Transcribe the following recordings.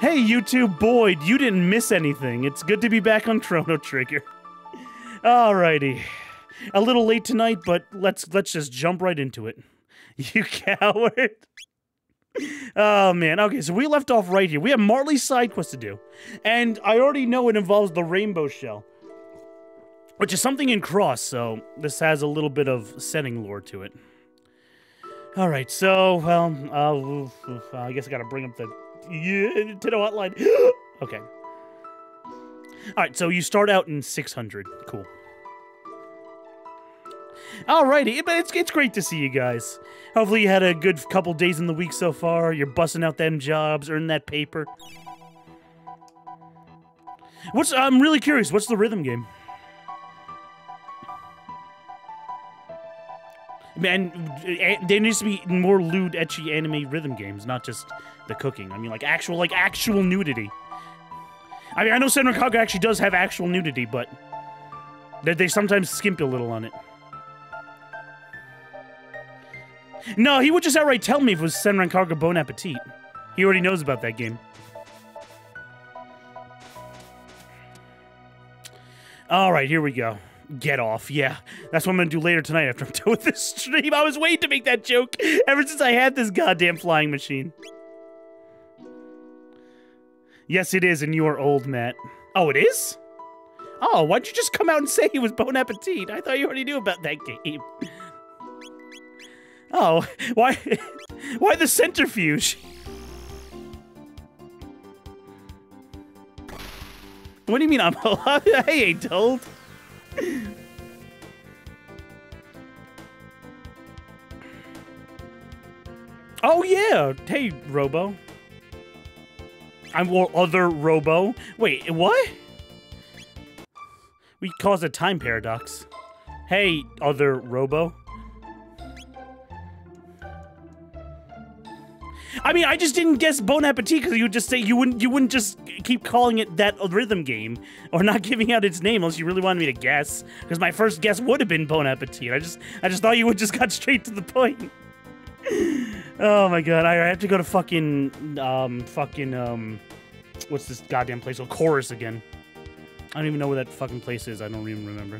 Hey, YouTube Boyd, you didn't miss anything. It's good to be back on Chrono Trigger. Alrighty. A little late tonight, but let's let's just jump right into it. You coward. Oh man. Okay, so we left off right here. We have Marley's side quest to do. And I already know it involves the rainbow shell. Which is something in cross, so this has a little bit of setting lore to it. Alright, so, well, uh, I guess I gotta bring up the yeah, Nintendo hotline. okay. Alright, so you start out in 600. Cool. Alrighty, but it's it's great to see you guys. Hopefully you had a good couple days in the week so far. You're busting out them jobs, earning that paper. What's I'm really curious. What's the rhythm game? Man, eh, there needs to be more lewd, etchy anime rhythm games, not just the cooking. I mean, like actual, like actual nudity. I mean, I know Senran Kagura actually does have actual nudity, but they, they sometimes skimp a little on it. No, he would just outright tell me if it was Senran Kagura Bon Appetit. He already knows about that game. All right, here we go. Get off. Yeah, that's what I'm gonna do later tonight after I'm done with this stream. I was waiting to make that joke ever since I had this goddamn flying machine. Yes, it is, and you are old, Matt. Oh, it is? Oh, why'd you just come out and say he was Bon Appetit? I thought you already knew about that game. Oh, why, why the centrifuge? What do you mean I'm alive? I ain't told. Oh yeah, hey Robo. I'm well, other Robo. Wait, what? We caused a time paradox. Hey, other Robo. I mean, I just didn't guess Bon Appetit because you would just say you wouldn't you wouldn't just keep calling it that rhythm game or not giving out its name unless you really wanted me to guess. Because my first guess would have been Bon Appetit. I just I just thought you would just got straight to the point. oh my god, I have to go to fucking um fucking um what's this goddamn place? Oh, Choras again. I don't even know where that fucking place is. I don't even remember.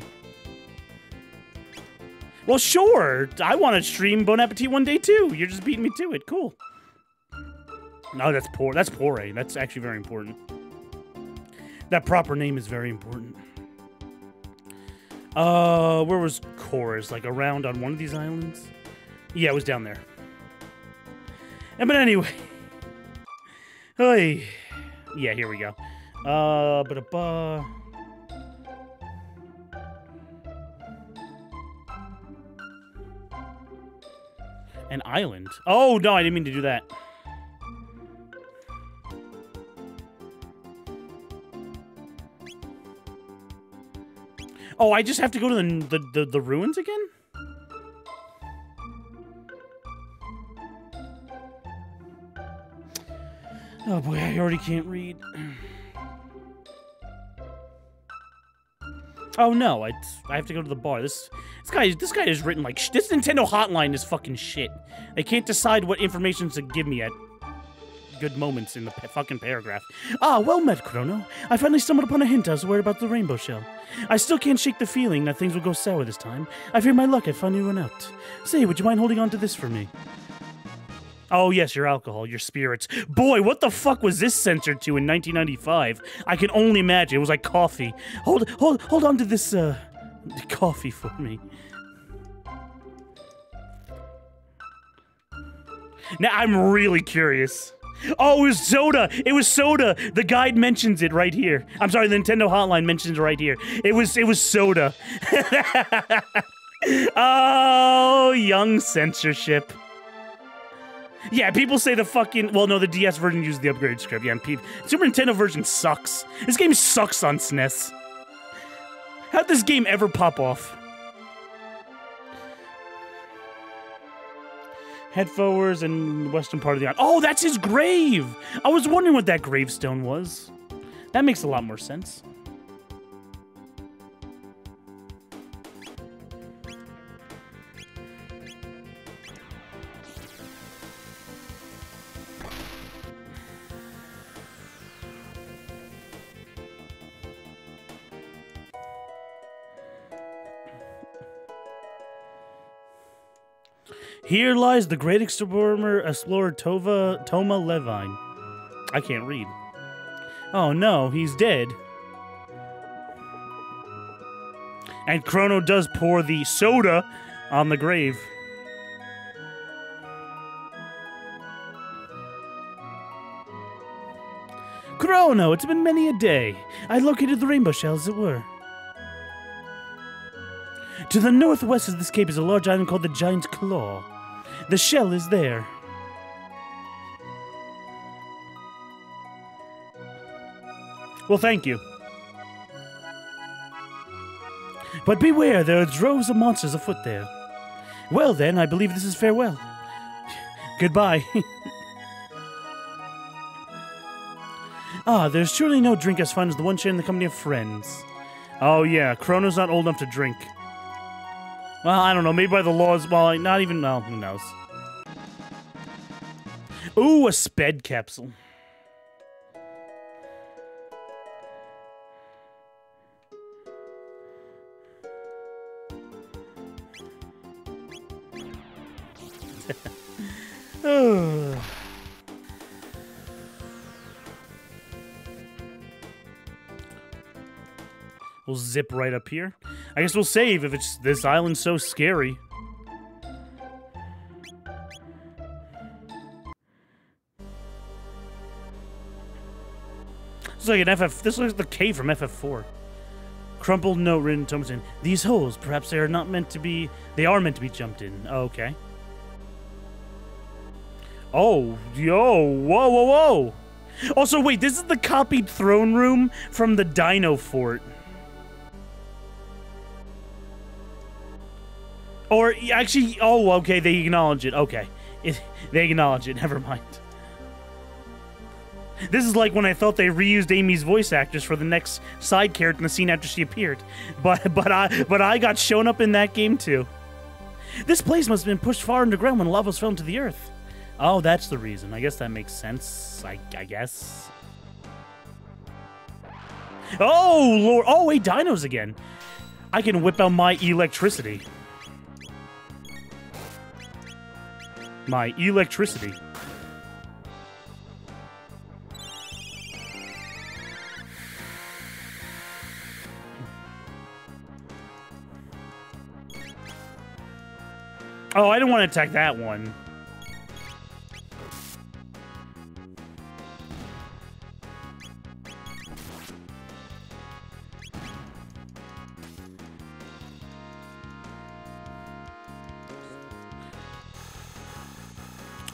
Well, sure. I want to stream Bon Appetit one day too. You're just beating me to it. Cool. No, that's poor. That's poor. That's actually very important. That proper name is very important. Uh, where was Choras? Like around on one of these islands? Yeah, it was down there. And, but anyway. Hey. Yeah, here we go. Uh, but uh, An island. Oh, no, I didn't mean to do that. Oh, I just have to go to the, the, the, the ruins again? Oh boy, I already can't read. Oh no, I, I have to go to the bar. This this guy this guy is written like this Nintendo hotline is fucking shit. They can't decide what information to give me at good moments in the fucking paragraph. Ah, well met, Chrono. I finally stumbled upon a hint as to where about the rainbow shell. I still can't shake the feeling that things will go sour this time. I fear my luck had finally run out. Say, would you mind holding on to this for me? Oh, yes, your alcohol, your spirits. Boy, what the fuck was this censored to in 1995? I can only imagine. It was like coffee. Hold, hold, hold on to this, uh, coffee for me. Now, I'm really curious. Oh, it was soda. It was soda. The guide mentions it right here. I'm sorry, the Nintendo Hotline mentions it right here. It was it was soda. oh, young censorship. Yeah, people say the fucking well, no, the DS version used the upgraded script. Yeah, and people, Super Nintendo version sucks. This game sucks on SNES. How'd this game ever pop off? Head forwards and western part of the island. Oh, that's his grave! I was wondering what that gravestone was. That makes a lot more sense. Here lies the great explorer, explorer Tova Toma Levine. I can't read. Oh no, he's dead. And Chrono does pour the soda on the grave. Chrono, it's been many a day. I located the rainbow shell, as it were. To the northwest of this cape is a large island called the Giant's Claw. The shell is there. Well, thank you. But beware, there are droves of monsters afoot there. Well, then, I believe this is farewell. Goodbye. ah, there's surely no drink as fun as the one shared in the company of friends. Oh, yeah, Chrono's not old enough to drink. Well, I don't know. Maybe by the laws, well, not even, well, who knows. Ooh, a speed capsule. we'll zip right up here. I guess we'll save if it's this island's so scary. This like an FF. This looks like the cave from FF4. Crumpled note written Thomason. These holes, perhaps they are not meant to be. They are meant to be jumped in. Oh, okay. Oh, yo, whoa, whoa, whoa. Also, wait, this is the copied throne room from the Dino Fort. Or actually, oh, okay, they acknowledge it. Okay, it, they acknowledge it. Never mind. This is like when I thought they reused Amy's voice actress for the next side character in the scene after she appeared, but but I but I got shown up in that game too. This place must have been pushed far underground when Lavos fell to the earth. Oh, that's the reason. I guess that makes sense. I, I guess. Oh, Lord. Oh, wait, dinos again. I can whip out my electricity. My electricity. Oh, I didn't want to attack that one.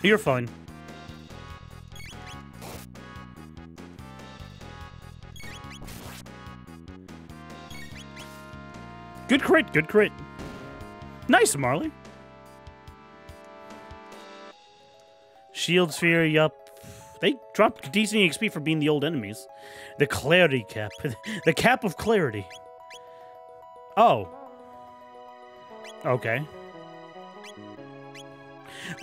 You're fine. Good crit, good crit. Nice, Marley. Shield Sphere, yup. They dropped decent XP for being the old enemies. The Clarity Cap. the Cap of Clarity. Oh. Okay.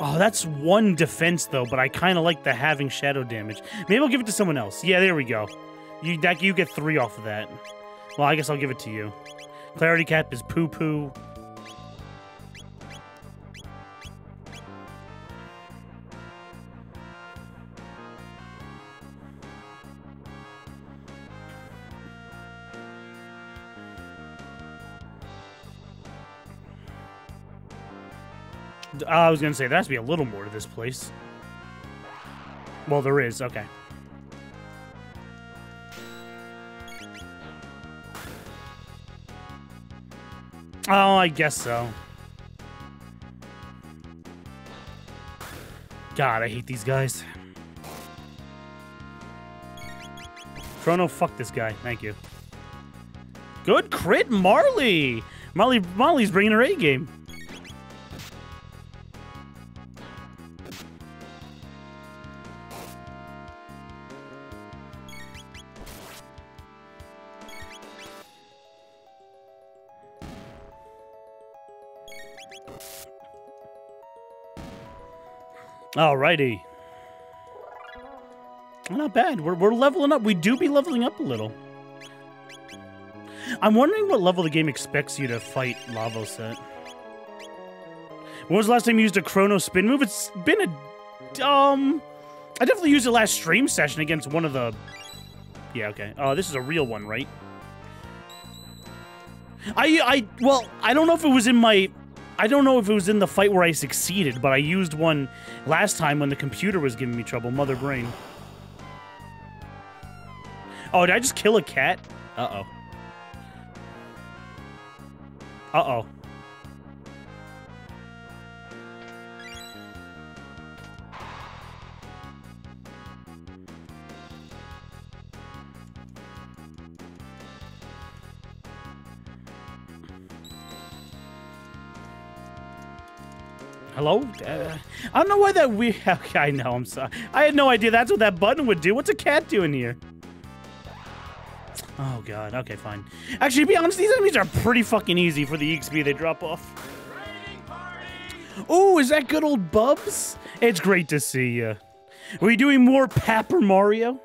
Oh, that's one defense though, but I kind of like the having shadow damage. Maybe I'll give it to someone else. Yeah, there we go. You that you get three off of that. Well, I guess I'll give it to you. Clarity cap is poo poo Uh, I was gonna say, there has to be a little more to this place. Well, there is, okay. Oh, I guess so. God, I hate these guys. Chrono, fuck this guy. Thank you. Good crit, Marley! Marley, Marley's bringing her A Alrighty. Not bad. We're, we're leveling up. We do be leveling up a little. I'm wondering what level the game expects you to fight Lavos at. When was the last time you used a chrono spin move? It's been a um I definitely used it last stream session against one of the Yeah, okay. Oh, this is a real one, right? I I well, I don't know if it was in my I don't know if it was in the fight where I succeeded, but I used one last time when the computer was giving me trouble, mother brain. Oh, did I just kill a cat? Uh-oh. Uh-oh. Hello? Uh, I don't know why that we. Okay, I know. I'm sorry. I had no idea that's what that button would do. What's a cat doing here? Oh god. Okay, fine. Actually, to be honest, these enemies are pretty fucking easy for the XP they drop off. Oh, is that good old Bubs? It's great to see you. Are we doing more Paper Mario?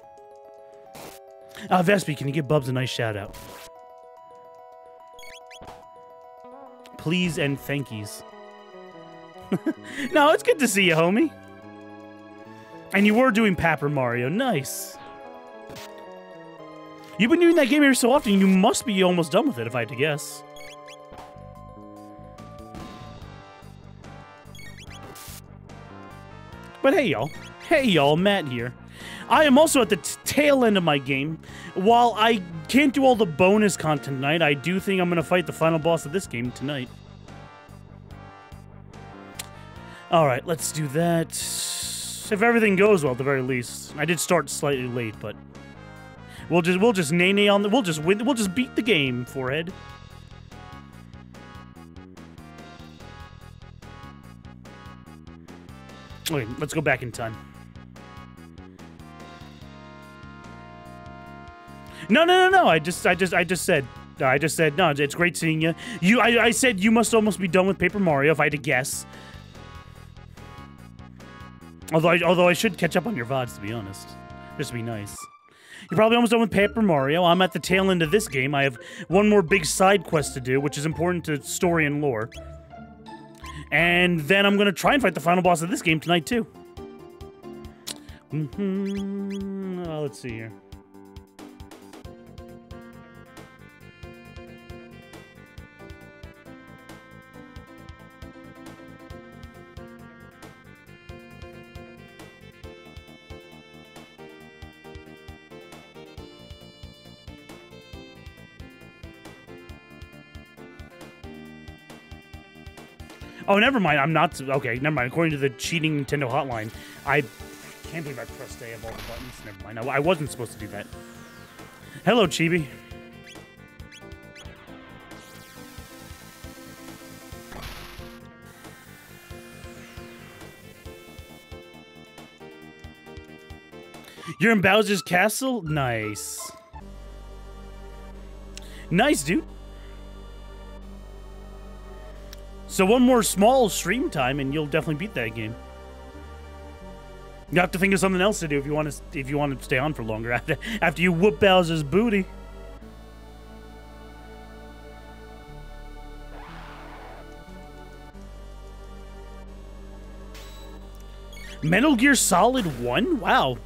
Uh, Vespi, can you give Bubs a nice shout out? Please and thankies. no, it's good to see you, homie. And you were doing Paper Mario. Nice. You've been doing that game here so often, you must be almost done with it, if I had to guess. But hey, y'all. Hey, y'all. Matt here. I am also at the tail end of my game. While I can't do all the bonus content tonight, I do think I'm going to fight the final boss of this game tonight. All right, let's do that. If everything goes well, at the very least. I did start slightly late, but we'll just we'll just nay nay on the we'll just win we'll just beat the game, forehead. Wait, let's go back in time. No, no, no, no. I just, I just, I just said, I just said, no. It's great seeing you. You, I, I said you must almost be done with Paper Mario if I had to guess. Although I, although I should catch up on your VODs, to be honest. Just to be nice. You're probably almost done with Paper Mario. I'm at the tail end of this game. I have one more big side quest to do, which is important to story and lore. And then I'm going to try and fight the final boss of this game tonight, too. Mm -hmm. oh, let's see here. Oh, never mind. I'm not. Okay, never mind. According to the cheating Nintendo hotline, I can't believe I pressed A of all the buttons. Never mind. I, I wasn't supposed to do that. Hello, Chibi. You're in Bowser's Castle? Nice. Nice, dude. So one more small stream time, and you'll definitely beat that game. You have to think of something else to do if you want to if you want to stay on for longer after after you whoop Bowser's booty. Metal Gear Solid 1? Wow.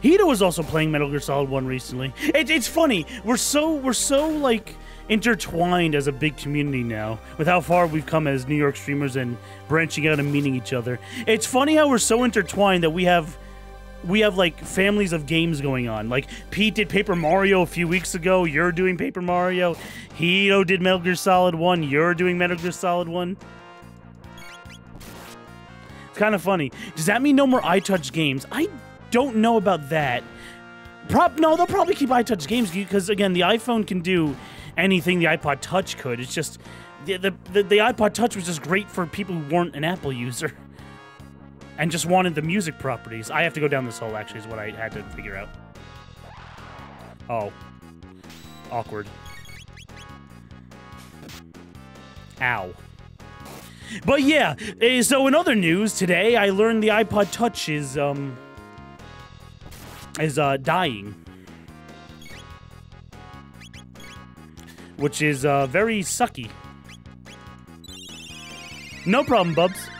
Hito was also playing Metal Gear Solid 1 recently. It, it's funny. We're so we're so like intertwined as a big community now with how far we've come as New York streamers and branching out and meeting each other. It's funny how we're so intertwined that we have we have like families of games going on. Like Pete did Paper Mario a few weeks ago. You're doing Paper Mario. Hito did Metal Gear Solid 1. You're doing Metal Gear Solid 1. It's kind of funny. Does that mean no more iTouch games? I don't know about that. Prop no, they'll probably keep iTouch games because again, the iPhone can do anything the iPod Touch could. It's just the, the, the, the iPod Touch was just great for people who weren't an Apple user and just wanted the music properties. I have to go down this hole, actually, is what I had to figure out. Oh. Awkward. Ow. But yeah, eh, so in other news today, I learned the iPod Touch is, um, is, uh, dying. Which is uh, very sucky. No problem, Bubs.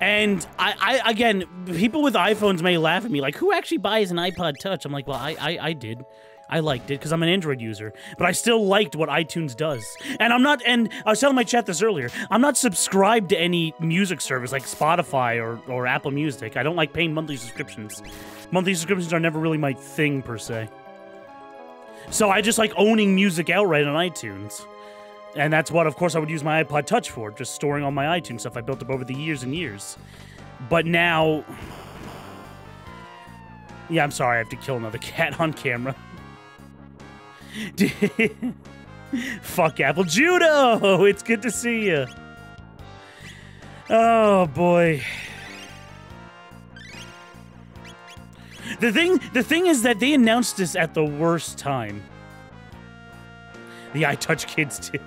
And I, I again, people with iPhones may laugh at me, like, who actually buys an iPod Touch? I'm like, well, I, I, I did. I liked it because I'm an Android user, but I still liked what iTunes does. And I'm not, and I was telling my chat this earlier, I'm not subscribed to any music service like Spotify or, or Apple Music. I don't like paying monthly subscriptions. Monthly subscriptions are never really my thing, per se. So I just like owning music outright on iTunes. And that's what, of course, I would use my iPod Touch for, just storing all my iTunes stuff I built up over the years and years. But now. Yeah, I'm sorry, I have to kill another cat on camera. Fuck Apple Judo! It's good to see you. Oh boy. The thing the thing is that they announced this at the worst time. The iTouch kids too.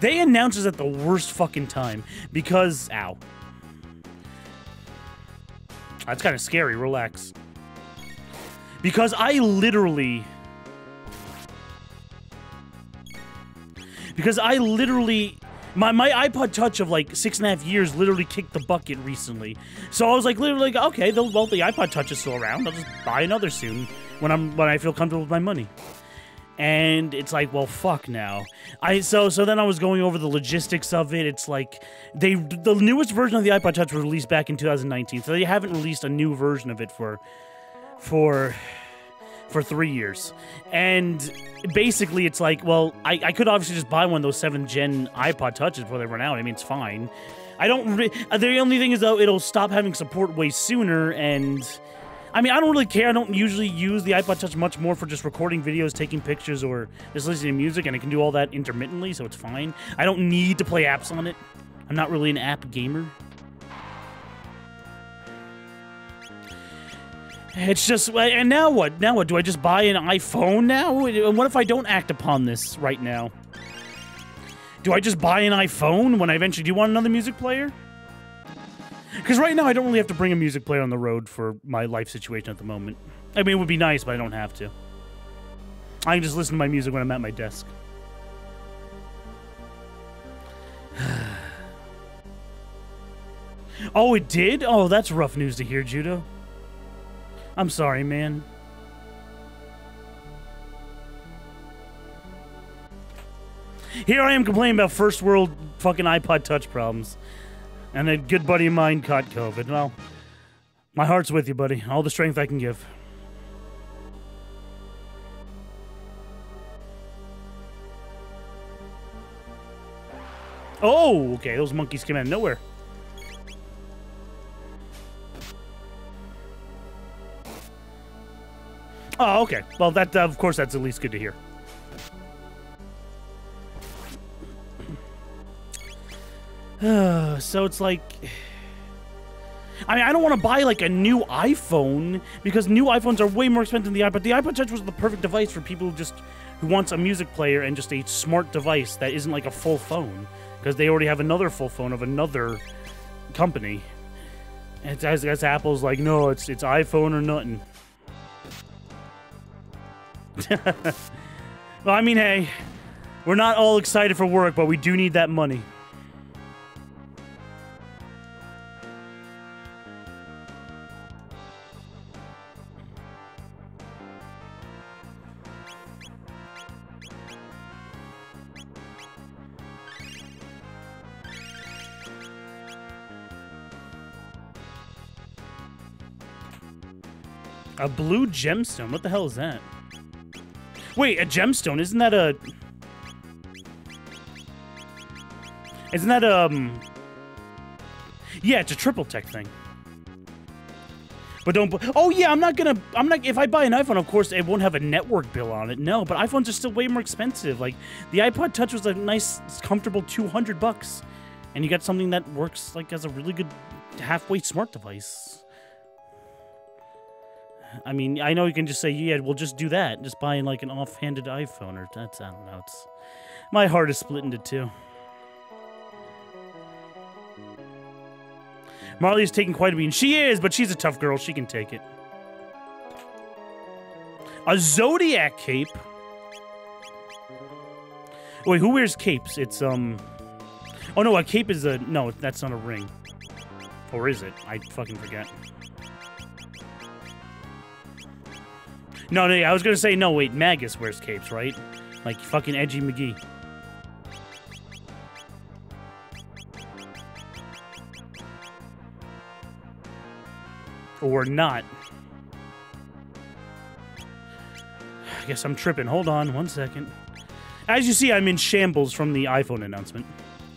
they announced this at the worst fucking time because ow. That's kind of scary. Relax. Because I literally... Because I literally... My, my iPod Touch of like six and a half years literally kicked the bucket recently. So I was like literally like, okay, the, well, the iPod Touch is still around. I'll just buy another soon when I'm when I feel comfortable with my money. And it's like, well, fuck now. I so so then I was going over the logistics of it. It's like they the newest version of the iPod Touch was released back in 2019, so they haven't released a new version of it for for for three years. And basically, it's like, well, I, I could obviously just buy one of those 7 gen iPod Touches before they run out. I mean, it's fine. I don't. Uh, the only thing is, though, it'll stop having support way sooner. And I mean, I don't really care. I don't usually use the iPod Touch much more for just recording videos, taking pictures, or just listening to music. And I can do all that intermittently, so it's fine. I don't need to play apps on it. I'm not really an app gamer. It's just, and now what? Now what? Do I just buy an iPhone now? And what if I don't act upon this right now? Do I just buy an iPhone when I eventually do want another music player? Because right now I don't really have to bring a music player on the road for my life situation at the moment. I mean, it would be nice, but I don't have to. I can just listen to my music when I'm at my desk. oh, it did? Oh, that's rough news to hear, Judo. I'm sorry, man. Here I am complaining about first world fucking iPod Touch problems. And a good buddy of mine caught COVID. Well, my heart's with you, buddy. All the strength I can give. Oh, okay. Those monkeys came out of nowhere. Oh, okay. Well, that uh, of course that's at least good to hear. so it's like I mean, I don't want to buy like a new iPhone because new iPhones are way more expensive than the iPod. The iPod Touch was the perfect device for people who just who wants a music player and just a smart device that isn't like a full phone because they already have another full phone of another company. And it's as, as Apple's like, no, it's it's iPhone or nothing. well, I mean, hey, we're not all excited for work, but we do need that money. A blue gemstone? What the hell is that? Wait, a gemstone? Isn't that a... Isn't that, um... Yeah, it's a triple tech thing. But don't... Oh, yeah, I'm not gonna... I'm not... If I buy an iPhone, of course, it won't have a network bill on it. No, but iPhones are still way more expensive. Like, the iPod Touch was a nice, comfortable 200 bucks. And you got something that works, like, as a really good halfway smart device. I mean, I know you can just say, yeah, we'll just do that. Just buying like an offhanded iPhone or that's, I don't know. It's, my heart is split into two. Marley's taking quite a beating. She is, but she's a tough girl. She can take it. A Zodiac cape? Wait, who wears capes? It's, um... Oh no, a cape is a no. That's not a ring, or is it? I fucking forget. No, no, I was gonna say no. Wait, Magus wears capes, right? Like fucking Edgy McGee. Or not. I guess I'm tripping. Hold on one second. As you see, I'm in shambles from the iPhone announcement.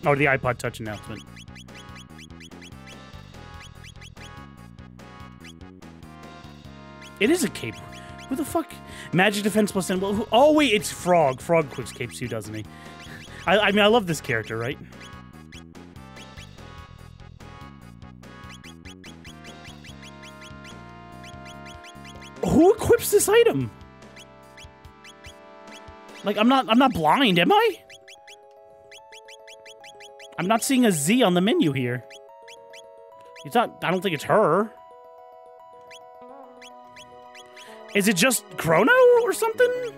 Or the iPod Touch announcement. It is a cape. Who the fuck? Magic defense plus 10. Well, who, oh, wait, it's Frog. Frog quicks capes too, doesn't he? I, I mean, I love this character, right? Who equips this item? Like, I'm not, I'm not blind, am I? I'm not seeing a Z on the menu here. It's not, I don't think it's her. Is it just Chrono or something?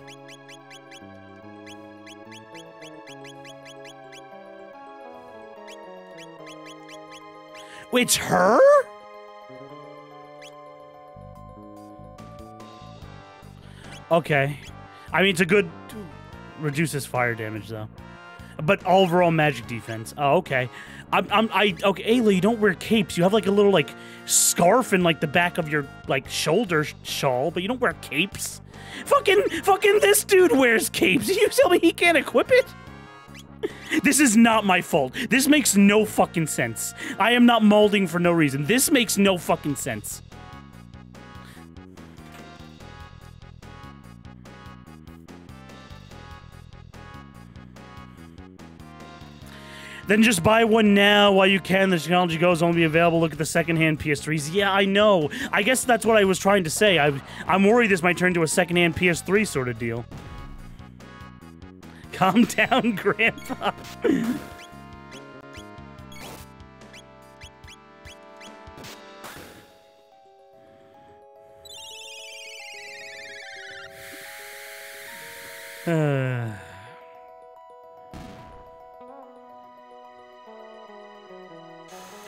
It's her? Okay. I mean, it's a good... Reduces fire damage, though. But overall magic defense. Oh, okay. I'm, I'm, I, okay, Ayla, you don't wear capes. You have like a little like scarf in like the back of your like shoulder shawl, but you don't wear capes. Fucking, fucking this dude wears capes. You tell me he can't equip it? This is not my fault. This makes no fucking sense. I am not molding for no reason. This makes no fucking sense. Then just buy one now while you can. The technology goes only available. Look at the secondhand PS3s. Yeah, I know. I guess that's what I was trying to say. I, I'm worried this might turn into a secondhand PS3 sort of deal. Calm down, Grandpa. uh...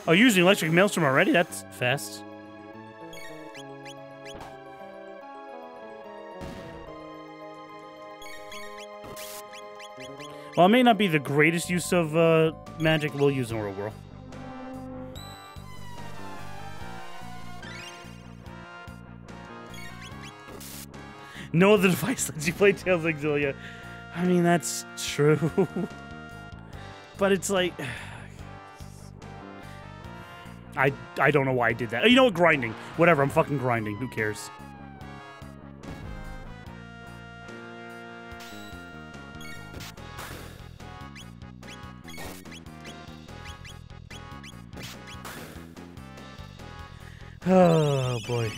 Oh, using electric maelstrom already? That's fast. Well, it may not be the greatest use of uh, magic we'll use in real World No other device lets you play Tales of Xillia. I mean, that's true. but it's like... I, I don't know why I did that. You know what? Grinding. Whatever, I'm fucking grinding. Who cares? Oh, boy.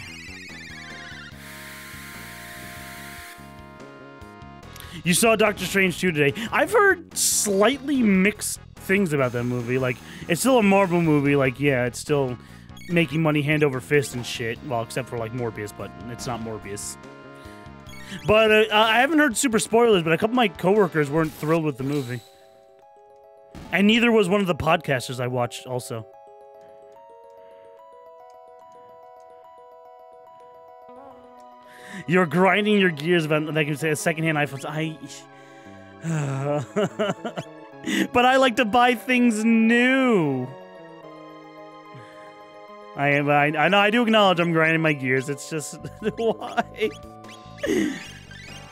You saw Doctor Strange 2 today. I've heard slightly mixed things about that movie. Like, it's still a Marvel movie. Like, yeah, it's still making money hand over fist and shit. Well, except for like Morbius, but it's not Morbius. But uh, I haven't heard super spoilers, but a couple of my coworkers weren't thrilled with the movie. And neither was one of the podcasters I watched also. You're grinding your gears about like you say a secondhand iPhone. I but I like to buy things new. I am. I, I know. I do acknowledge I'm grinding my gears. It's just why.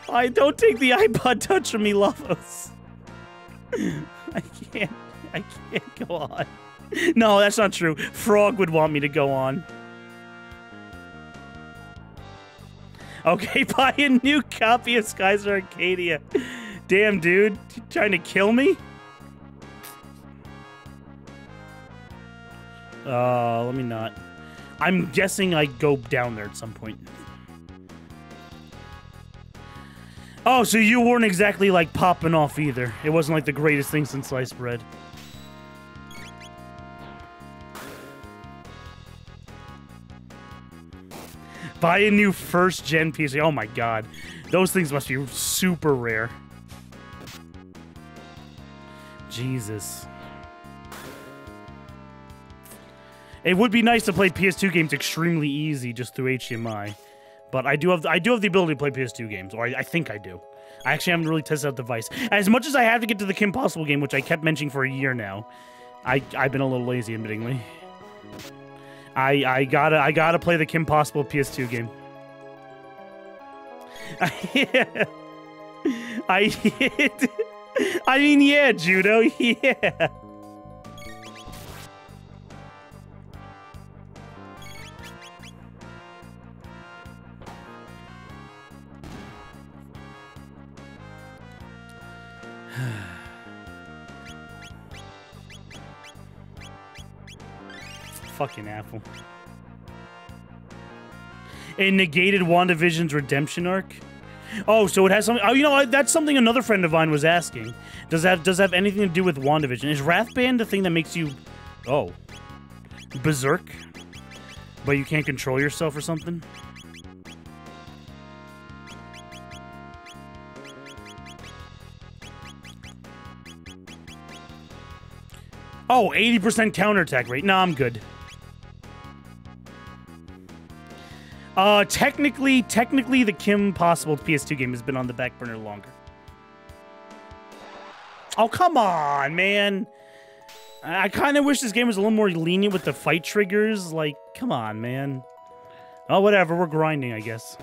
I don't take the iPod Touch from me, Lavos. I can't. I can't go on. No, that's not true. Frog would want me to go on. Okay, buy a new copy of Skies Arcadia. Damn, dude. trying to kill me? Uh, let me not. I'm guessing I go down there at some point. Oh, so you weren't exactly, like, popping off either. It wasn't, like, the greatest thing since sliced bread. Buy a new first-gen PC. Oh, my God. Those things must be super rare. Jesus. It would be nice to play PS2 games extremely easy just through HDMI, but I do have I do have the ability to play PS2 games, or I, I think I do. I actually haven't really tested out the device. As much as I have to get to the Kim Possible game, which I kept mentioning for a year now, I I've been a little lazy, admittingly. I I gotta I gotta play the Kim Possible PS2 game. I I I mean, yeah, Judo, yeah. Fucking Apple. It negated WandaVision's redemption arc. Oh, so it has something. Oh, you know, that's something another friend of mine was asking. Does that does that have anything to do with WandaVision? Is Wrathband the thing that makes you, oh, berserk, but you can't control yourself or something? Oh, 80% counterattack rate. No, I'm good. Uh, technically, technically, the Kim Possible PS2 game has been on the back burner longer. Oh, come on, man. I kind of wish this game was a little more lenient with the fight triggers. Like, come on, man. Oh, whatever. We're grinding, I guess.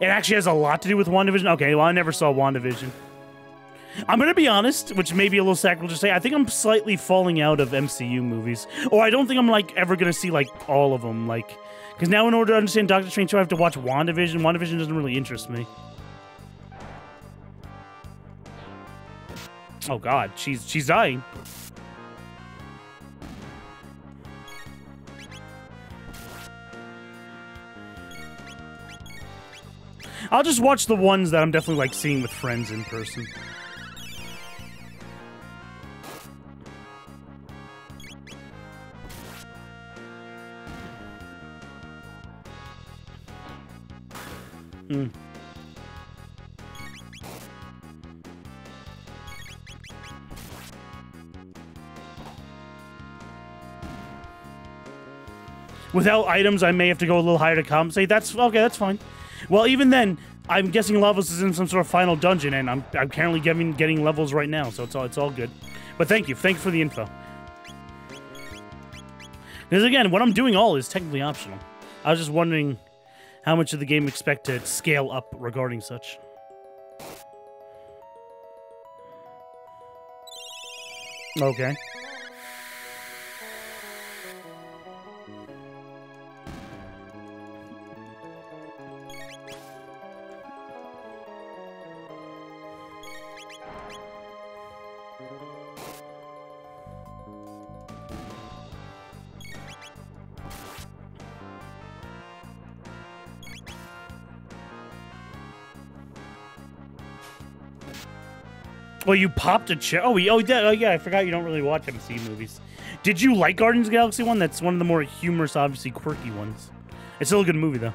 It actually has a lot to do with WandaVision. Okay, well, I never saw WandaVision. I'm gonna be honest, which may be a little sacrilegious to say. I think I'm slightly falling out of MCU movies, or I don't think I'm like ever gonna see like all of them. Like, because now in order to understand Doctor Strange 2, I have to watch WandaVision. WandaVision doesn't really interest me. Oh God, she's she's dying. I'll just watch the ones that I'm definitely like seeing with friends in person. Hmm. Without items, I may have to go a little higher to compensate. That's okay. That's fine. Well, even then, I'm guessing Lavos is in some sort of final dungeon, and I'm I'm currently getting getting levels right now, so it's all it's all good. But thank you, thank you for the info. Because again, what I'm doing all is technically optional. I was just wondering how much of the game expect to scale up regarding such. Okay. Well, you popped a chair. Oh, oh, yeah, oh, yeah. I forgot you don't really watch MCU movies. Did you like Guardians of the Galaxy one? That's one of the more humorous, obviously quirky ones. It's still a good movie, though.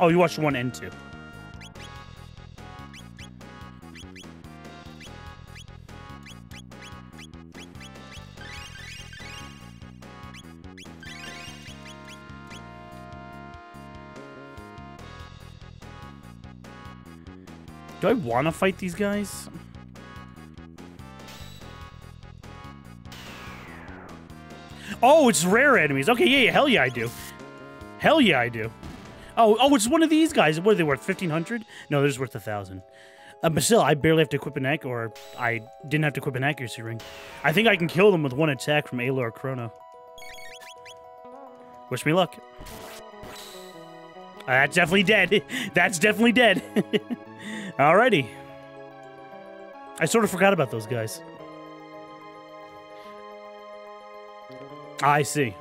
Oh, you watched one and two. Do I want to fight these guys? Oh, it's rare enemies. Okay, yeah, yeah, hell yeah, I do. Hell yeah, I do. Oh, oh, it's one of these guys. What are they worth? 1500 No, they're worth a 1,000. Uh, but still, I barely have to equip an ac- or I didn't have to equip an accuracy ring. I think I can kill them with one attack from Ayla or Chrono. Wish me luck. Uh, that's definitely dead. that's definitely dead. Alrighty. I sort of forgot about those guys. I see.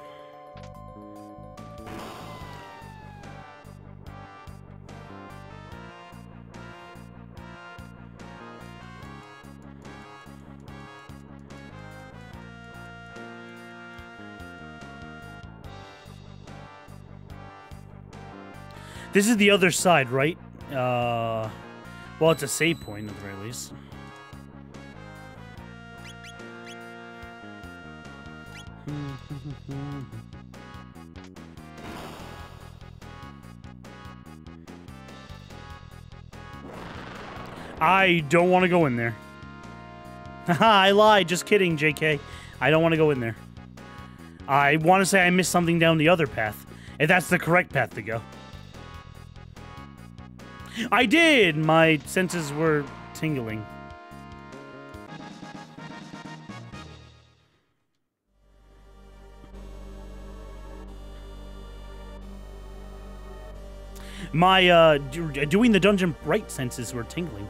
This is the other side, right? Uh... Well, it's a save point, at the very least. I don't want to go in there. I lied. Just kidding, JK. I don't want to go in there. I want to say I missed something down the other path. If that's the correct path to go. I did! My senses were tingling. My, uh, doing the dungeon bright senses were tingling.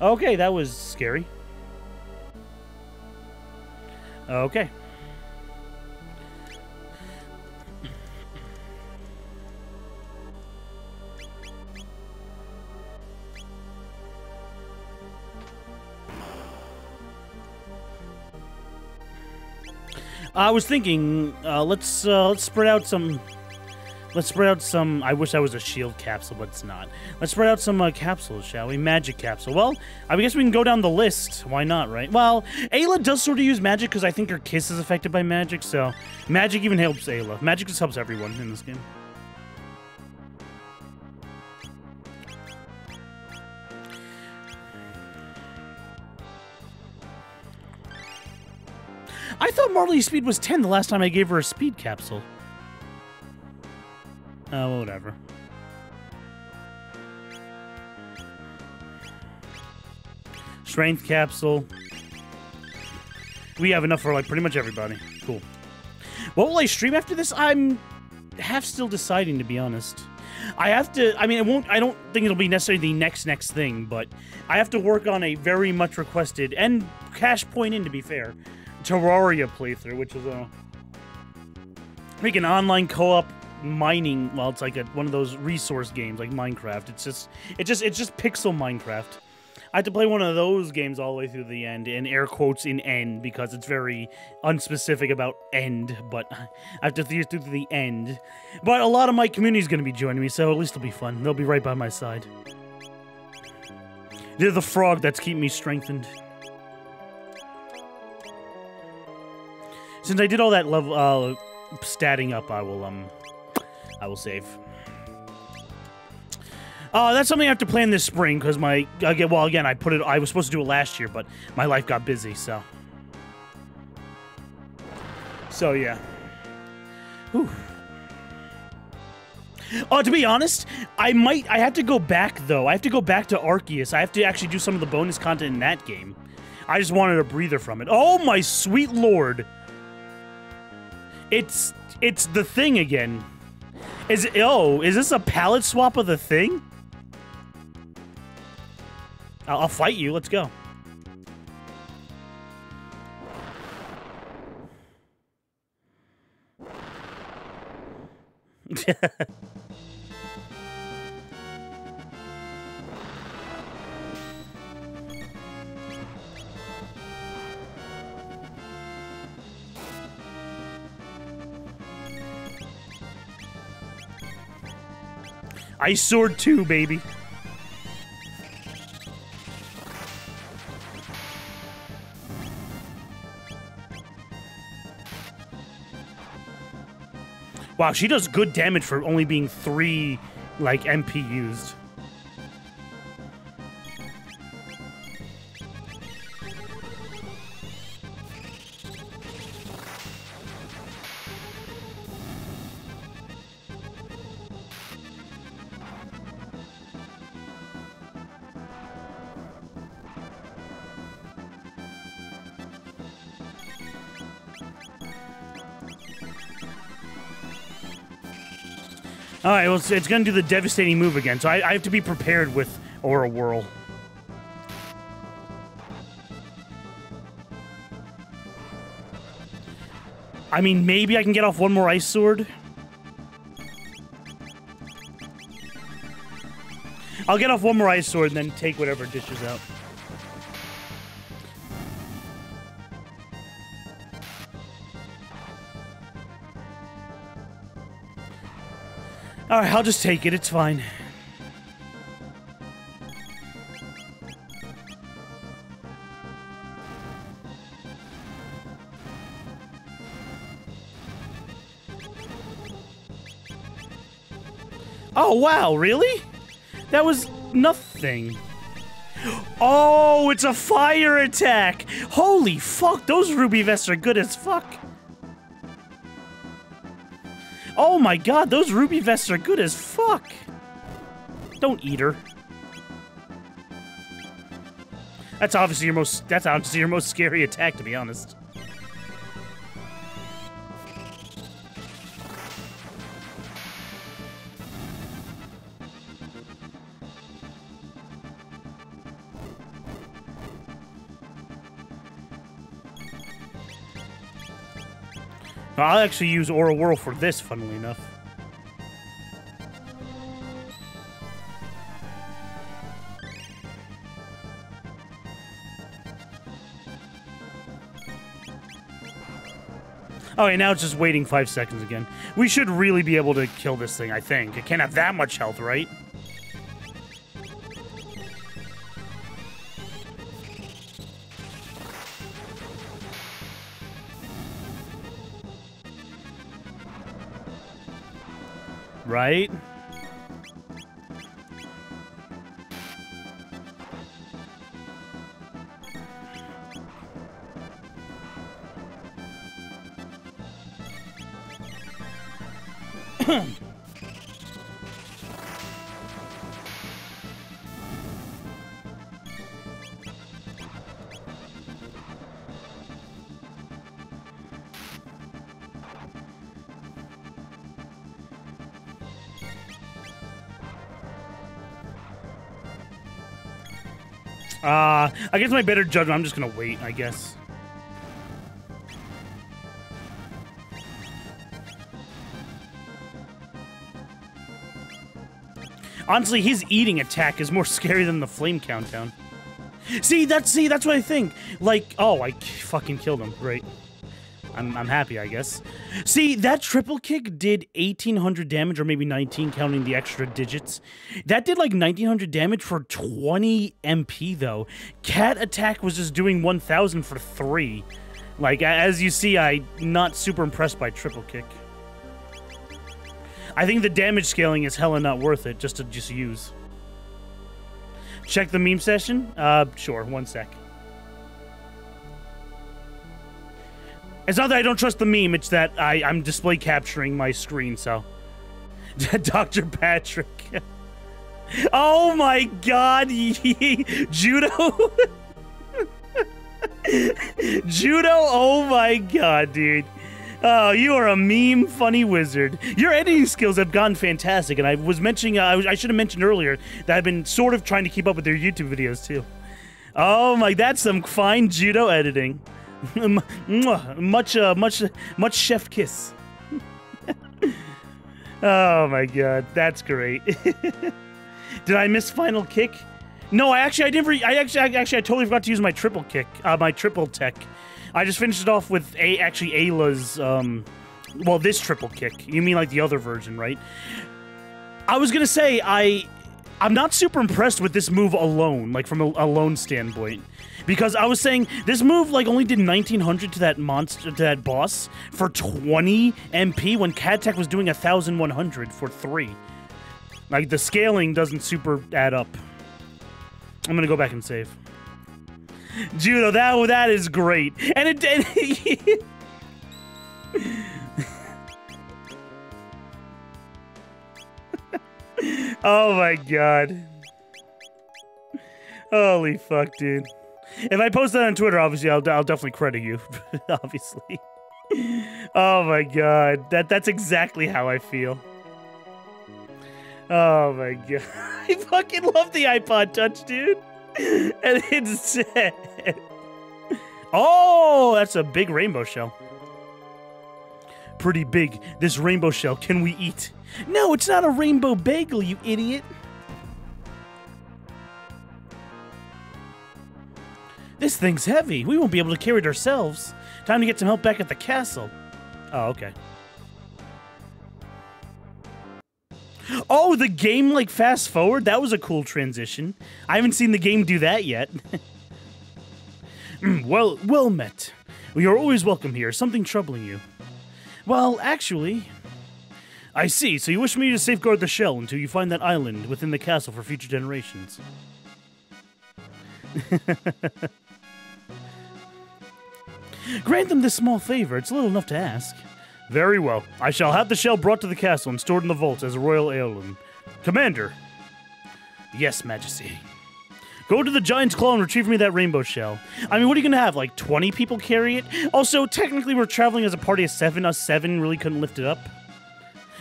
Okay, that was scary. Okay. I was thinking, uh, let's uh, let's spread out some. Let's spread out some. I wish I was a shield capsule, but it's not. Let's spread out some uh, capsules, shall we? Magic capsule. Well, I guess we can go down the list. Why not, right? Well, Ayla does sort of use magic because I think her kiss is affected by magic, so magic even helps Ayla. Magic just helps everyone in this game. I thought Marley's speed was 10 the last time I gave her a speed capsule. Oh, whatever. Strength capsule. We have enough for like pretty much everybody. Cool. What will I stream after this? I'm half still deciding to be honest. I have to I mean it won't I don't think it'll be necessarily the next next thing, but I have to work on a very much requested and cash point in to be fair Terraria playthrough, which is a make an online co-op mining. Well, it's like a, one of those resource games like Minecraft. It's just it just it's just pixel Minecraft. I had to play one of those games all the way through the end, in air quotes in end because it's very unspecific about end, but I have to see through to the end. But a lot of my community is going to be joining me, so at least it'll be fun. They'll be right by my side. They're the frog that's keeping me strengthened. Since I did all that level uh, statting up, I will um, I will save. Uh, that's something I have to plan this spring because my again. Well, again, I put it. I was supposed to do it last year, but my life got busy. So, so yeah. Whew. Oh, to be honest, I might. I have to go back though. I have to go back to Arceus. I have to actually do some of the bonus content in that game. I just wanted a breather from it. Oh my sweet lord! It's it's the thing again. Is oh, is this a palette swap of the thing? I'll, I'll fight you. Let's go. Ice Sword 2, baby. Wow, she does good damage for only being three, like, MP used. All right, well, it's, it's going to do the devastating move again, so I, I have to be prepared with Aura Whirl. I mean, maybe I can get off one more Ice Sword. I'll get off one more Ice Sword and then take whatever dishes out. Alright, I'll just take it. It's fine. Oh, wow, really? That was nothing. Oh, it's a fire attack! Holy fuck, those ruby vests are good as fuck. Oh my god, those ruby vests are good as fuck. Don't eat her. That's obviously your most that's obviously your most scary attack to be honest. I'll actually use Aura Whirl for this, funnily enough. Oh, and now it's just waiting five seconds again. We should really be able to kill this thing, I think. It can't have that much health, right? Right? I guess my better judgment, I'm just gonna wait, I guess. Honestly, his eating attack is more scary than the flame countdown. See, that's see, that's what I think. Like, oh, I fucking killed him. Great. I'm, I'm happy, I guess. See, that triple kick did 1800 damage, or maybe 19, counting the extra digits. That did like 1900 damage for 20 MP, though. Cat attack was just doing 1000 for 3. Like, as you see, I'm not super impressed by triple kick. I think the damage scaling is hella not worth it just to just use. Check the meme session? Uh, sure, one sec. It's not that I don't trust the meme, it's that I, I'm display capturing my screen, so. Dr. Patrick. oh my god, Judo. Judo, oh my god, dude. Oh, you are a meme funny wizard. Your editing skills have gone fantastic, and I was mentioning, uh, I should have mentioned earlier that I've been sort of trying to keep up with their YouTube videos too. Oh my, that's some fine judo editing. much, uh, much, much chef kiss. oh my god, that's great. Did I miss final kick? No, I actually, I didn't. I actually, I actually, I totally forgot to use my triple kick, uh, my triple tech. I just finished it off with a actually Ayla's. Um, well, this triple kick. You mean like the other version, right? I was gonna say I, I'm not super impressed with this move alone, like from a alone standpoint because I was saying this move like only did 1900 to that monster to that boss for 20 MP when Tech was doing 1100 for 3. Like the scaling doesn't super add up. I'm going to go back and save. Judo, that that is great. And it did Oh my god. Holy fuck, dude. If I post that on Twitter, obviously, I'll, I'll definitely credit you. obviously. Oh my god. That That's exactly how I feel. Oh my god. I fucking love the iPod Touch, dude. And it's sad. Oh, that's a big rainbow shell. Pretty big. This rainbow shell. Can we eat? No, it's not a rainbow bagel, you idiot. This thing's heavy. We won't be able to carry it ourselves. Time to get some help back at the castle. Oh, okay. Oh, the game like fast forward? That was a cool transition. I haven't seen the game do that yet. Hmm, well, well met. You're always welcome here. Something troubling you. Well, actually, I see. So you wish me to safeguard the shell until you find that island within the castle for future generations. Grant them this small favor. It's little enough to ask. Very well. I shall have the shell brought to the castle and stored in the vault as a royal heirloom. Commander. Yes, Majesty. Go to the giant's claw and retrieve me that rainbow shell. I mean, what are you gonna have? Like 20 people carry it? Also, technically, we're traveling as a party of seven. Us seven really couldn't lift it up.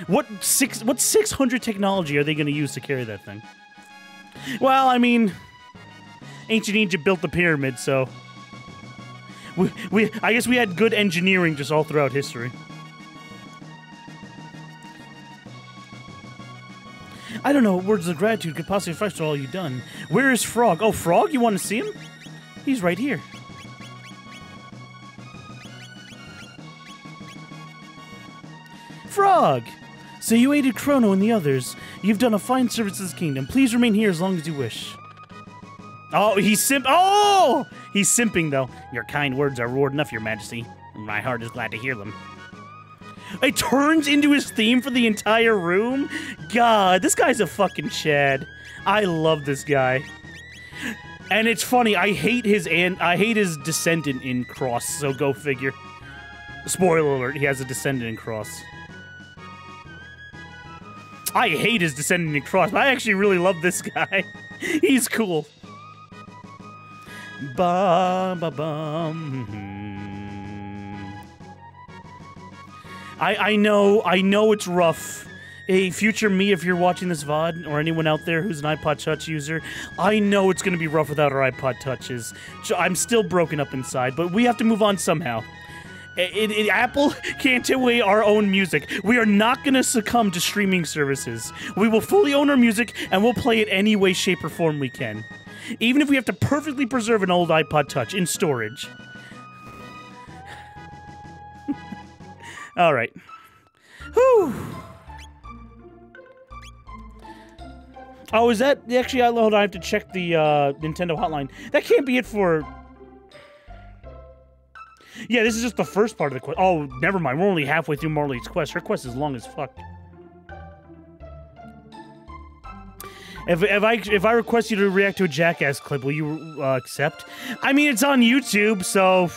What six? What 600 technology are they gonna use to carry that thing? Well, I mean, ancient Egypt built the pyramid, so we, we I guess we had good engineering just all throughout history. I don't know what words of gratitude could possibly express all you've done. Where is Frog? Oh, Frog? You want to see him? He's right here. Frog! So you aided Chrono and the others. You've done a fine service to this kingdom. Please remain here as long as you wish. Oh, he's simp. Oh! He's simping, though. Your kind words are reward enough, Your Majesty. My heart is glad to hear them. It turns into his theme for the entire room? God, this guy's a fucking Chad. I love this guy. And it's funny, I hate his and I hate his descendant in Cross, so go figure. Spoiler alert, he has a descendant in Cross. I hate his descendant in Cross, but I actually really love this guy. He's cool. Ba ba bum. I, I know, I know it's rough. Hey, future me, if you're watching this VOD, or anyone out there who's an iPod Touch user, I know it's going to be rough without our iPod Touches. I'm still broken up inside, but we have to move on somehow. It, it, Apple can't take away our own music. We are not going to succumb to streaming services. We will fully own our music, and we'll play it any way, shape, or form we can. Even if we have to perfectly preserve an old iPod Touch in storage. All right. Whew. Oh, is that actually? I hold. on, I have to check the uh, Nintendo hotline. That can't be it for. Yeah, this is just the first part of the quest. Oh, never mind. We're only halfway through Marley's quest. Her quest is long as fuck. If, if I if I request you to react to a jackass clip, will you uh, accept? I mean, it's on YouTube, so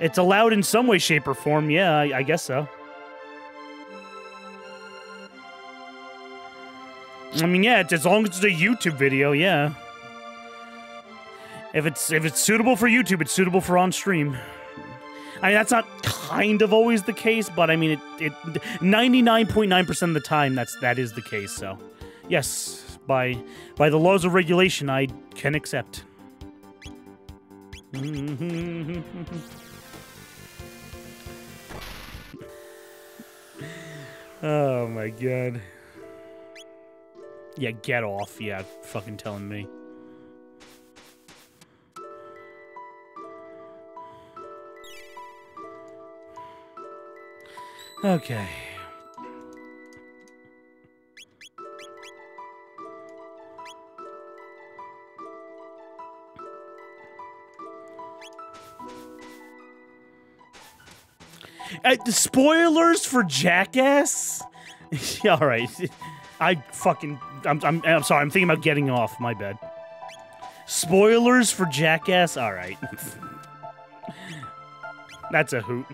it's allowed in some way, shape, or form. Yeah, I, I guess so. I mean, yeah, as long as it's a YouTube video, yeah. If it's if it's suitable for YouTube, it's suitable for on stream. I mean, that's not kind of always the case, but I mean, it it 99.9% of the time that's that is the case. So, yes, by by the laws of regulation, I can accept. Oh my god. Yeah, get off. Yeah, fucking telling me. Okay. Uh, spoilers for Jackass? All right. I fucking I'm, I'm I'm sorry. I'm thinking about getting off. My bad. Spoilers for Jackass. All right. That's a hoot.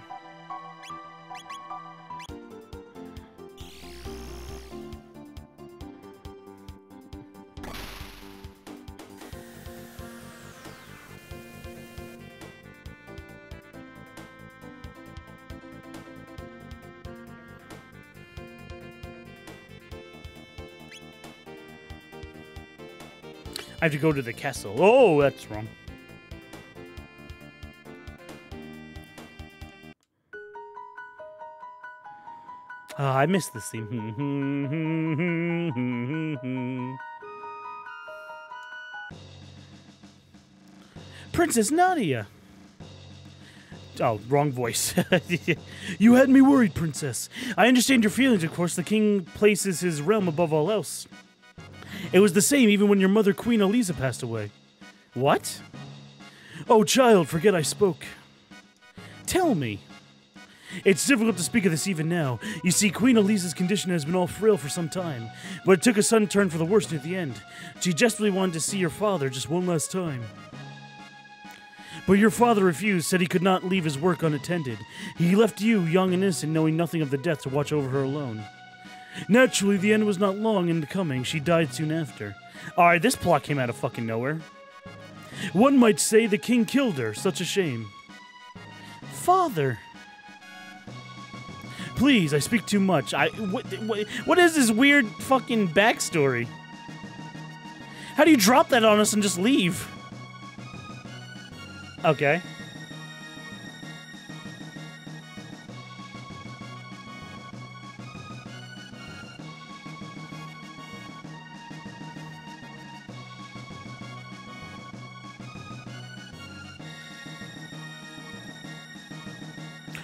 I have to go to the castle. Oh, that's wrong. Oh, I missed this theme. Princess Nadia. Oh, wrong voice. you had me worried, Princess. I understand your feelings, of course. The king places his realm above all else. It was the same even when your mother, Queen Aliza, passed away. What? Oh, child, forget I spoke. Tell me, It's difficult to speak of this even now. You see, Queen Aliza's condition has been all frail for some time, but it took a sudden turn for the worse near the end. She desperately wanted to see your father just one last time. But your father refused, said he could not leave his work unattended. He left you, young and innocent, knowing nothing of the death, to watch over her alone. Naturally, the end was not long in coming. She died soon after. Alright, this plot came out of fucking nowhere. One might say the king killed her. Such a shame. Father. Please, I speak too much. I what, what, what is this weird fucking backstory? How do you drop that on us and just leave? Okay.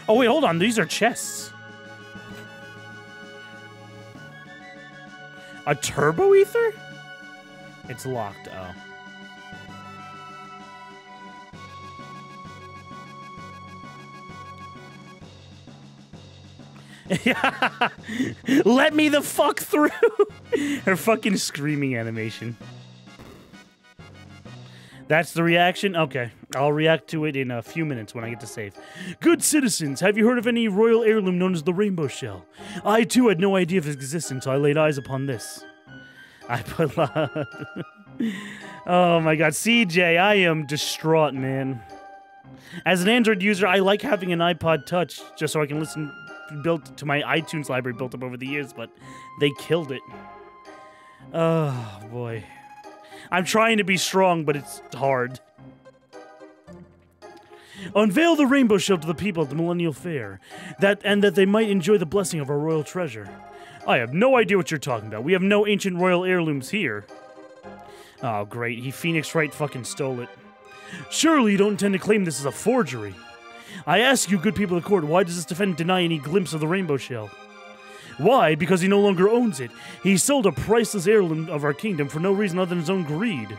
Oh wait, hold on. These are chests. A turbo ether? It's locked. Oh. Let me the fuck through. Her fucking screaming animation. That's the reaction? Okay. I'll react to it in a few minutes when I get to save. Good citizens, have you heard of any royal heirloom known as the rainbow shell? I too had no idea of its existence, so I laid eyes upon this. I put. oh my god, CJ, I am distraught, man. As an Android user, I like having an iPod Touch just so I can listen built to my iTunes library built up over the years, but they killed it. Oh boy. I'm trying to be strong, but it's hard. Unveil the rainbow shell to the people at the Millennial Fair, that and that they might enjoy the blessing of our royal treasure. I have no idea what you're talking about. We have no ancient royal heirlooms here. Oh, great. He Phoenix Wright fucking stole it. Surely you don't intend to claim this is a forgery. I ask you, good people of the court, why does this defendant deny any glimpse of the rainbow shell? Why? Because he no longer owns it. He sold a priceless heirloom of our kingdom for no reason other than his own greed.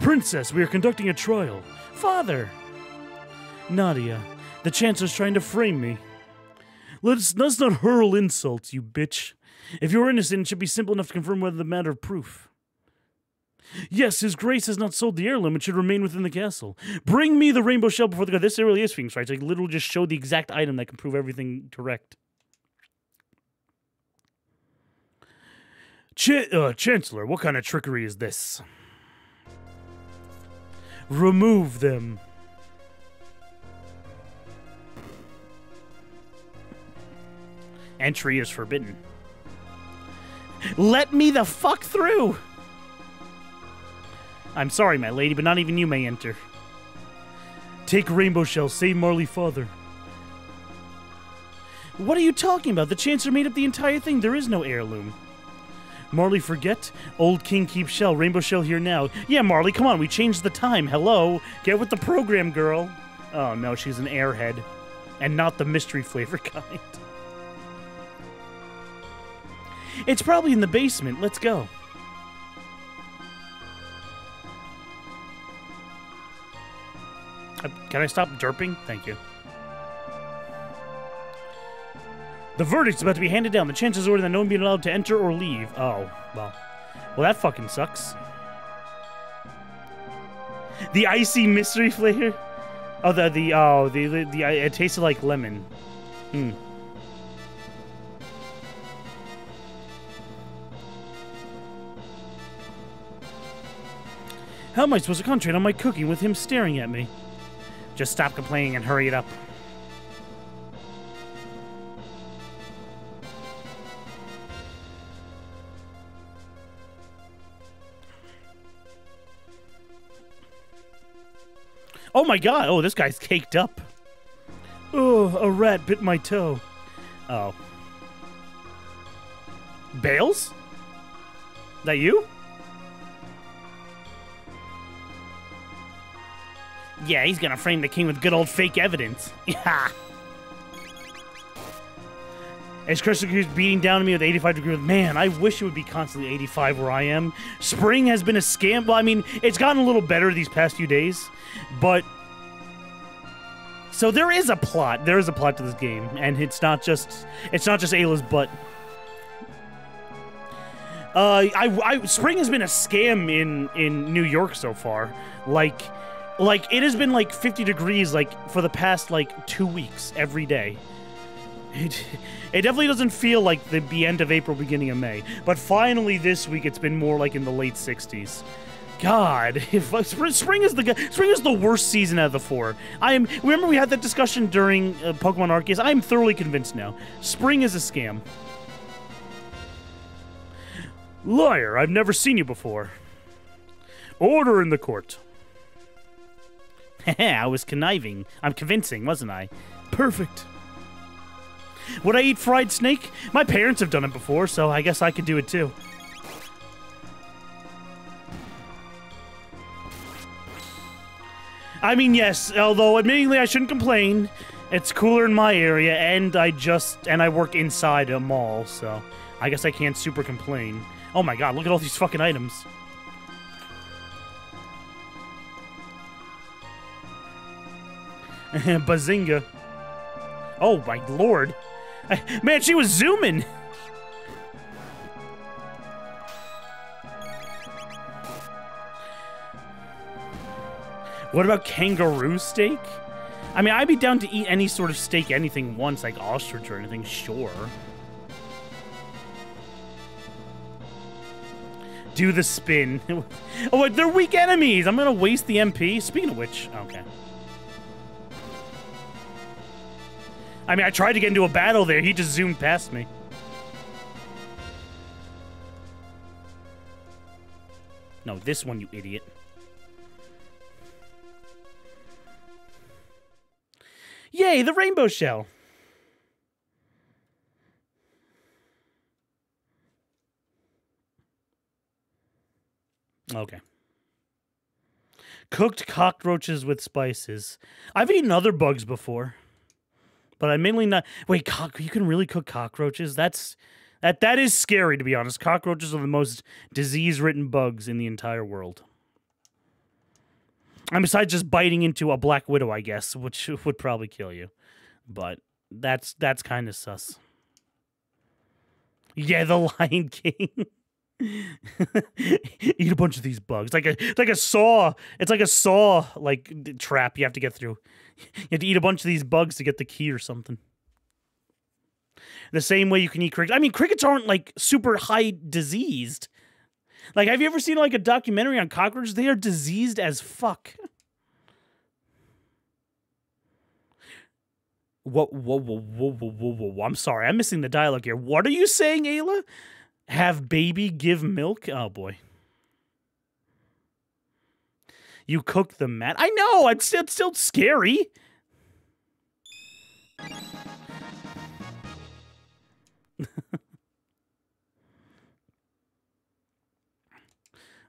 Princess, we are conducting a trial. Father! Nadia, the Chancellor's trying to frame me. Let's, let's not hurl insults, you bitch. If you're innocent, it should be simple enough to confirm whether the matter of proof. Yes, His Grace has not sold the heirloom. It should remain within the castle. Bring me the rainbow shell before the god. This really is Phoenix, right? So I literally just showed the exact item that can prove everything correct. Ch- uh, Chancellor, what kind of trickery is this? Remove them. Entry is forbidden. Let me the fuck through! I'm sorry, my lady, but not even you may enter. Take Rainbow Shell, save Marley father. What are you talking about? The Chancellor made up the entire thing. There is no heirloom. Marley, forget? Old King keeps shell. Rainbow Shell here now. Yeah, Marley, come on. We changed the time. Hello. Get with the program, girl. Oh, no, she's an airhead. And not the mystery flavor kind. It's probably in the basement. Let's go. Uh, can I stop derping? Thank you. The verdict's about to be handed down. The chances are that no one be allowed to enter or leave. Oh, well. Well, that fucking sucks. The icy mystery flavor? Oh, the, the, oh, the, the, the it tasted like lemon. Hmm. How am I supposed to concentrate on my cooking with him staring at me? Just stop complaining and hurry it up. Oh my god! Oh, this guy's caked up. Oh, a rat bit my toe. Oh. Bales? That you? Yeah, he's gonna frame the king with good old fake evidence. Yeah. As Crystal keeps beating down on me with 85 degrees, man, I wish it would be constantly 85 where I am. Spring has been a scam. Well, I mean, it's gotten a little better these past few days, but So there is a plot. There is a plot to this game, and it's not just it's not just Ayla's butt. Uh, I, I spring has been a scam in in New York so far. Like, like it has been like 50 degrees like for the past like two weeks every day. It, it definitely doesn't feel like the, the end of April, beginning of May. But finally this week, it's been more like in the late 60s. God, if uh, spring is the spring is the worst season out of the four. I am. Remember we had that discussion during uh, Pokemon Arceus. I am thoroughly convinced now. Spring is a scam. Liar! I've never seen you before. Order in the court. I was conniving. I'm convincing, wasn't I? Perfect. Would I eat fried snake? My parents have done it before, so I guess I could do it too. I mean, yes, although admittingly I shouldn't complain. It's cooler in my area, and I just, and I work inside a mall, so I guess I can't super complain. Oh my god, look at all these fucking items. Bazinga. Oh my lord. Man, she was zooming! What about kangaroo steak? I mean, I'd be down to eat any sort of steak, anything once, like ostrich or anything, sure. Do the spin. oh, wait, they're weak enemies! I'm gonna waste the MP. Speaking of which, okay. I mean, I tried to get into a battle there. He just zoomed past me. No, this one, you idiot. Yay, the rainbow shell. Okay. Cooked cockroaches with spices. I've eaten other bugs before, but I'm mainly not. Wait, cock, you can really cook cockroaches? That's that that is scary to be honest. Cockroaches are the most disease-ridden bugs in the entire world. And besides just biting into a black widow, I guess, which would probably kill you. But that's that's kind of sus. Yeah, the Lion King. Eat a bunch of these bugs, like a like a saw. It's like a saw like trap you have to get through. You have to eat a bunch of these bugs to get the key or something. The same way you can eat crickets. I mean, crickets aren't like super high diseased. Like, have you ever seen like a documentary on cockroaches? They are diseased as fuck. Whoa, whoa, whoa, whoa, whoa, whoa, whoa. I'm sorry. I'm missing the dialogue here. What are you saying, Ayla? Have baby give milk? Oh, boy. You cook the mat? I know! It's, it's still scary.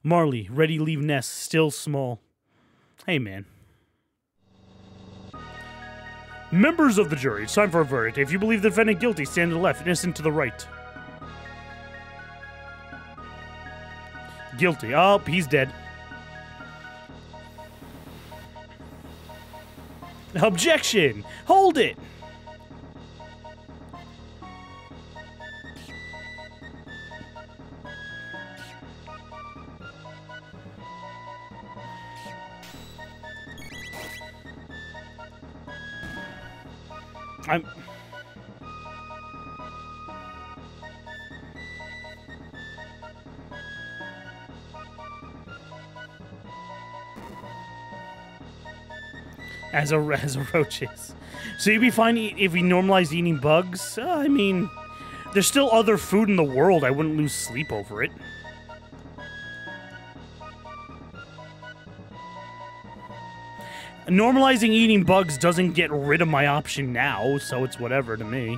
Marley, ready leave nest, still small. Hey, man. Members of the jury, it's time for a verdict. If you believe the defendant guilty, stand to the left, innocent to the right. Guilty. Oh, he's dead. Objection! Hold it! I'm... As a, as a roaches. So you'd be fine if we normalized eating bugs? Uh, I mean, there's still other food in the world. I wouldn't lose sleep over it. Normalizing eating bugs doesn't get rid of my option now, so it's whatever to me.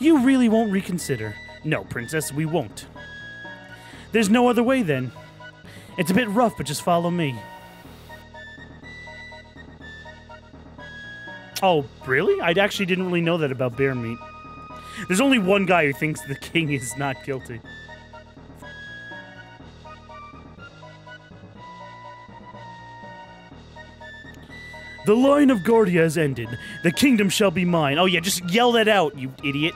You really won't reconsider. No, Princess, we won't. There's no other way, then. It's a bit rough, but just follow me. Oh, really? I actually didn't really know that about bear meat. There's only one guy who thinks the king is not guilty. The line of Guardia has ended. The kingdom shall be mine. Oh yeah, just yell that out, you idiot.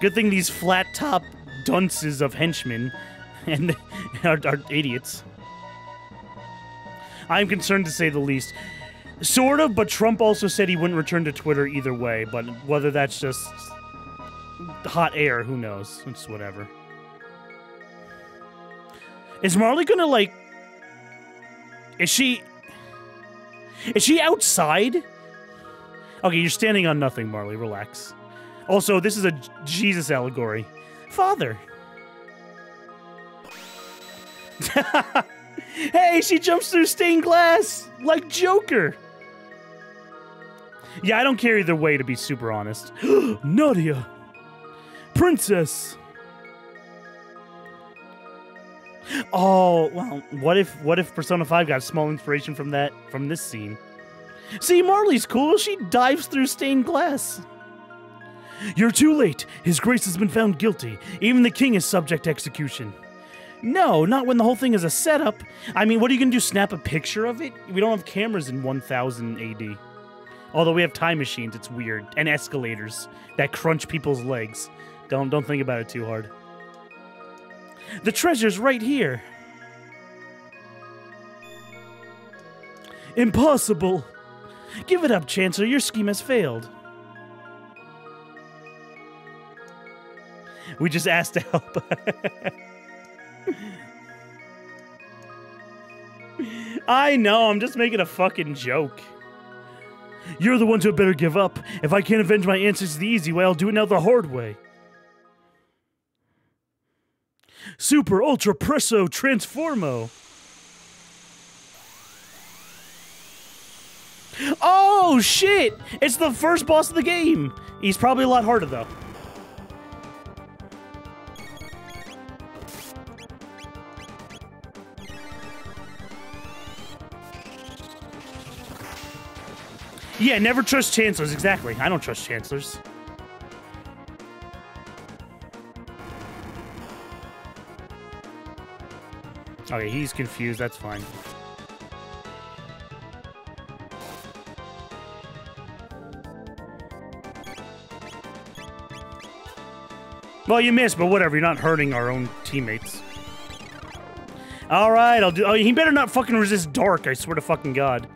Good thing these flat top dunces of henchmen and are, are idiots. I'm concerned to say the least. Sort of, but Trump also said he wouldn't return to Twitter either way, but whether that's just hot air, who knows? It's whatever. Is Marley gonna, like... Is she... Is she outside? Okay, you're standing on nothing, Marley. Relax. Also, this is a Jesus allegory. Father. hey, she jumps through stained glass like Joker. Yeah, I don't care either way, to be super honest. Nadia. Princess. Oh, well, what if what if Persona 5 got small inspiration from that from this scene? See, Marley's cool. She dives through stained glass. You're too late. His grace has been found guilty. Even the king is subject to execution. No, not when the whole thing is a setup. I mean, what are you going to do? Snap a picture of it? We don't have cameras in 1000 AD. Although we have time machines, it's weird. And escalators that crunch people's legs. Don't don't think about it too hard. The treasure's right here. Impossible. Give it up, Chancellor. Your scheme has failed. We just asked to help. I know, I'm just making a fucking joke. You're the ones who better give up. If I can't avenge my ancestors the easy way, I'll do it now the hard way. Super Ultra Presso Transformo. Oh shit! It's the first boss of the game! He's probably a lot harder though. Yeah, never trust chancellors, exactly. I don't trust chancellors. Okay, he's confused, that's fine. Well, you missed, but whatever. You're not hurting our own teammates. All right, I'll do. Oh, he better not fucking resist dark. I swear to fucking god.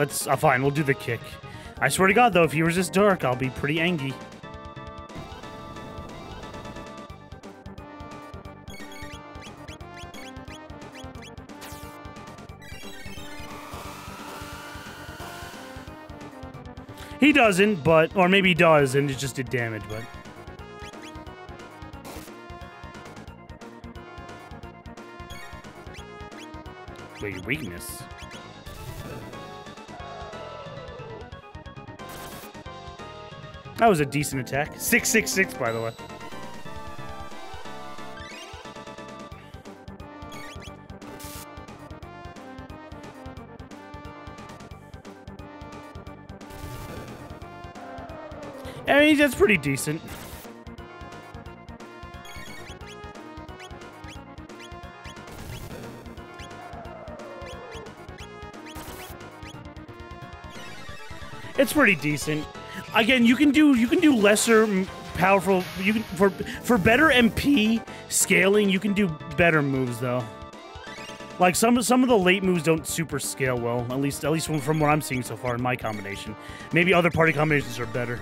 Let's. Uh, fine, we'll do the kick. I swear to God, though, if he resists dark, I'll be pretty angry. He doesn't, but or maybe he does, and it just did damage, but. Wait, weakness. That was a decent attack. 666, by the way. I mean, that's pretty decent. It's pretty decent again, you can do you can do lesser powerful. You can for for better MP scaling. You can do better moves though. Like some some of the late moves don't super scale well. At least at least from, from what I'm seeing so far in my combination. Maybe other party combinations are better.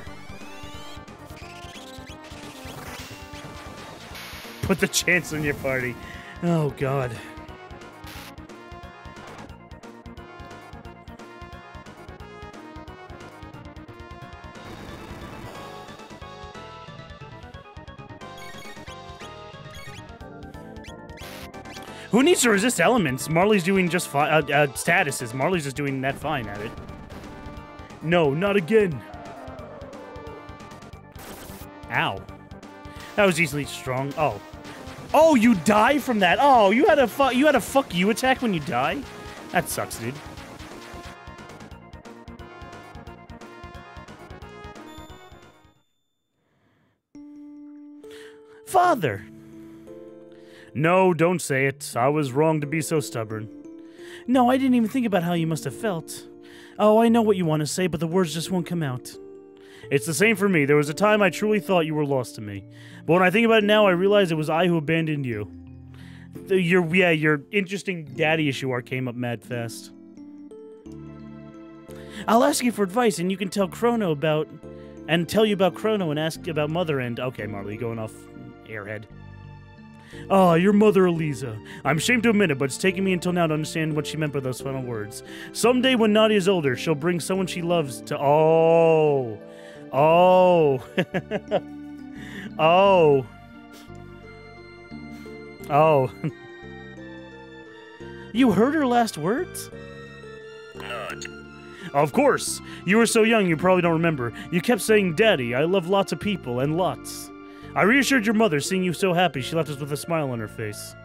Put the chance in your party. Oh god. Who needs to resist elements? Marley's doing just fine. Uh, uh, statuses. Marley's just doing that fine at it. No, not again. Ow. That was easily strong. Oh. Oh, you die from that. Oh, you had a fu- you had a fuck you attack when you die. That sucks, dude. Father. No, don't say it. I was wrong to be so stubborn. No, I didn't even think about how you must have felt. Oh, I know what you want to say, but the words just won't come out. It's the same for me. There was a time I truly thought you were lost to me. But when I think about it now, I realize it was I who abandoned you. Your yeah, your interesting daddy issue arc came up mad fast. I'll ask you for advice, and you can tell Chrono about, and tell you about Chrono and ask about Mother. And okay, Marley, going off airhead. Ah, your mother, Aliza. I'm ashamed to admit it, but it's taken me until now to understand what she meant by those final words. Someday, when Nadia's older, she'll bring someone she loves to. Oh, oh, oh, oh. you heard her last words? Of course. You were so young, you probably don't remember. You kept saying, Daddy, I love lots of people, and lots. I reassured your mother, seeing you so happy, she left us with a smile on her face.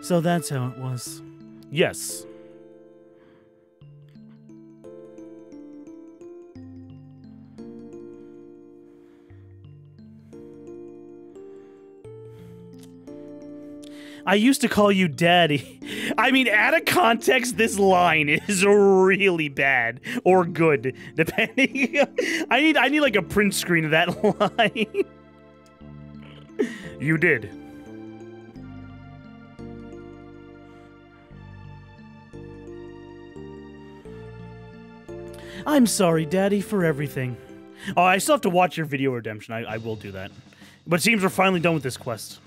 So that's how it was. Yes. I used to call you daddy. I mean, out of context, this line is really bad or good, depending. I need I need like a print screen of that line. you did. I'm sorry, Daddy, for everything. Oh, I still have to watch your video redemption. I, I will do that. But it seems we're finally done with this quest.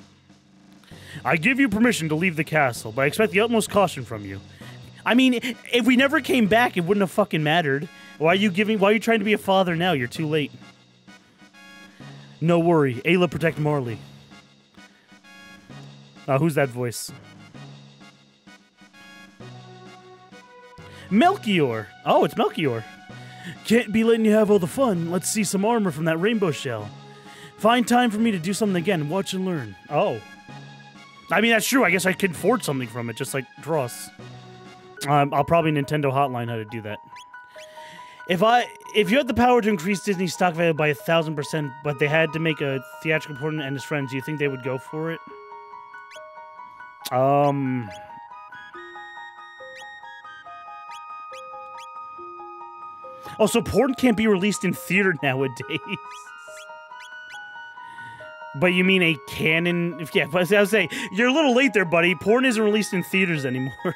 I give you permission to leave the castle, but I expect the utmost caution from you. I mean, if we never came back, it wouldn't have fucking mattered. Why are you giving? Why are you trying to be a father now? You're too late. No worry, Ayla protect Marley. Uh, who's that voice? Melchior. Oh, it's Melchior. Can't be letting you have all the fun. Let's see some armor from that rainbow shell. Find time for me to do something again. Watch and learn. Oh. I mean, that's true. I guess I could forge something from it, just like Dross. Um, I'll probably Nintendo Hotline how to do that. If I, if you had the power to increase Disney's stock value by a thousand percent, but they had to make a theatrical porn and his friends, do you think they would go for it? Um. Oh, so porn can't be released in theater nowadays. But you mean a canon? Yeah, but I was saying you're a little late there, buddy. Porn isn't released in theaters anymore.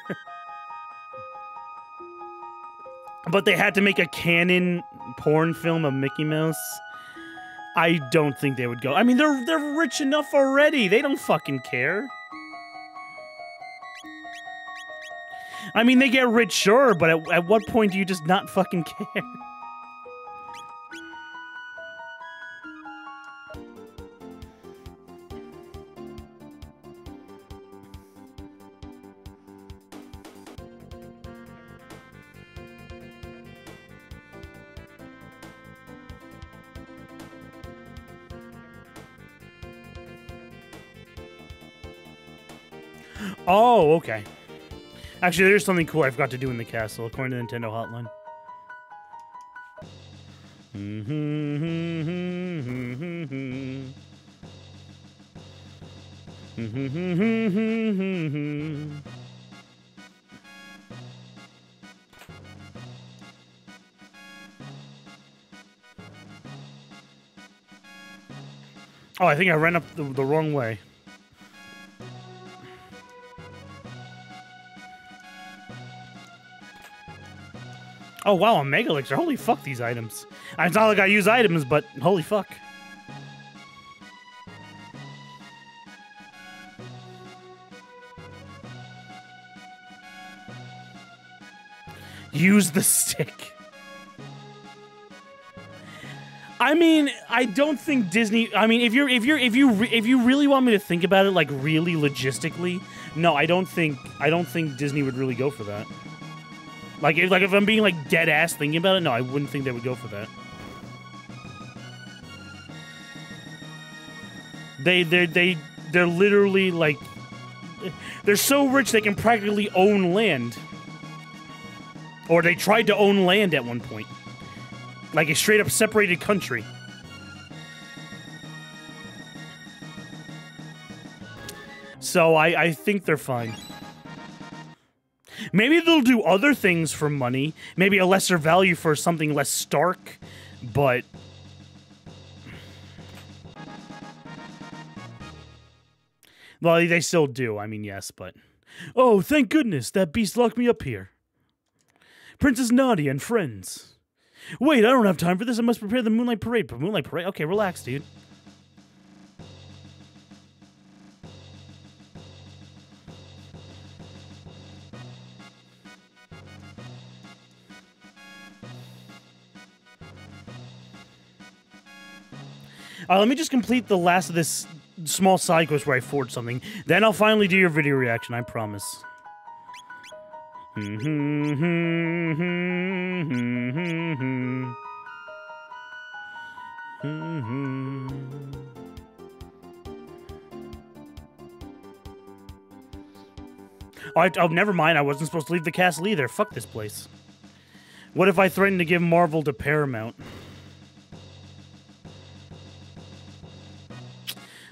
but they had to make a canon porn film of Mickey Mouse. I don't think they would go. I mean, they're they're rich enough already. They don't fucking care. I mean, they get rich, sure, but at, at what point do you just not fucking care? Oh, okay. Actually, there's something cool I forgot to do in the castle, according to Nintendo Hotline. Oh, I think I ran up the, the wrong way. Oh wow, a Mega Elixir. Holy fuck, these items. It's not like I use items, but holy fuck. Use the stick. I mean, I don't think Disney. I mean, if you're if you're if you if you really want me to think about it, like really logistically, no, I don't think I don't think Disney would really go for that. Like if like if I'm being like dead ass thinking about it, no, I wouldn't think they would go for that. They they they they're literally like they're so rich they can practically own land. Or they tried to own land at one point. Like a straight up separated country. So I, I think they're fine. Maybe they'll do other things for money. Maybe a lesser value for something less stark. But Well, they still do. I mean, yes, but. Oh, thank goodness that beast locked me up here. Princess Nadia and friends. Wait, I don't have time for this. I must prepare the Moonlight Parade. But Moonlight Parade? Okay, relax, dude. Uh, let me just complete the last of this small side quest where I forge something. Then I'll finally do your video reaction, I promise. Oh, I, oh, never mind. I wasn't supposed to leave the castle either. Fuck this place. What if I threatened to give Marvel to Paramount?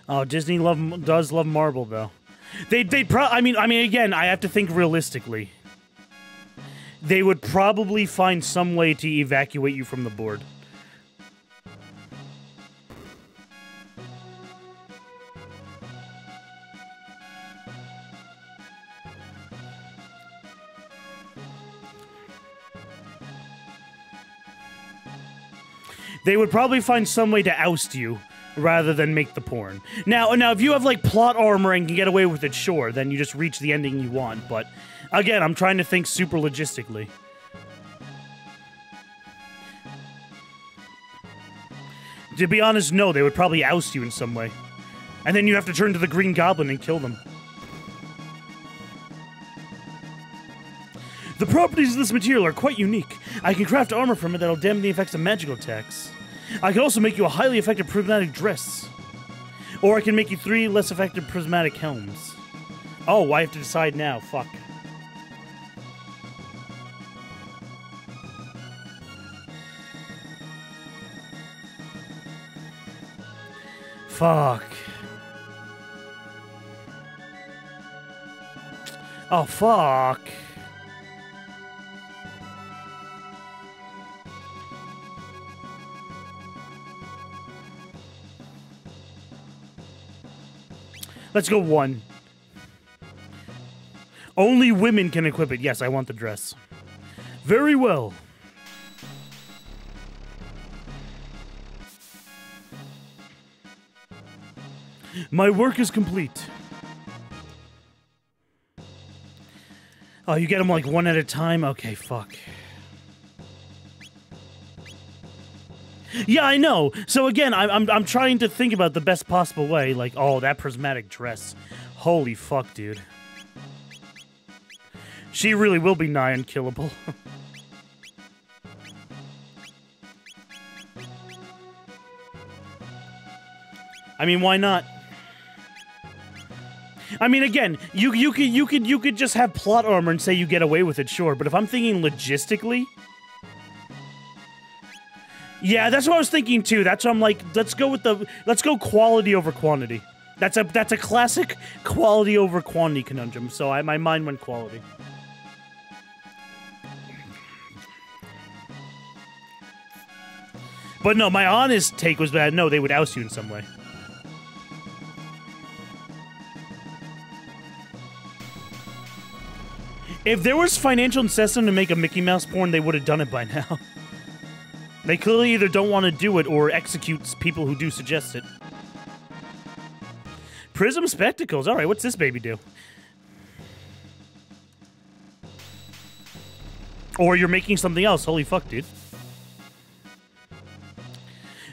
Oh, Disney love does love Marvel though. They they pro. I mean I mean again I have to think realistically. They would probably find some way to evacuate you from the board. They would probably find some way to oust you rather than make the porn. Now, now if you have like plot armor and can get away with it, sure, then you just reach the ending you want. But again, I'm trying to think super logistically. To be honest, no, they would probably oust you in some way. And then you have to turn to the Green Goblin and kill them. The properties of this material are quite unique. I can craft armor from it that'll dampen the effects of magical attacks. I can also make you a highly effective prismatic dress. Or I can make you three less effective prismatic helms. Oh, I have to decide now. Fuck. Fuck. Oh, fuck. Let's go one. Only women can equip it. Yes, I want the dress. Very well. My work is complete. Oh, you get them like one at a time? Okay, fuck. Yeah, I know. So again, I'm, I'm I'm trying to think about the best possible way. Like, oh, that prismatic dress. Holy fuck, dude. She really will be nigh unkillable. I mean, why not? I mean, again, you you could you could you could just have plot armor and say you get away with it, sure. But if I'm thinking logistically, yeah, that's what I was thinking too. That's I'm like, let's go with the let's go quality over quantity. That's a that's a classic quality over quantity conundrum. So I, my mind went quality. But no, my honest take was that no, they would oust you in some way. If there was financial incentive to make a Mickey Mouse porn, they would have done it by now. They clearly either don't want to do it or execute people who do suggest it. Prism Spectacles. All right, what's this baby do? Or you're making something else. Holy fuck, dude.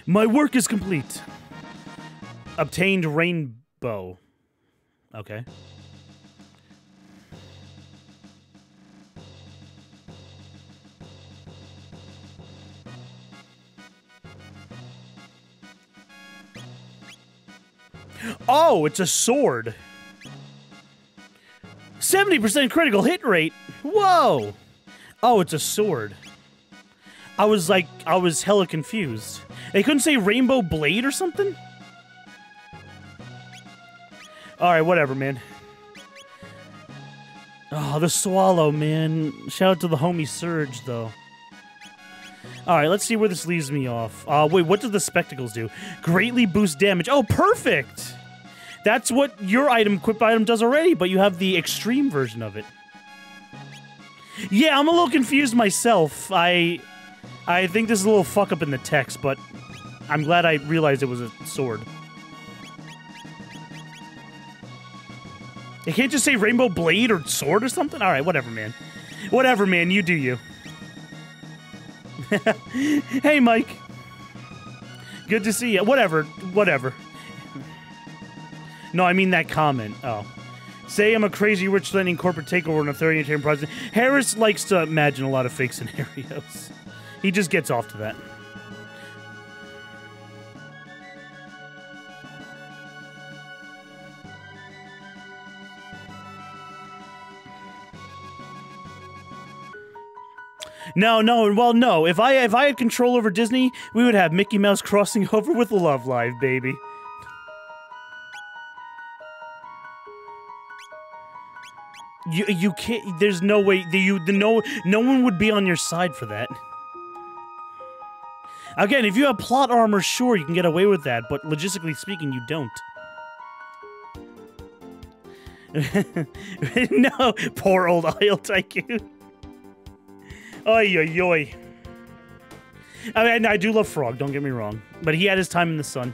My work is complete. Obtained rainbow. Okay. Oh, it's a sword. 70% critical hit rate. Whoa. Oh, it's a sword. I was like, I was hella confused. They couldn't say rainbow blade or something? Alright, whatever, man. Oh, the swallow, man. Shout out to the homie Surge, though. Alright, let's see where this leaves me off. Uh, wait, what do the spectacles do? Greatly boost damage. Oh, perfect! That's what your item, equip item does already, but you have the extreme version of it. Yeah, I'm a little confused myself. I I think this is a little fuck up in the text, but I'm glad I realized it was a sword. You can't just say rainbow blade or sword or something? Alright, whatever, man. Whatever, man, you do you. hey, Mike. Good to see you. Whatever, whatever. No, I mean that comment. Oh. Say I'm a crazy rich landing corporate takeover in a 30 term president. Harris likes to imagine a lot of fake scenarios. He just gets off to that. No, no, well, no. If I if I had control over Disney, we would have Mickey Mouse crossing over with Love Live, baby. You you can't. There's no way. You the no no one would be on your side for that. Again, if you have plot armor, sure you can get away with that, but logistically speaking, you don't. no, poor old oil tycoon. Oi, oi, oi. I mean, I do love Frog, don't get me wrong. But he had his time in the sun.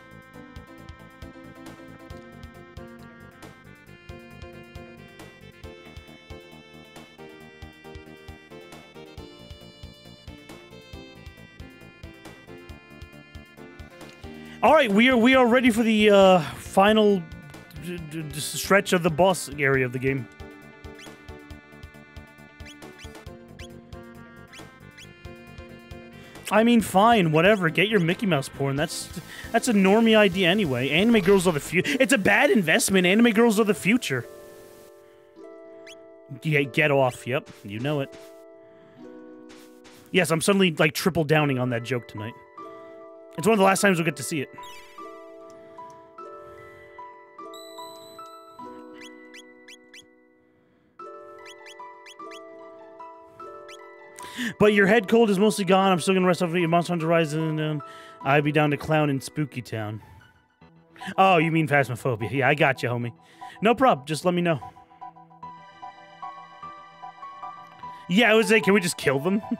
All right, we are we are ready for the uh, final stretch of the boss area of the game. I mean, fine, whatever. Get your Mickey Mouse porn. That's that's a normie idea anyway. Anime girls are the future. It's a bad investment. Anime girls are the future. Yeah, get off. Yep, you know it. Yes, I'm suddenly like triple downing on that joke tonight. It's one of the last times we'll get to see it. But your head cold is mostly gone. I'm still gonna rest off of Monster Hunter Rise, and I'd be down to clown in Spooky Town. Oh, you mean Phasmophobia? Yeah, I got you, homie. No problem. Just let me know. Yeah, I was like, can we just kill them?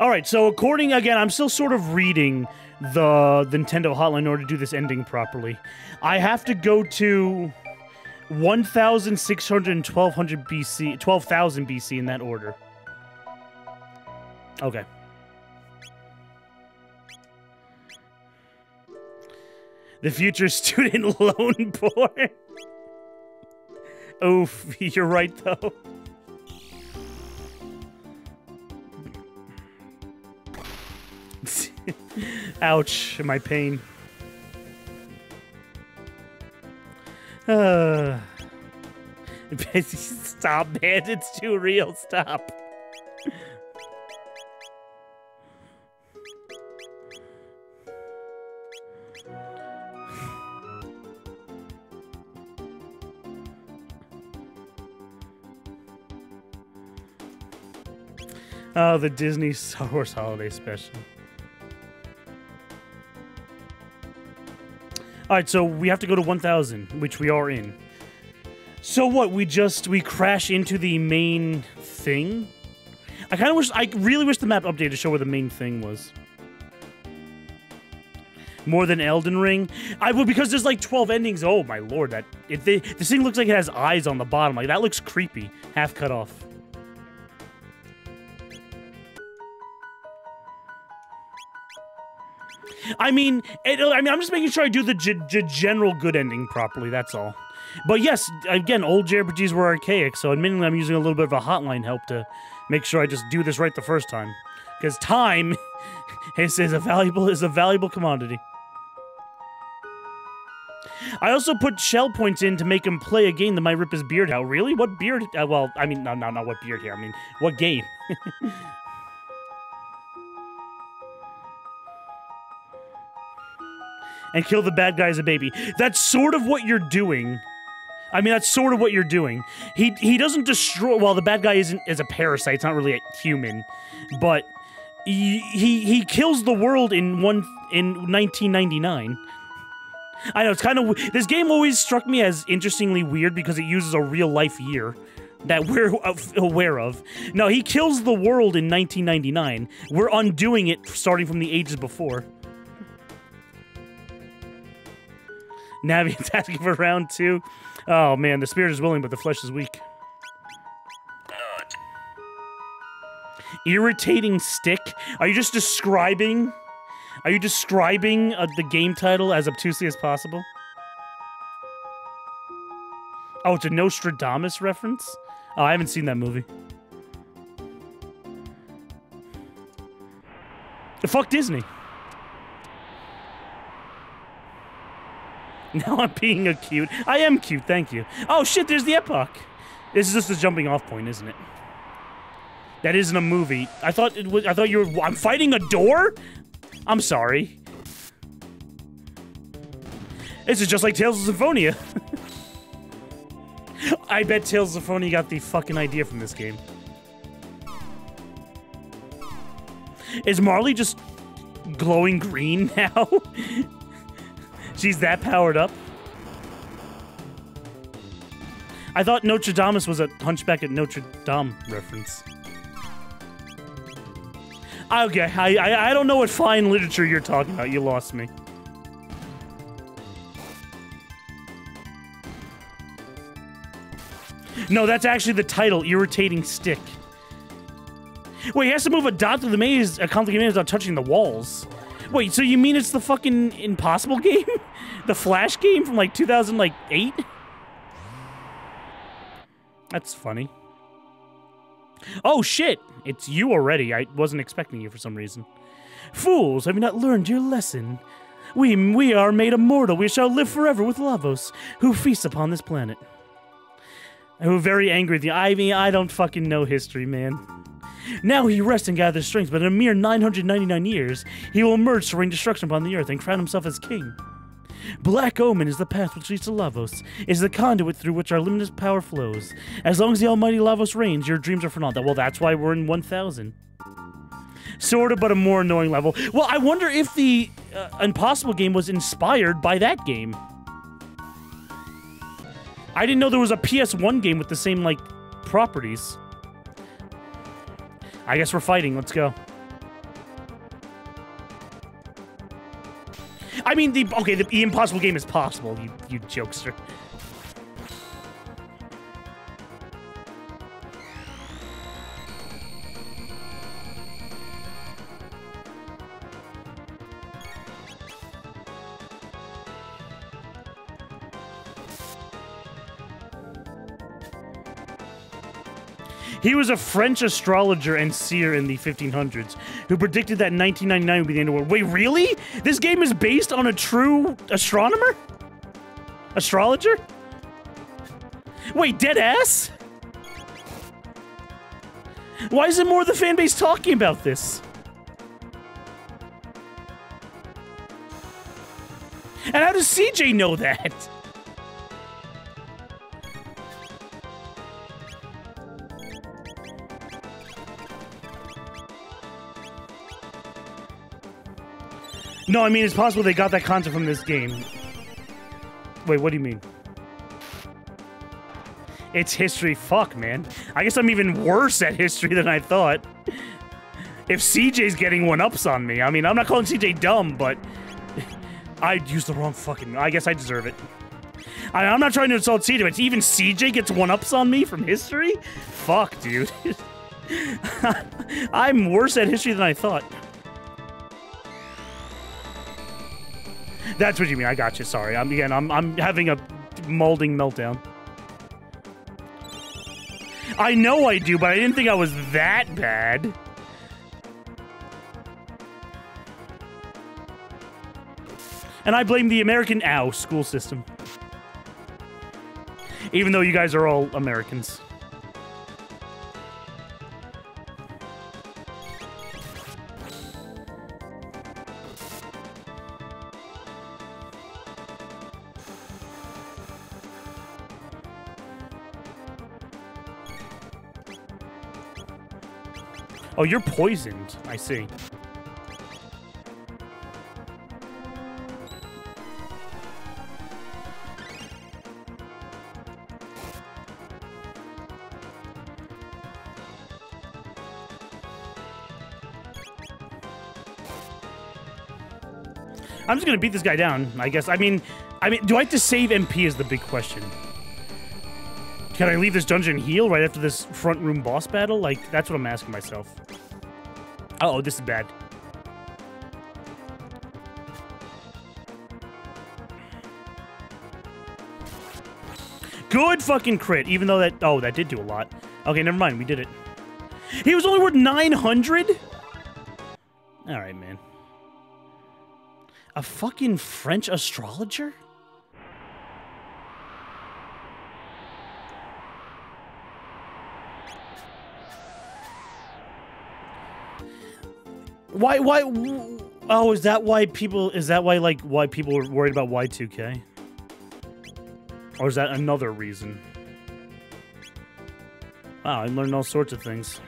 All right, so according again, I'm still sort of reading the Nintendo hotline in order to do this ending properly. I have to go to 1,600 and 1,200 BC, 12,000 BC in that order. Okay. The future student loan board. Oof, you're right though. Ouch, my pain. Uh, stop, man. It's too real. Stop. Oh, the Disney Star Wars Holiday Special. All right, so we have to go to 1000, which we are in. So what? We just we crash into the main thing. I kind of wish I really wish the map updated to show where the main thing was. More than Elden Ring, I would because there's like 12 endings. Oh my lord, that if they, this thing looks like it has eyes on the bottom. Like that looks creepy, half cut off. I mean, it, I mean, I'm just making sure I do the general good ending properly. That's all. But yes, again, old JRPGs were archaic, so admittedly I'm using a little bit of a hotline help to make sure I just do this right the first time. Because time is, is a valuable is a valuable commodity. I also put shell points in to make him play a game that might rip his beard out. Really? What beard? Uh, well, I mean, no, no, not what beard here. I mean, what game? and kill the bad guy as a baby. That's sort of what you're doing. I mean, that's sort of what you're doing. He he doesn't destroy. Well, the bad guy isn't is a parasite. It's not really a human, but he he, he kills the world in one in 1999. I know it's kind of this game always struck me as interestingly weird because it uses a real life year that we're aware of. No, he kills the world in 1999. We're undoing it starting from the ages before. Navi asking for round two. Oh man, the spirit is willing, but the flesh is weak. Irritating stick? Are you just describing? Are you describing uh, the game title as obtusely as possible? Oh, it's a Nostradamus reference? Oh, I haven't seen that movie. The fuck Disney. Now I'm being a cute. I am cute, thank you. Oh shit, there's the epoch. This is just a jumping off point, isn't it? That isn't a movie. I thought it was, I thought you were I'm fighting a door? I'm sorry. This is just like Tales of Symphonia. I bet Tales of Symphonia got the fucking idea from this game. Is Marley just glowing green now? She's that powered up? I thought Notre Dame was a Hunchback at Notre Dame reference. Okay, I, I, I don't know what fine literature you're talking about. You lost me. No, that's actually the title, Irritating Stick. Wait, he has to move a dot through the maze, a complicated maze without touching the walls. Wait, so you mean it's the fucking Impossible game? the Flash game from like 2008? That's funny. Oh shit! It's you already. I wasn't expecting you for some reason. Fools, have you not learned your lesson? We, we are made immortal. We shall live forever with Lavos, who feasts upon this planet. who are very angry you. I mean, I don't fucking know history, man. Now he rests and gathers strength, but in a mere 999 years, he will emerge to rain destruction upon the earth and crown himself as king. Black Omen is the path which leads to Lavos, is the conduit through which our limitless power flows. As long as the almighty Lavos reigns, your dreams are for naught. Well, that's why we're in 1000. Sort of, but a more annoying level. Well, I wonder if the uh, Impossible game was inspired by that game. I didn't know there was a PS1 game with the same, like, properties. I guess we're fighting. Let's go. I mean, the okay, the, the impossible game is possible, you, you jokester. He was a French astrologer and seer in the 1500s who predicted that 1999 would be the end of the world. Wait, really? This game is based on a true astronomer? Astrologer? Wait, dead ass? Why isn't more of the fan base talking about this? And how does CJ know that? No, I mean, it's possible they got that concept from this game. Wait, what do you mean? It's history. Fuck, man. I guess I'm even worse at history than I thought. If CJ's getting one-ups on me, I mean, I'm not calling CJ dumb, but... I used the wrong fucking... I guess I deserve it. I, am not trying to insult CJ, but even CJ gets one-ups on me from history? Fuck, dude. I'm worse at history than I thought. That's what you mean. I got you. Sorry. I'm again. I'm I'm having a molding meltdown. I know I do, but I didn't think I was that bad. And I blame the American ow school system. Even though you guys are all Americans. Oh, you're poisoned. I see. I'm just gonna beat this guy down, I guess. I mean, I mean, do I have to save MP is the big question. Can I leave this dungeon heal right after this front room boss battle? Like, that's what I'm asking myself. Uh oh, this is bad. Good fucking crit, even though that... Oh, that did do a lot. Okay, never mind. We did it. He was only worth 900? All right, man. A fucking French astrologer? Why? Why? Oh, is that why people? Is that why like why people are worried about Y2K? Or is that another reason? Wow, I learned all sorts of things.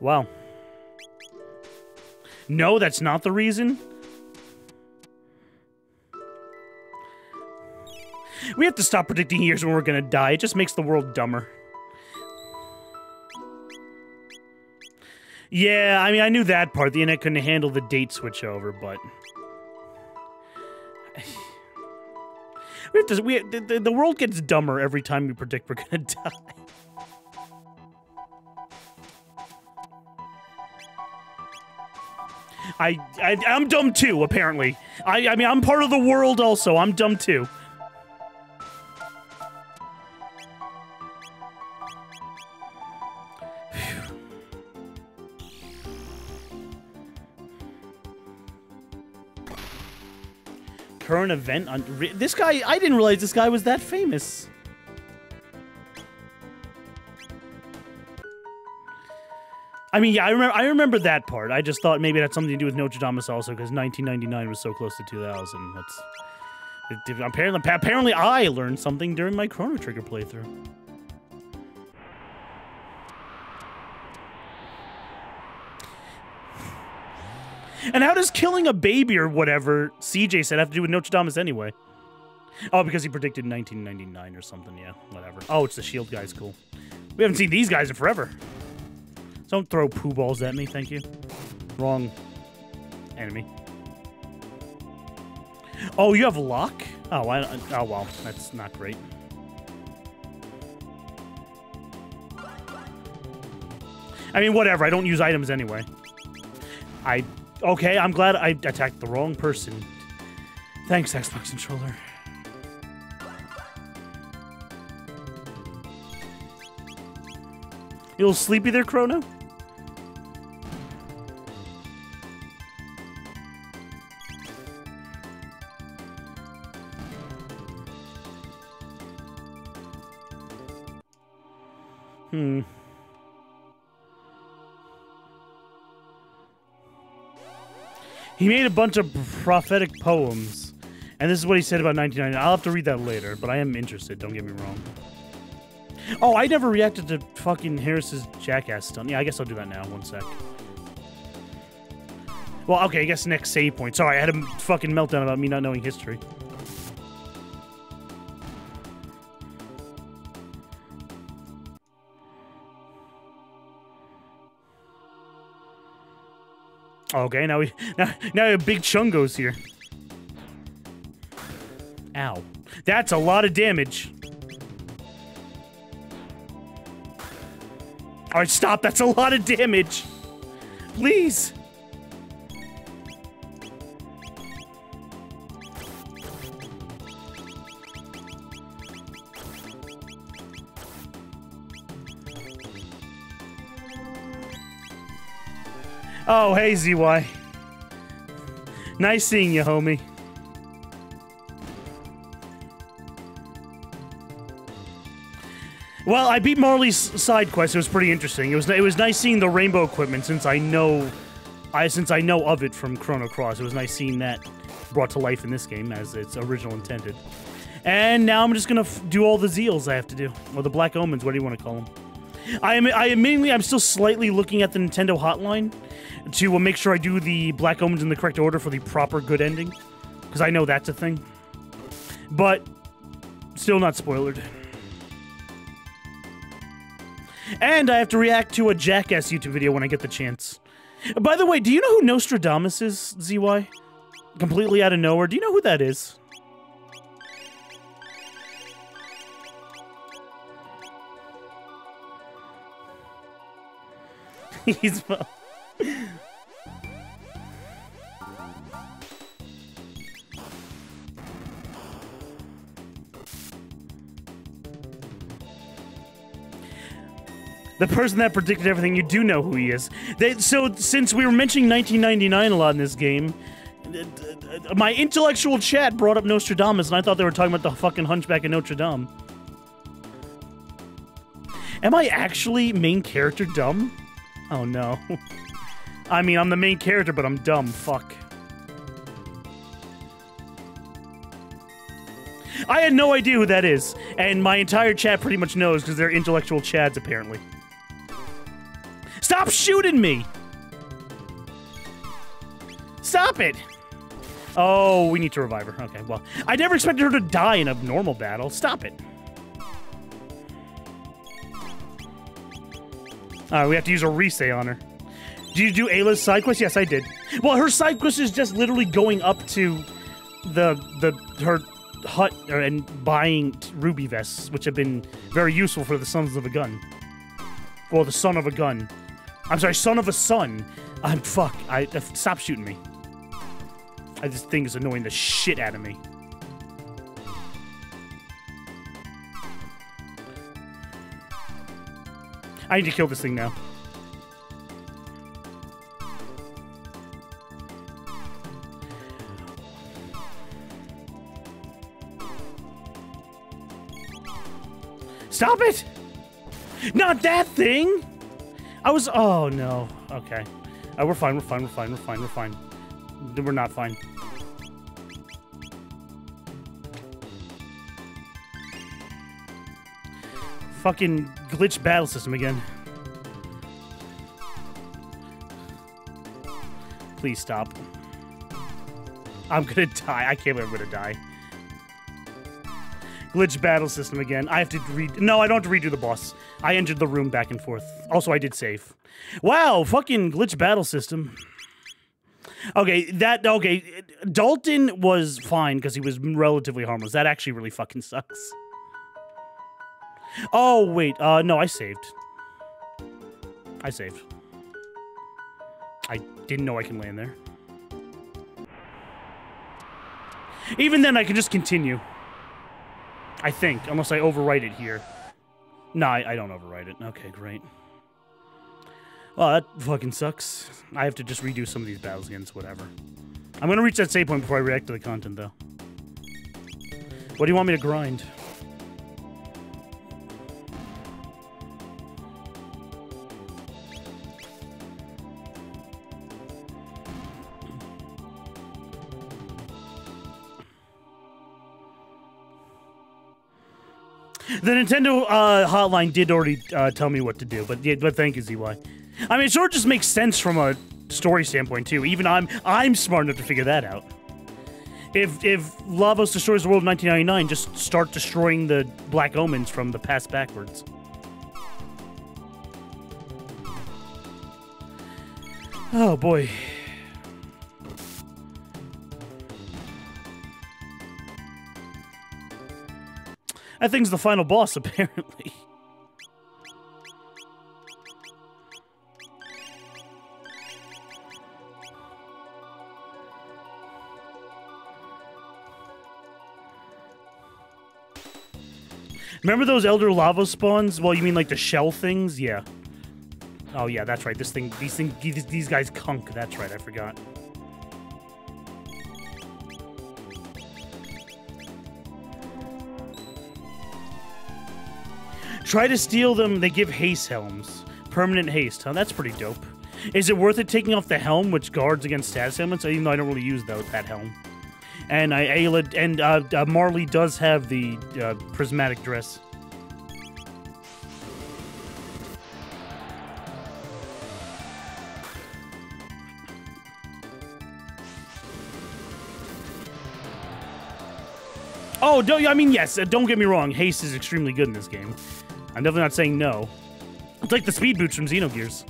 Wow. No, that's not the reason. We have to stop predicting years when we're gonna die. It just makes the world dumber. Yeah, I mean, I knew that part. The internet couldn't handle the date switchover, but... We have to, we, the, the world gets dumber every time we predict we're gonna die. I, I I'm dumb too, apparently. I I mean I'm part of the world also. I'm dumb too. Current event on this guy. I didn't realize this guy was that famous. I mean, yeah, I remember. I remember that part. I just thought maybe it had something to do with Notre Dame also, because 1999 was so close to 2000. That's it, apparently. Apparently, I learned something during my Chrono Trigger playthrough. And how does killing a baby or whatever CJ said have to do with Notre Dame anyway? Oh, because he predicted 1999 or something. Yeah, whatever. Oh, it's the shield guys. Cool. We haven't seen these guys in forever. Don't throw poo balls at me, thank you. Wrong enemy. Oh, you have luck? Oh, I, oh well, that's not great. I mean, whatever. I don't use items anyway. I Okay, I'm glad I attacked the wrong person. Thanks, Xbox controller. You little sleepy there, Chrono? Hmm. He made a bunch of prophetic poems. And this is what he said about 1990. I'll have to read that later, but I am interested, don't get me wrong. Oh, I never reacted to fucking Harris's jackass stunt. Yeah, I guess I'll do that now. One sec. Well, okay, I guess next save point. Sorry, I had a fucking meltdown about me not knowing history. Okay, now we now now Big Chungus here. Ow. That's a lot of damage. Alright, stop. That's a lot of damage. Please. Oh, hey, ZY. Nice seeing you, homie. Well, I beat Marley's side quest. It was pretty interesting. It was it was nice seeing the rainbow equipment since I know, I since I know of it from Chrono Cross. It was nice seeing that brought to life in this game as its original intended. And now I'm just gonna do all the Zeals I have to do, or the Black Omens, what do you want to call them? I am. I admittedly, I'm still slightly looking at the Nintendo hotline to uh, make sure I do the Black Omens in the correct order for the proper good ending, because I know that's a thing. But still not spoiled. And I have to react to a Jackass YouTube video when I get the chance. By the way, do you know who Nostradamus is, ZY? Completely out of nowhere. Do you know who that is? He's. The person that predicted everything, you do know who he is. They, so, since we were mentioning 1999 a lot in this game, my intellectual chat brought up Nostradamus, and I thought they were talking about the fucking Hunchback of Notre Dame. Am I actually main character dumb? Oh no. I mean, I'm the main character, but I'm dumb. Fuck. I had no idea who that is, and my entire chat pretty much knows because they're intellectual chads, apparently. Stop shooting me! Stop it! Oh, we need to revive her. Okay, well, I never expected her to die in a normal battle. Stop it. Alright, we have to use a resay on her. Did you do Ayla's side quest? Yes, I did. Well, her side quest is just literally going up to the the her hut and buying ruby vests, which have been very useful for the sons of a gun. Well, the son of a gun. I'm sorry, son of a son. I'm fuck. I uh, stop shooting me. I, this thing is annoying the shit out of me. I need to kill this thing now. Stop it! Not that thing! I was. Oh no. Okay. Uh, we're fine. We're fine. We're fine. We're fine. We're fine. We're not fine. Fucking glitch battle system again. Please stop. I'm gonna die. I can't believe I'm gonna die. Glitch battle system again. I have to read. No, I don't have to redo the boss. I entered the room back and forth. Also, I did save. Wow, fucking glitch battle system. Okay, that okay. Dalton was fine because he was relatively harmless. That actually really fucking sucks. Oh, wait. Uh, no, I saved. I saved. I didn't know I can land there. Even then, I can just continue. I think, unless I overwrite it here. No, I, I don't overwrite it. Okay, great. Well, that fucking sucks. I have to just redo some of these battles against whatever. I'm gonna reach that save point before I react to the content, though. What do you want me to grind? The Nintendo uh, hotline did already uh, tell me what to do, but yeah, but thank you, ZY. I mean, it sort of just makes sense from a story standpoint too. Even I'm I'm smart enough to figure that out. If if Lavos destroys the world in 1999, just start destroying the Black Omens from the past backwards. Oh boy. That thing's the final boss, apparently. Remember those Elder Lavos spawns? Well, you mean like the shell things? Yeah. Oh yeah, that's right. This thing, these things, these, these guys kunk. That's right. I forgot. Try to steal them. They give haste helms. Permanent haste. Huh? That's pretty dope. Is it worth it taking off the helm, which guards against status ailments? Even though I don't really use that, that helm. And I Ayla, and uh, uh, Marley does have the uh, prismatic dress. Oh, don't, I mean, yes, uh, don't get me wrong. Haste is extremely good in this game. I'm definitely not saying no. It's like the speed boots from Xenogears.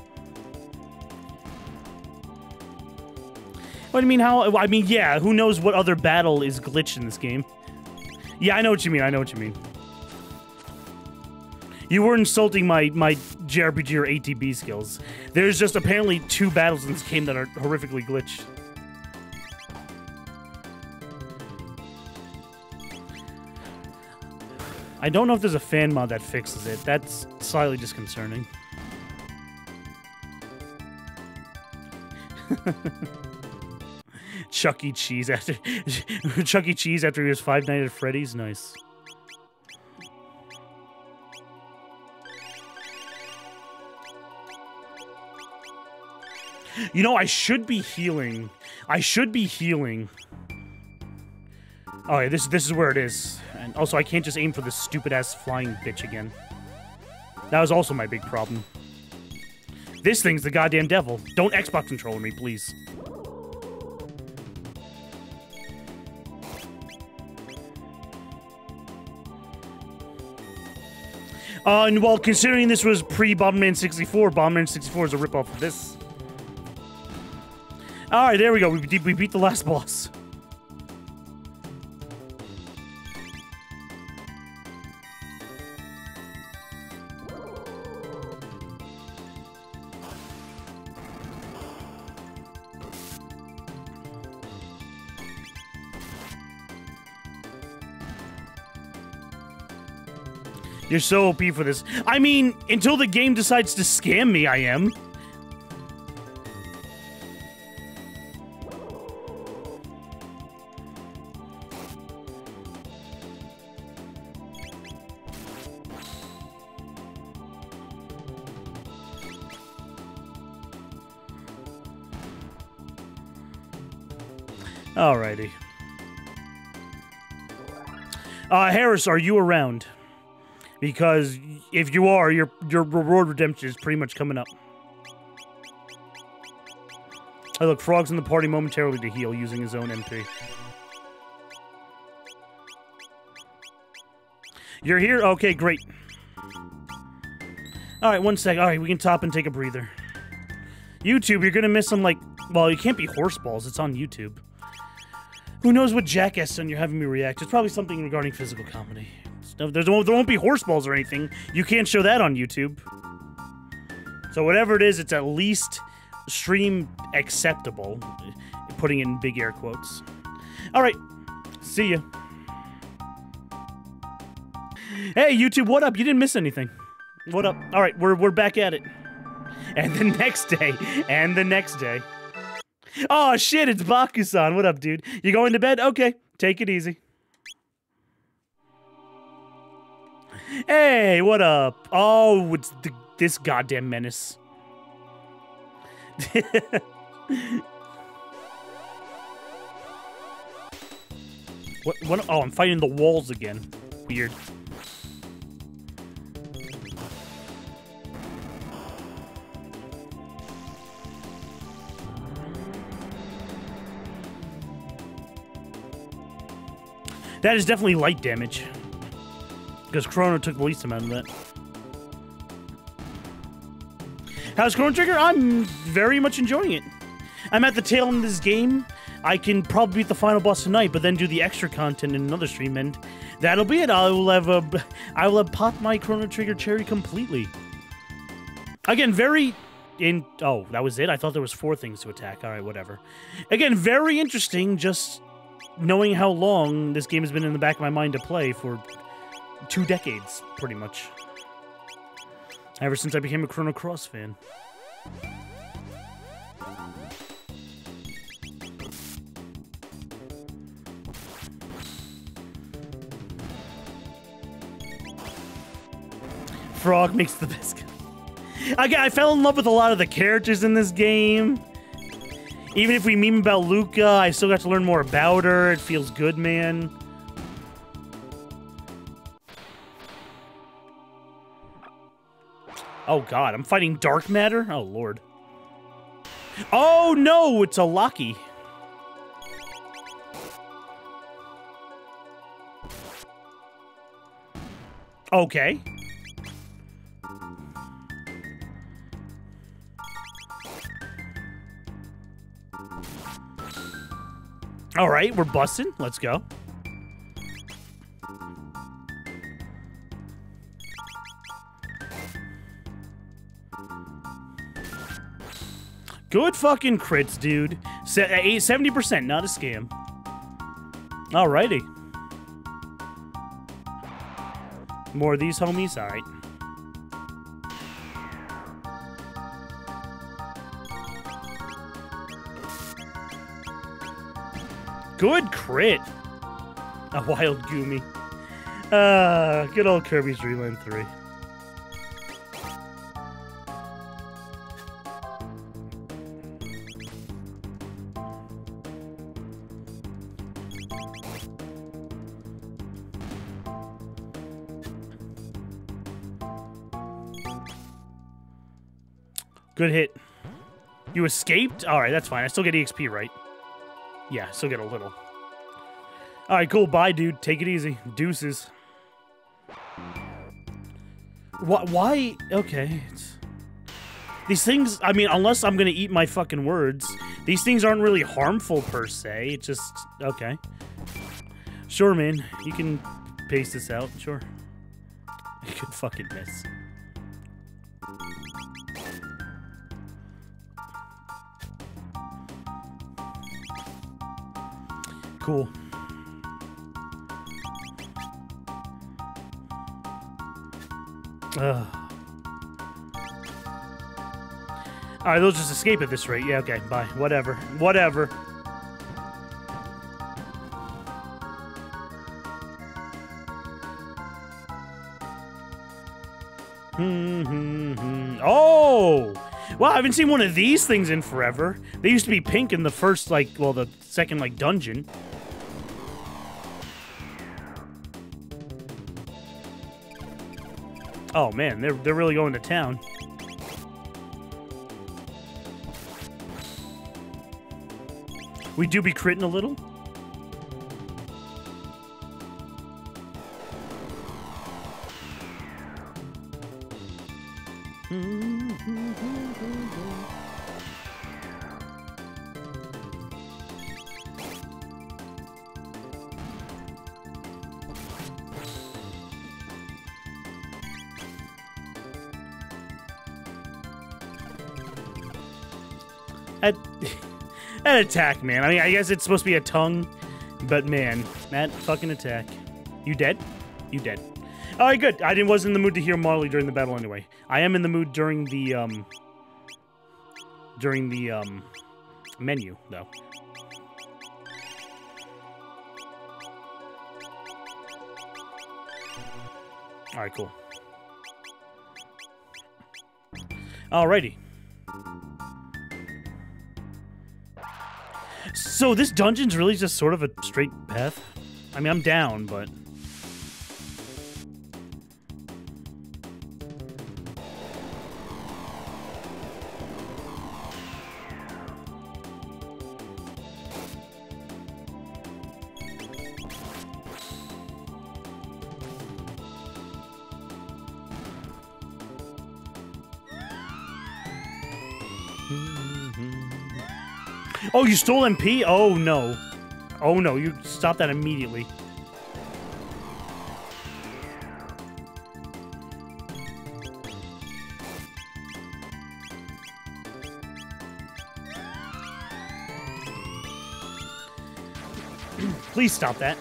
What do you mean, how? I mean, yeah, who knows what other battle is glitched in this game? Yeah, I know what you mean. I know what you mean. You were insulting my, my JRPG or ATB skills. There's just apparently two battles in this game that are horrifically glitched. I don't know if there's a fan mod that fixes it. That's slightly disconcerting. Chuck E. Cheese after Chuck E. Cheese after he was Five Nights at Freddy's. Nice. You know, I should be healing. I should be healing. Oh, yeah, this this is where it is. And also, I can't just aim for this stupid-ass flying bitch again. That was also my big problem. This thing's the goddamn devil. Don't Xbox control me, please. Uh, and while considering this was pre-Bomberman 64, Bomberman 64 is a ripoff of this. Alright, there we go. We, we beat the last boss. You're so OP for this. I mean, until the game decides to scam me, I am. Alrighty. Uh, Harris, are you around? Because if you are, your your reward redemption is pretty much coming up. I look, Frog's in the party momentarily to heal using his own MP. You're here? Okay, great. Alright, one sec. Alright, we can top and take a breather. YouTube, you're gonna miss some, like... Well, you can't be horse balls. It's on YouTube. Who knows what jackass son you're having me react? It's probably something regarding physical comedy. There's, there won't be horse balls or anything. You can't show that on YouTube. So whatever it is, it's at least stream acceptable. Putting in big air quotes. All right. See ya. Hey, YouTube, what up? You didn't miss anything. What up? All right, we're, we're back at it. And the next day. And the next day. Oh, shit, it's Bakusan. What up, dude? You going to bed? Okay, take it easy. Hey, what up? Oh, it's the, this goddamn menace. what, what? Oh, I'm fighting the walls again. Weird. That is definitely light damage. Because Chrono took the least amount of that. How's Chrono Trigger? I'm very much enjoying it. I'm at the tail end of this game. I can probably beat the final boss tonight, but then do the extra content in another stream, and that'll be it. I will have a, I will have popped my Chrono Trigger cherry completely. Again, very in. Oh, that was it. I thought there was four things to attack. All right, whatever. Again, very interesting. Just knowing how long this game has been in the back of my mind to play for two decades, pretty much. Ever since I became a Chrono Cross fan. Frog makes the best. I, I fell in love with a lot of the characters in this game. Even if we meme about Luca, I still got to learn more about her. It feels good, man. Oh god, I'm fighting dark matter? Oh lord. Oh no, it's a Locky. Okay. All right, we're busting. Let's go. Good fucking crits, dude. 70%, not a scam. Alrighty. More of these homies? Alright. Good crit. A wild Goomy. Uh, good old Kirby's Dream Land 3. Good hit. You escaped? Alright, that's fine. I still get EXP, right? Yeah, still get a little. Alright, cool. Bye, dude. Take it easy. Deuces. Why? why? Okay. It's... These things, I mean, unless I'm gonna eat my fucking words, these things aren't really harmful per se. It's just, okay. Sure, man. You can paste this out. Sure. You could fucking miss. Cool. Ugh. Alright, they'll just escape at this rate. Yeah, okay, bye. Whatever. Whatever. Hmm, hmm, hmm. oh! Wow, I haven't seen one of these things in forever. They used to be pink in the first, like, well, the second, like, dungeon. Oh man, they're they're really going to town. We do be critting a little. That attack, man. I mean, I guess it's supposed to be a tongue, but man, that fucking attack. You dead? You dead. All right, good. I didn't, wasn't in the mood to hear Marley during the battle anyway. I am in the mood during the, um, during the, um, menu, though. All right, cool. Alrighty. So this dungeon's really just sort of a straight path? I mean, I'm down, but... you stole MP? Oh, no. Oh, no. You stop that immediately. Please stop that.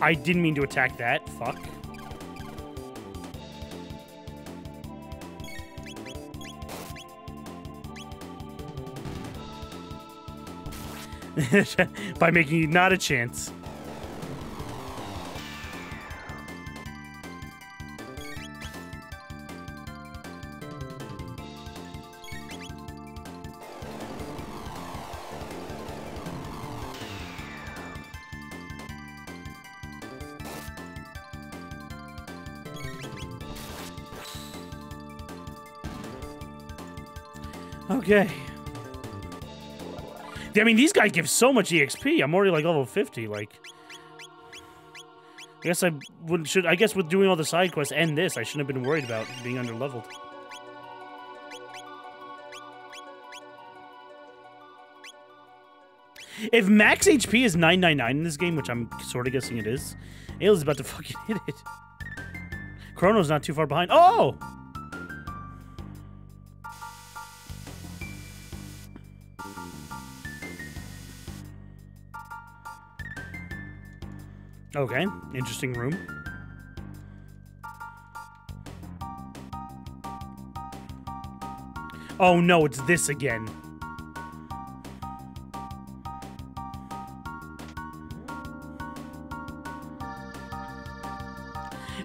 I didn't mean to attack that. Fuck. by making you not a chance. I mean, these guys give so much EXP. I'm already like level 50. Like, I guess I would should. I guess with doing all the side quests and this, I shouldn't have been worried about being underleveled. If max HP is 999 in this game, which I'm sort of guessing it is, Ayla's about to fucking hit it. Chrono's not too far behind. Oh! Okay, interesting room. Oh no, it's this again.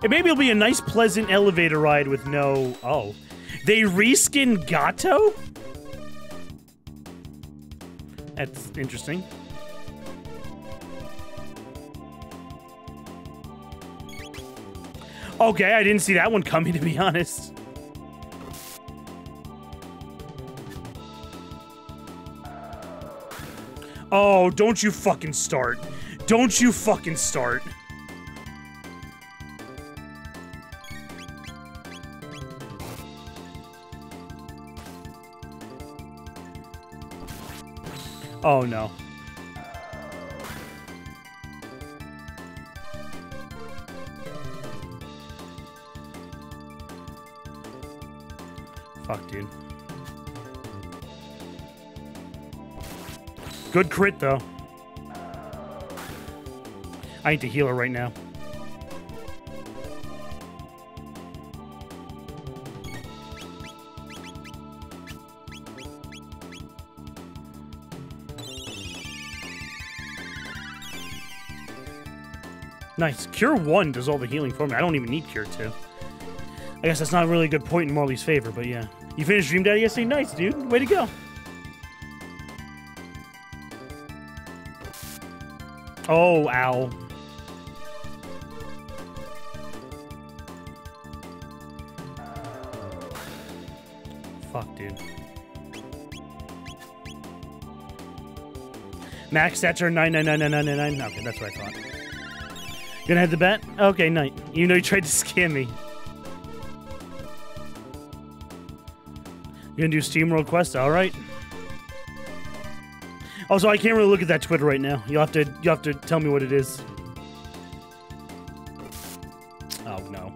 And maybe it'll be a nice, pleasant elevator ride with no... Oh. They reskin Gato? That's interesting. Okay, I didn't see that one coming, to be honest. Oh, don't you fucking start. Don't you fucking start. Oh, no. Good crit, though. I need to heal her right now. Nice. Cure 1 does all the healing for me. I don't even need Cure 2. I guess that's not really a good point in Marley's favor, but yeah. You finished Dream Daddy yesterday? Nice, dude. Way to go. Oh, ow. Fuck, dude. Max stature 999999. Okay, that's what I thought. Gonna head the bet? Okay, night. You know you tried to scam me. You gonna do SteamWorld Quest? All right. Oh, also, I can't really look at that Twitter right now. You'll have to you have to tell me what it is. Oh no.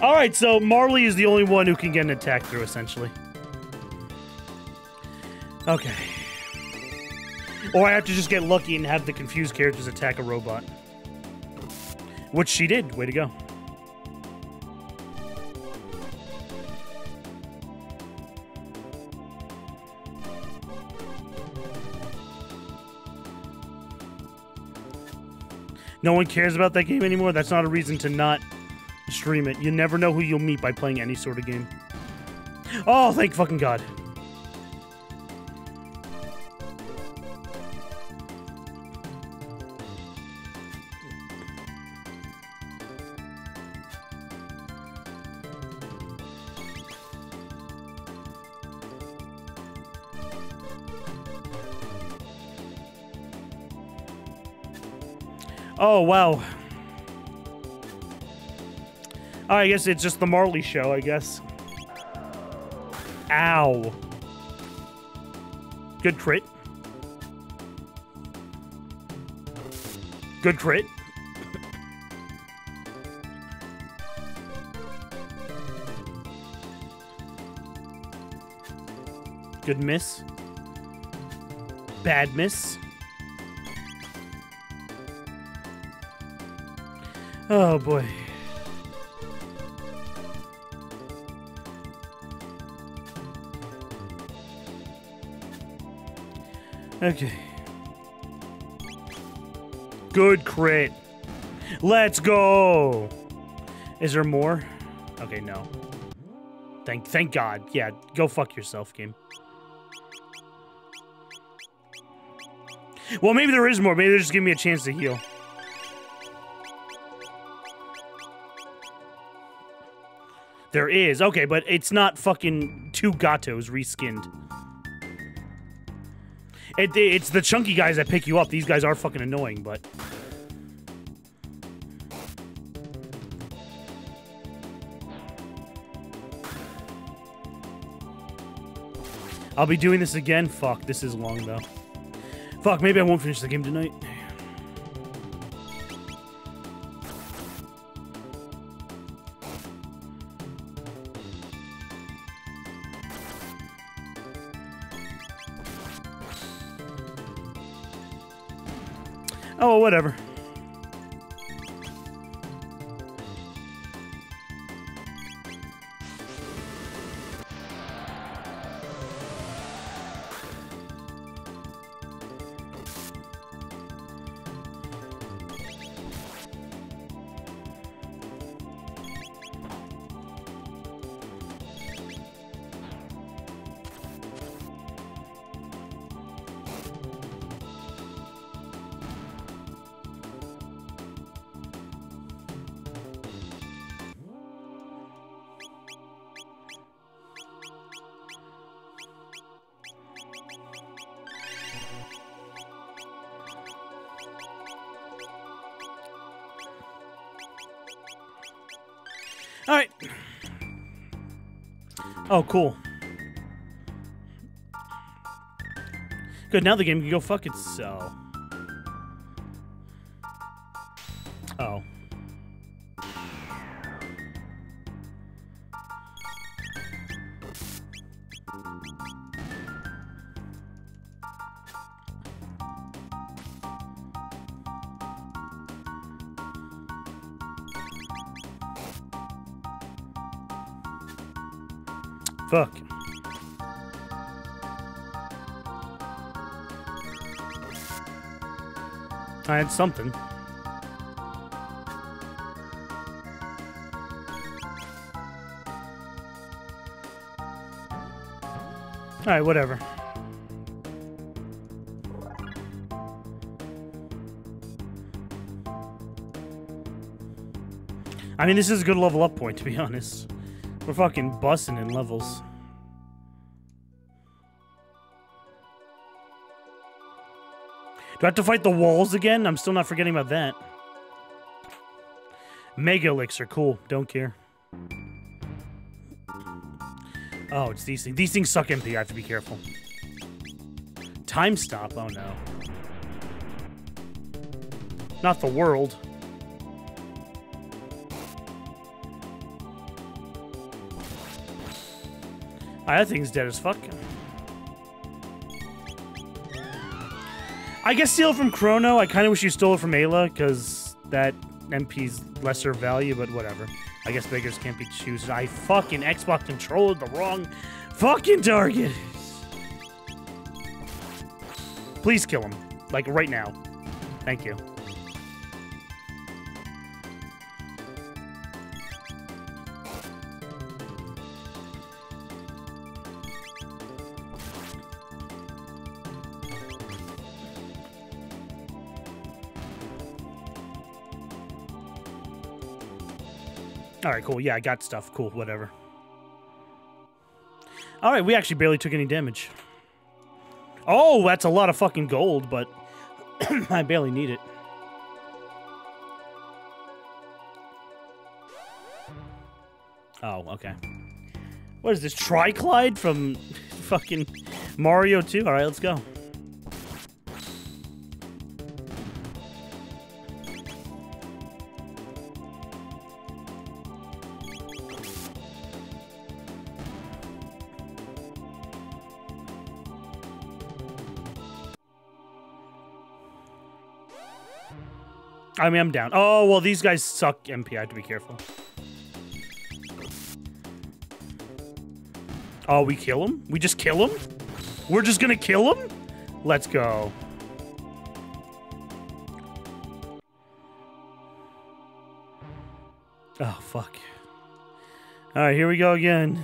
All right, so Marley is the only one who can get an attack through, essentially. Okay. Or I have to just get lucky and have the confused characters attack a robot. Which she did. Way to go. No one cares about that game anymore. That's not a reason to not stream it. You never know who you'll meet by playing any sort of game. Oh, thank fucking God. Oh, wow. Oh, I guess it's just the Marley show, I guess. Ow. Good crit. Good crit. Good miss. Bad miss. Oh boy. Okay. Good crit. Let's go. Is there more? Okay, no. Thank thank God. Yeah, go fuck yourself, game. Well, maybe there is more. Maybe they're just giving me a chance to heal. There is. Okay, but it's not fucking two gatos reskinned. It, it's the chunky guys that pick you up. These guys are fucking annoying, but... I'll be doing this again? Fuck, this is long, though. Fuck, maybe I won't finish the game tonight. Whatever. Cool. Good, now the game can go fuck itself. Something. Alright, whatever. I mean, this is a good level up point, to be honest. We're fucking busting in levels. Do I have to fight the walls again? I'm still not forgetting about that. Mega Elixir, cool. Don't care. Oh, it's these things. These things suck MP. I have to be careful. Time stop? Oh no. Not the world. Ah, that thing's dead as fuck. I guess steal from Chrono. I kind of wish you stole it from Ayla, because that MP's lesser value, but whatever. I guess beggars can't be choosers. I fucking Xbox controlled the wrong fucking target. Please kill him. Like, right now. Thank you. All right, cool. Yeah, I got stuff. Cool, whatever. All right, we actually barely took any damage. Oh, that's a lot of fucking gold, but I barely need it. Oh, okay. What is this, Tryclyde from fucking Mario 2? All right, let's go. I mean, I'm down. Oh, well, these guys suck MP. I have to be careful. Oh, we kill him? We just kill him? We're just gonna kill him? Let's go. Oh, fuck. All right, here we go again.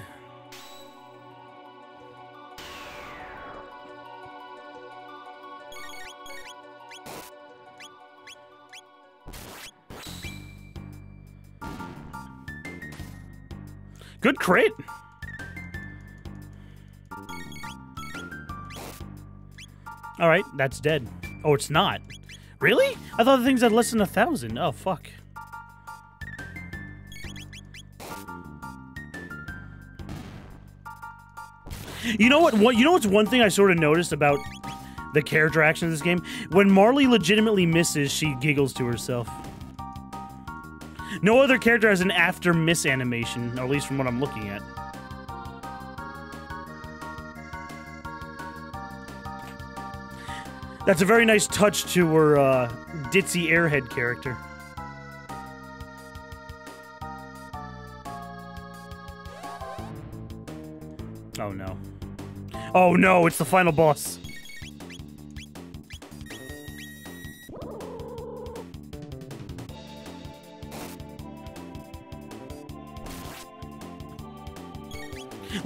Crit. All right, that's dead. Oh, it's not. Really? I thought the things had less than a thousand. Oh, fuck. You know what? What you know what's one thing I sort of noticed about the character action of this game? When Marley legitimately misses, she giggles to herself. No other character has an after miss animation, at least from what I'm looking at. That's a very nice touch to her uh, ditzy airhead character. Oh no. Oh no, it's the final boss.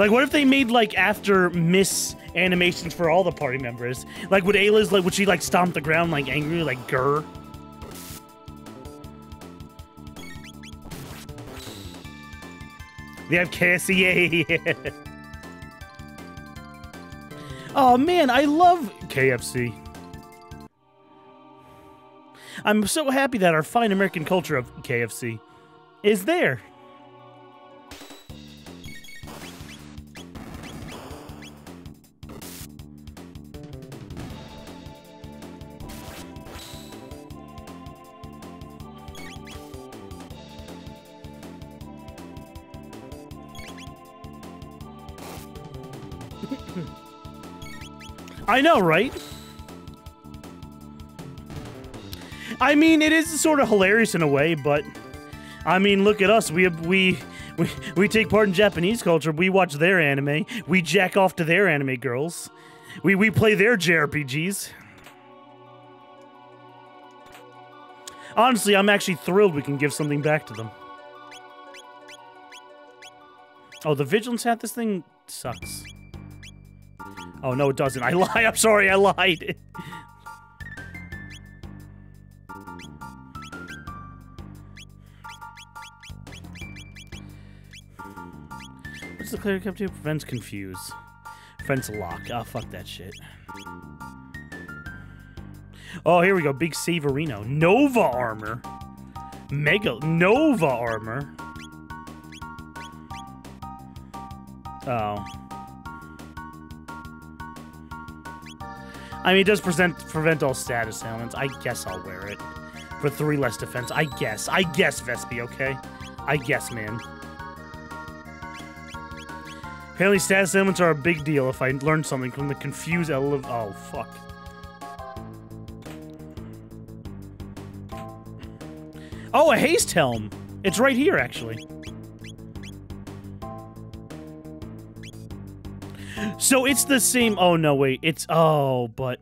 Like, what if they made like after miss animations for all the party members? Like, would Ayla's like would she like stomp the ground like angry like grr? They have KFC. oh man, I love KFC. I'm so happy that our fine American culture of KFC is there. I know, right? I mean, it is sort of hilarious in a way, but I mean, look at us. We we we we take part in Japanese culture. We watch their anime. We jack off to their anime girls. We we play their JRPGs. Honestly, I'm actually thrilled we can give something back to them. Oh, the vigilance hat. This thing sucks. Oh, no, it doesn't. I lie. I'm sorry. I lied. What's the clear kept to? Prevents confuse. Prevents lock. Oh, fuck that shit. Oh, here we go. Big Saverino. Nova armor. Mega Nova armor. Oh. I mean, it does present, prevent all status ailments. I guess I'll wear it. For three less defense. I guess. I guess, Vespi, okay? I guess, man. Apparently status ailments are a big deal if I learn something from the confused element. Oh, fuck. Oh, a haste helm. It's right here, actually. So it's the same. Oh, no, wait. It's. Oh, but.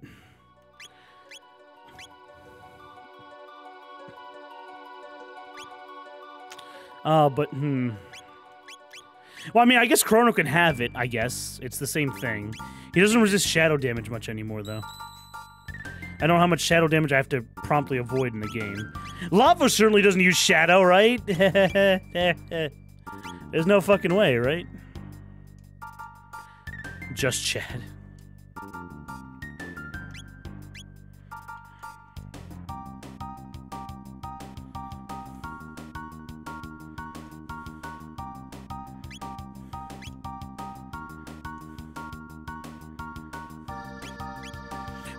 Oh, but. Hmm. Well, I mean, I guess Chrono can have it, I guess. It's the same thing. He doesn't resist shadow damage much anymore, though. I don't know how much shadow damage I have to promptly avoid in the game. Lavos certainly doesn't use shadow, right? There's no fucking way, right? Just Chad.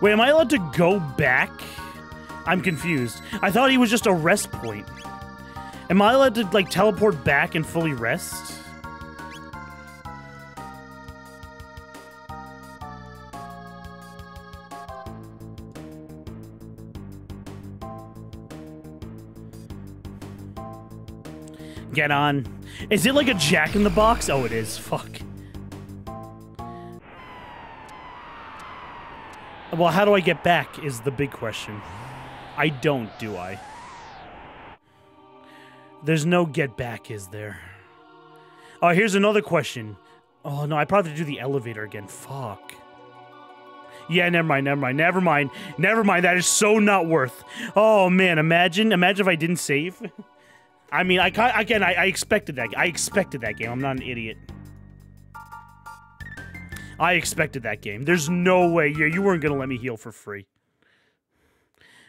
Wait, am I allowed to go back? I'm confused. I thought he was just a rest point. Am I allowed to, like, teleport back and fully rest? Get on. Is it like a jack in the box? Oh, it is. Fuck. Well, how do I get back is the big question. I don't, do I? There's no get back, is there? Oh, here's another question. Oh, no, I probably have to do the elevator again. Fuck. Yeah, never mind, never mind, never mind, never mind. That is so not worth. Oh, man, imagine, imagine if I didn't save. I mean, I again, I, I expected that. I expected that game. I'm not an idiot. I expected that game. There's no way. Yeah, you weren't gonna let me heal for free.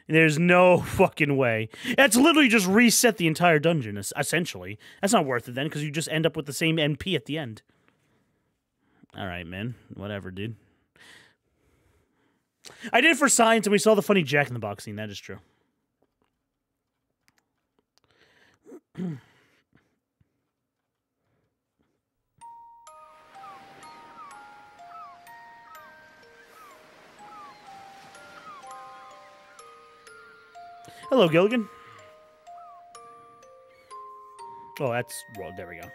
There's no fucking way. That's literally just reset the entire dungeon, essentially. That's not worth it then, because you just end up with the same MP at the end. All right, man. Whatever, dude. I did it for science, and we saw the funny Jack in the Box scene. That is true. Hello, Gilligan. Oh, that's well. There we go.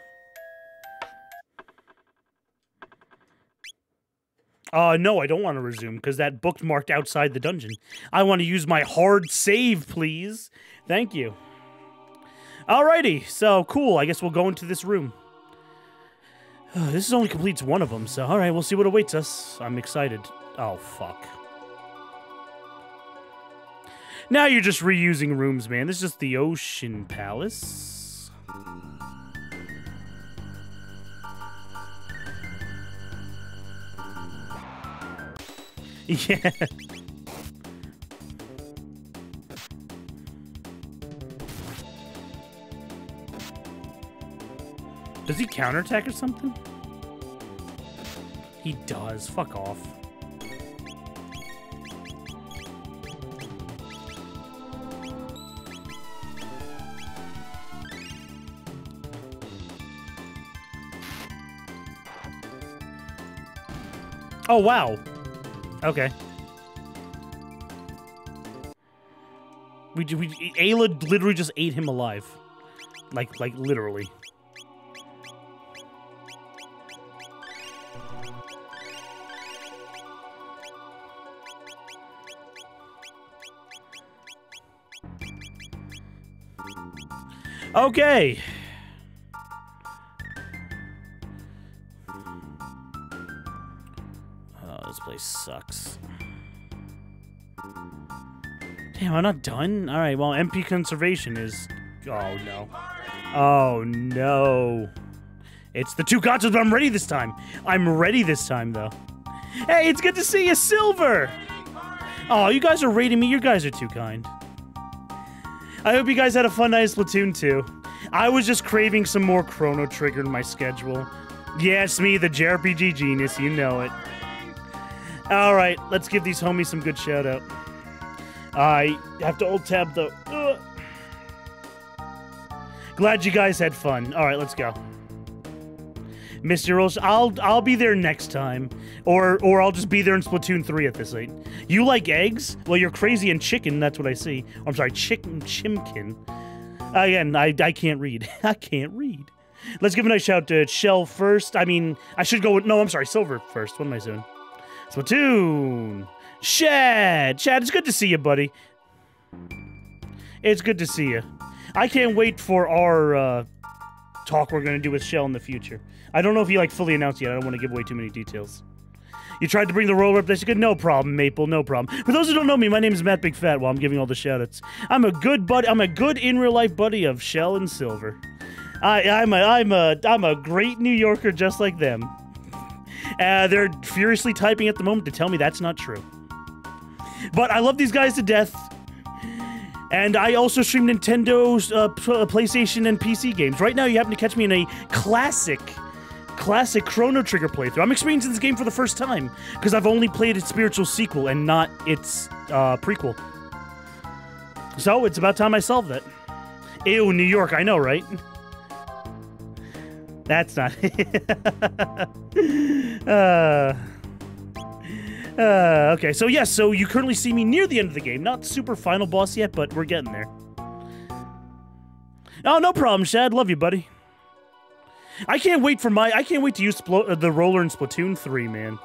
Uh, no, I don't want to resume because that bookmarked outside the dungeon. I want to use my hard save, please. Thank you. Alrighty, so cool. I guess we'll go into this room. this only completes one of them, so alright, we'll see what awaits us. I'm excited. Oh, fuck. Now you're just reusing rooms, man. This is just the Ocean Palace. Yeah. Does he counterattack or something? He does. Fuck off. Oh, wow. Okay. We, we Ayla literally just ate him alive. Like, like, literally. Okay. Oh, this place sucks. Damn, I'm not done? Alright, well, MP conservation is... Oh, no. Oh, no. It's the two gods, but I'm ready this time. I'm ready this time, though. Hey, it's good to see you, Silver! Oh, you guys are rating me. You guys are too kind. I hope you guys had a fun night of Splatoon 2. I was just craving some more Chrono Trigger in my schedule. Yes, me, the JRPG genius, you know it. All right, let's give these homies some good shout out. I have to alt tab the. Uh. Glad you guys had fun. All right, let's go. Mr. Rolls, I'll I'll be there next time, or or I'll just be there in Splatoon three at this rate. You like eggs? Well, you're crazy and chicken. That's what I see. I'm sorry, chicken chimkin. Again, I I can't read. I can't read. Let's give a nice shout to Shell first. I mean, I should go with no. I'm sorry, Silver first. What am I doing? Splatoon! Shad! Shad, it's good to see you, buddy. It's good to see you. I can't wait for our uh, talk we're going to do with Shell in the future. I don't know if he like fully announced yet. I don't want to give away too many details. You tried to bring the roller up. That's good. No problem, Maple. No problem. For those who don't know me, my name is Matt Big Fat. While I'm giving all the shoutouts, I'm a good buddy. I'm a good in real life buddy of Shell and Silver. I, I'm a I'm a I'm a great New Yorker just like them. Uh, they're furiously typing at the moment to tell me that's not true. But I love these guys to death. And I also stream Nintendo's uh, uh PlayStation and PC games. Right now, you happen to catch me in a classic, classic Chrono Trigger playthrough. I'm experiencing this game for the first time because I've only played its spiritual sequel and not its uh, prequel. So it's about time I solved that. Ew, New York, I know, right? That's not. uh, uh, okay, so yes, so you currently see me near the end of the game. Not super final boss yet, but we're getting there. Oh, no problem, Shad. Love you, buddy. I can't wait for my. I can't wait to use uh, the roller in Splatoon 3, man.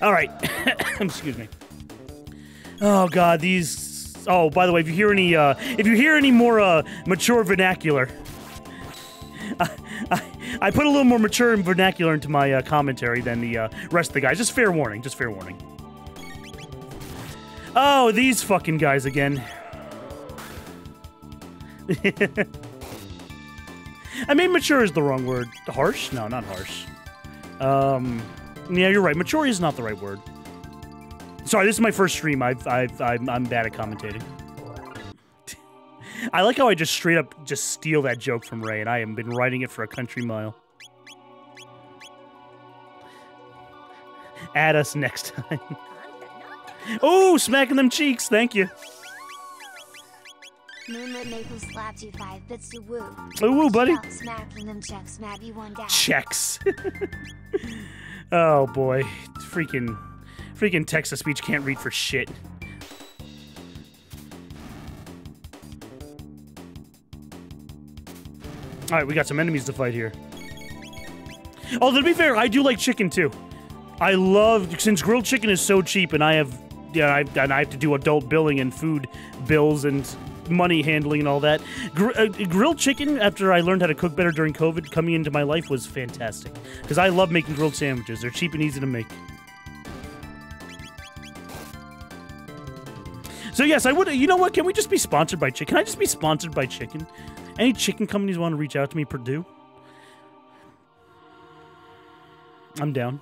All right. Excuse me. Oh God, these. Oh, by the way, if you hear any, uh, if you hear any more uh, mature vernacular, I put a little more mature and vernacular into my uh, commentary than the uh, rest of the guys. Just fair warning. Just fair warning. Oh, these fucking guys again. I mean, mature is the wrong word. Harsh? No, not harsh. Um, yeah, you're right. Mature is not the right word. Sorry, this is my first stream. I've, I've, I'm, I'm bad at commentating. I like how I just straight up just steal that joke from Ray, and I have been writing it for a country mile. Add us next time. oh, smacking them cheeks. Thank you. Moonlit Maple slapped you five bits to woo. Oh, woo, buddy. Smacking them checks, Mabby one down. Checks. oh boy, freaking, freaking text to speech can't read for shit. All right, we got some enemies to fight here. Oh, to be fair, I do like chicken too. I love since grilled chicken is so cheap, and I have yeah, I, and I have to do adult billing and food bills and money handling and all that. Gr- uh, grilled chicken, after I learned how to cook better during COVID, coming into my life was fantastic because I love making grilled sandwiches. They're cheap and easy to make. So yes, I would. You know what? Can we just be sponsored by chicken? Can I just be sponsored by chicken? Any chicken companies want to reach out to me? Perdue. I'm down.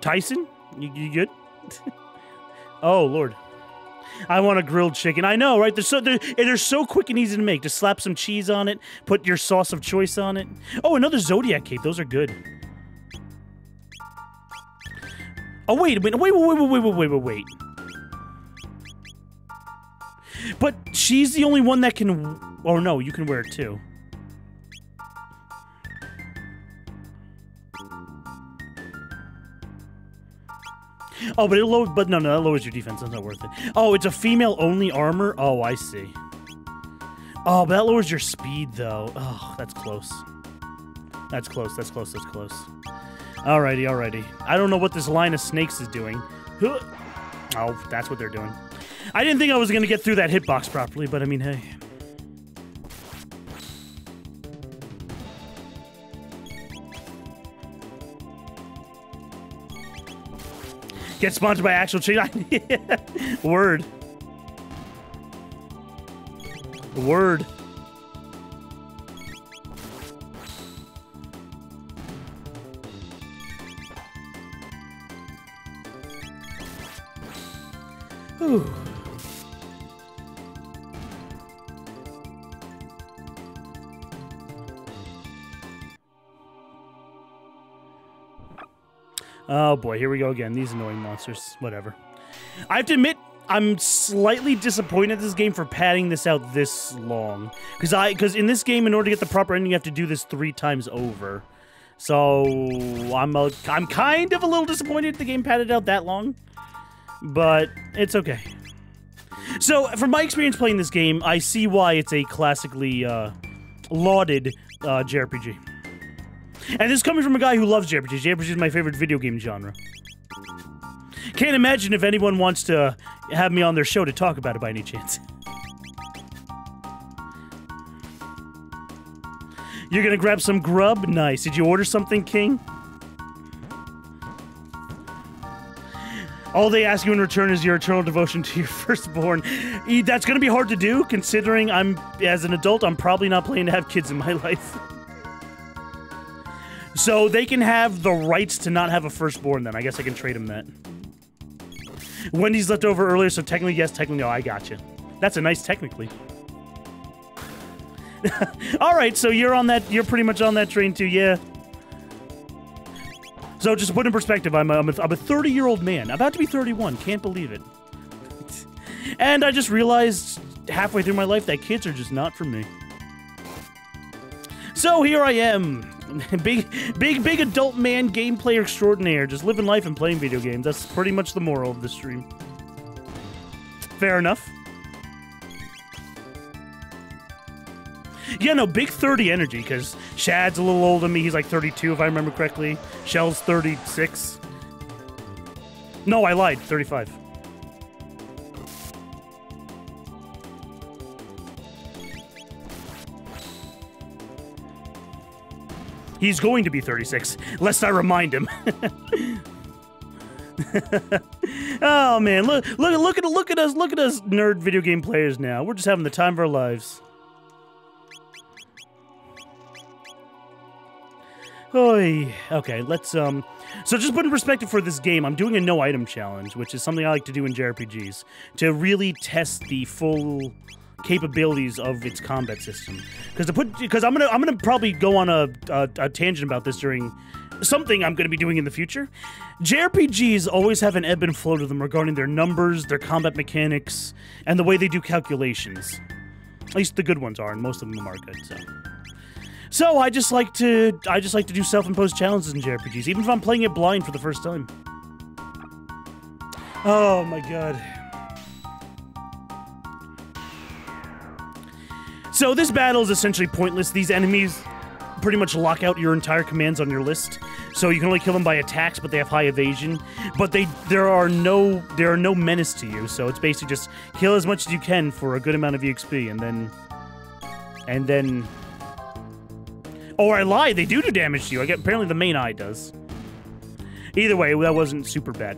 Tyson, you, you good? oh Lord. I want a grilled chicken. I know, right? They're so they're, they're so quick and easy to make. Just slap some cheese on it, put your sauce of choice on it. Oh, another Zodiac cape. Those are good. Oh wait a minute. Wait, wait, wait, wait, wait, wait, wait, wait. But she's the only one that can. Oh no, you can wear it too. Oh, but it lowers. But no, no, that lowers your defense. That's not worth it. Oh, it's a female-only armor. Oh, I see. Oh, but that lowers your speed, though. Oh, that's close. That's close. That's close. That's close. Alrighty, alrighty. I don't know what this line of snakes is doing. Huh. Oh, that's what they're doing. I didn't think I was gonna get through that hitbox properly, but I mean, hey. Get sponsored by actual chicken. Word. Word. Whew. Oh boy, here we go again. These annoying monsters. Whatever. I have to admit, I'm slightly disappointed at this game for padding this out this long. Because I, because in this game, in order to get the proper ending, you have to do this three times over. So I'm a, I'm kind of a little disappointed the game padded out that long, but it's okay. So from my experience playing this game, I see why it's a classically uh, lauded uh, JRPG. And this is coming from a guy who loves JRPGs. JRPG is my favorite video game genre. Can't imagine if anyone wants to have me on their show to talk about it by any chance. You're gonna grab some grub? Nice. Did you order something, King? All they ask you in return is your eternal devotion to your firstborn. That's gonna be hard to do, considering I'm, as an adult, I'm probably not planning to have kids in my life. So they can have the rights to not have a firstborn then. I guess I can trade them that. Wendy's left over earlier, so technically yes, technically no. I got you. That's a nice technically. All right, so you're on that. You're pretty much on that train too, yeah. So just to put in perspective, I'm a, I'm a, I'm a 30 year old man, about to be 31. Can't believe it. and I just realized halfway through my life that kids are just not for me. So here I am, big, big, big adult man game player extraordinaire, just living life and playing video games. That's pretty much the moral of the stream. Fair enough. Yeah, no, big 30 energy, because Shad's a little older than me. He's like 32, if I remember correctly. Shell's 36. No, I lied. 35. He's going to be 36, lest I remind him. oh man, look look look at look at us look at us nerd video game players now. We're just having the time of our lives. Oy. Okay, let's um so just put in perspective for this game, I'm doing a no item challenge, which is something I like to do in JRPGs to really test the full capabilities of its combat system. Because to put because I'm gonna I'm gonna probably go on a, a, a tangent about this during something I'm gonna be doing in the future. JRPGs always have an ebb and flow to them regarding their numbers, their combat mechanics, and the way they do calculations. At least the good ones are, and most of them are good. So. So I just like to I just like to do self-imposed challenges in JRPGs, even if I'm playing it blind for the first time. Oh my god. So this battle is essentially pointless. These enemies pretty much lock out your entire commands on your list. So you can only kill them by attacks, but they have high evasion. But they there are no there are no menace to you. So it's basically just kill as much as you can for a good amount of EXP, and then and then. Oh, I lied. They do do damage to you. I get apparently the main eye does. Either way, that wasn't super bad.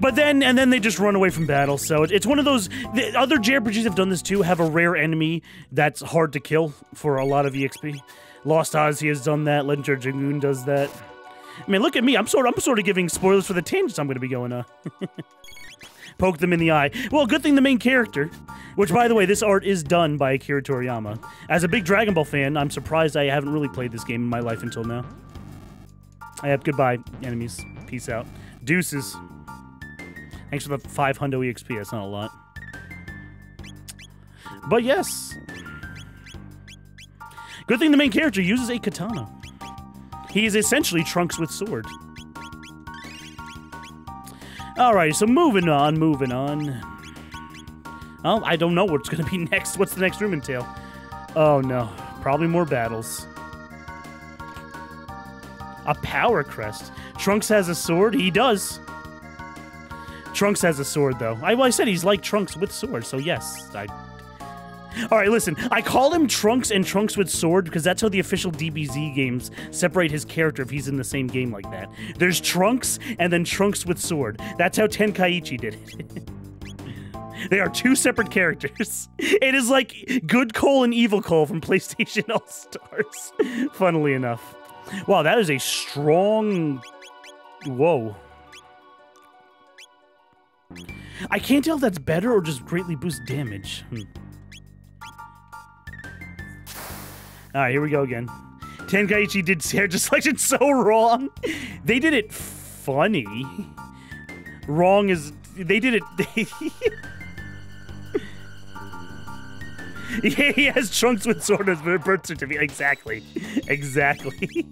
But then, and then they just run away from battle. So it- it's one of those. The other JRPGs have done this too. Have a rare enemy that's hard to kill for a lot of EXP. Lost Odyssey has done that. Legendary Dragoon does that. I mean, look at me. I'm sort. I'm sort of giving spoilers for the tangents I'm going to be going on. Poke them in the eye. Well, good thing the main character, which by the way, this art is done by Akira Toriyama. As a big Dragon Ball fan, I'm surprised I haven't really played this game in my life until now. I have goodbye, enemies. Peace out. Deuces. Thanks for the 5 hundo EXP. That's not a lot. But yes. Good thing the main character uses a katana. He is essentially Trunks with sword. Alright, so moving on, moving on. Oh, I don't know what's gonna be next. What's the next room entail? Oh no, probably more battles. A power crest. Trunks has a sword. He does. Trunks has a sword, though. I, well, I said he's like Trunks with sword, so yes. I. All right, listen. I call him Trunks and Trunks with sword because that's how the official DBZ games separate his character if he's in the same game like that. There's Trunks and then Trunks with sword. That's how Tenkaichi did it. They are two separate characters. It is like Good Cole and Evil Cole from PlayStation All Stars. Funnily enough. Wow, that is a strong. Whoa. I can't tell if that's better or just greatly boosts damage. Hmm. Alright, here we go again. Tenkaichi did character selection so wrong. They did it funny. Wrong is. They did it. Yeah, he has trunks with sword as a birth certificate. Exactly. Exactly.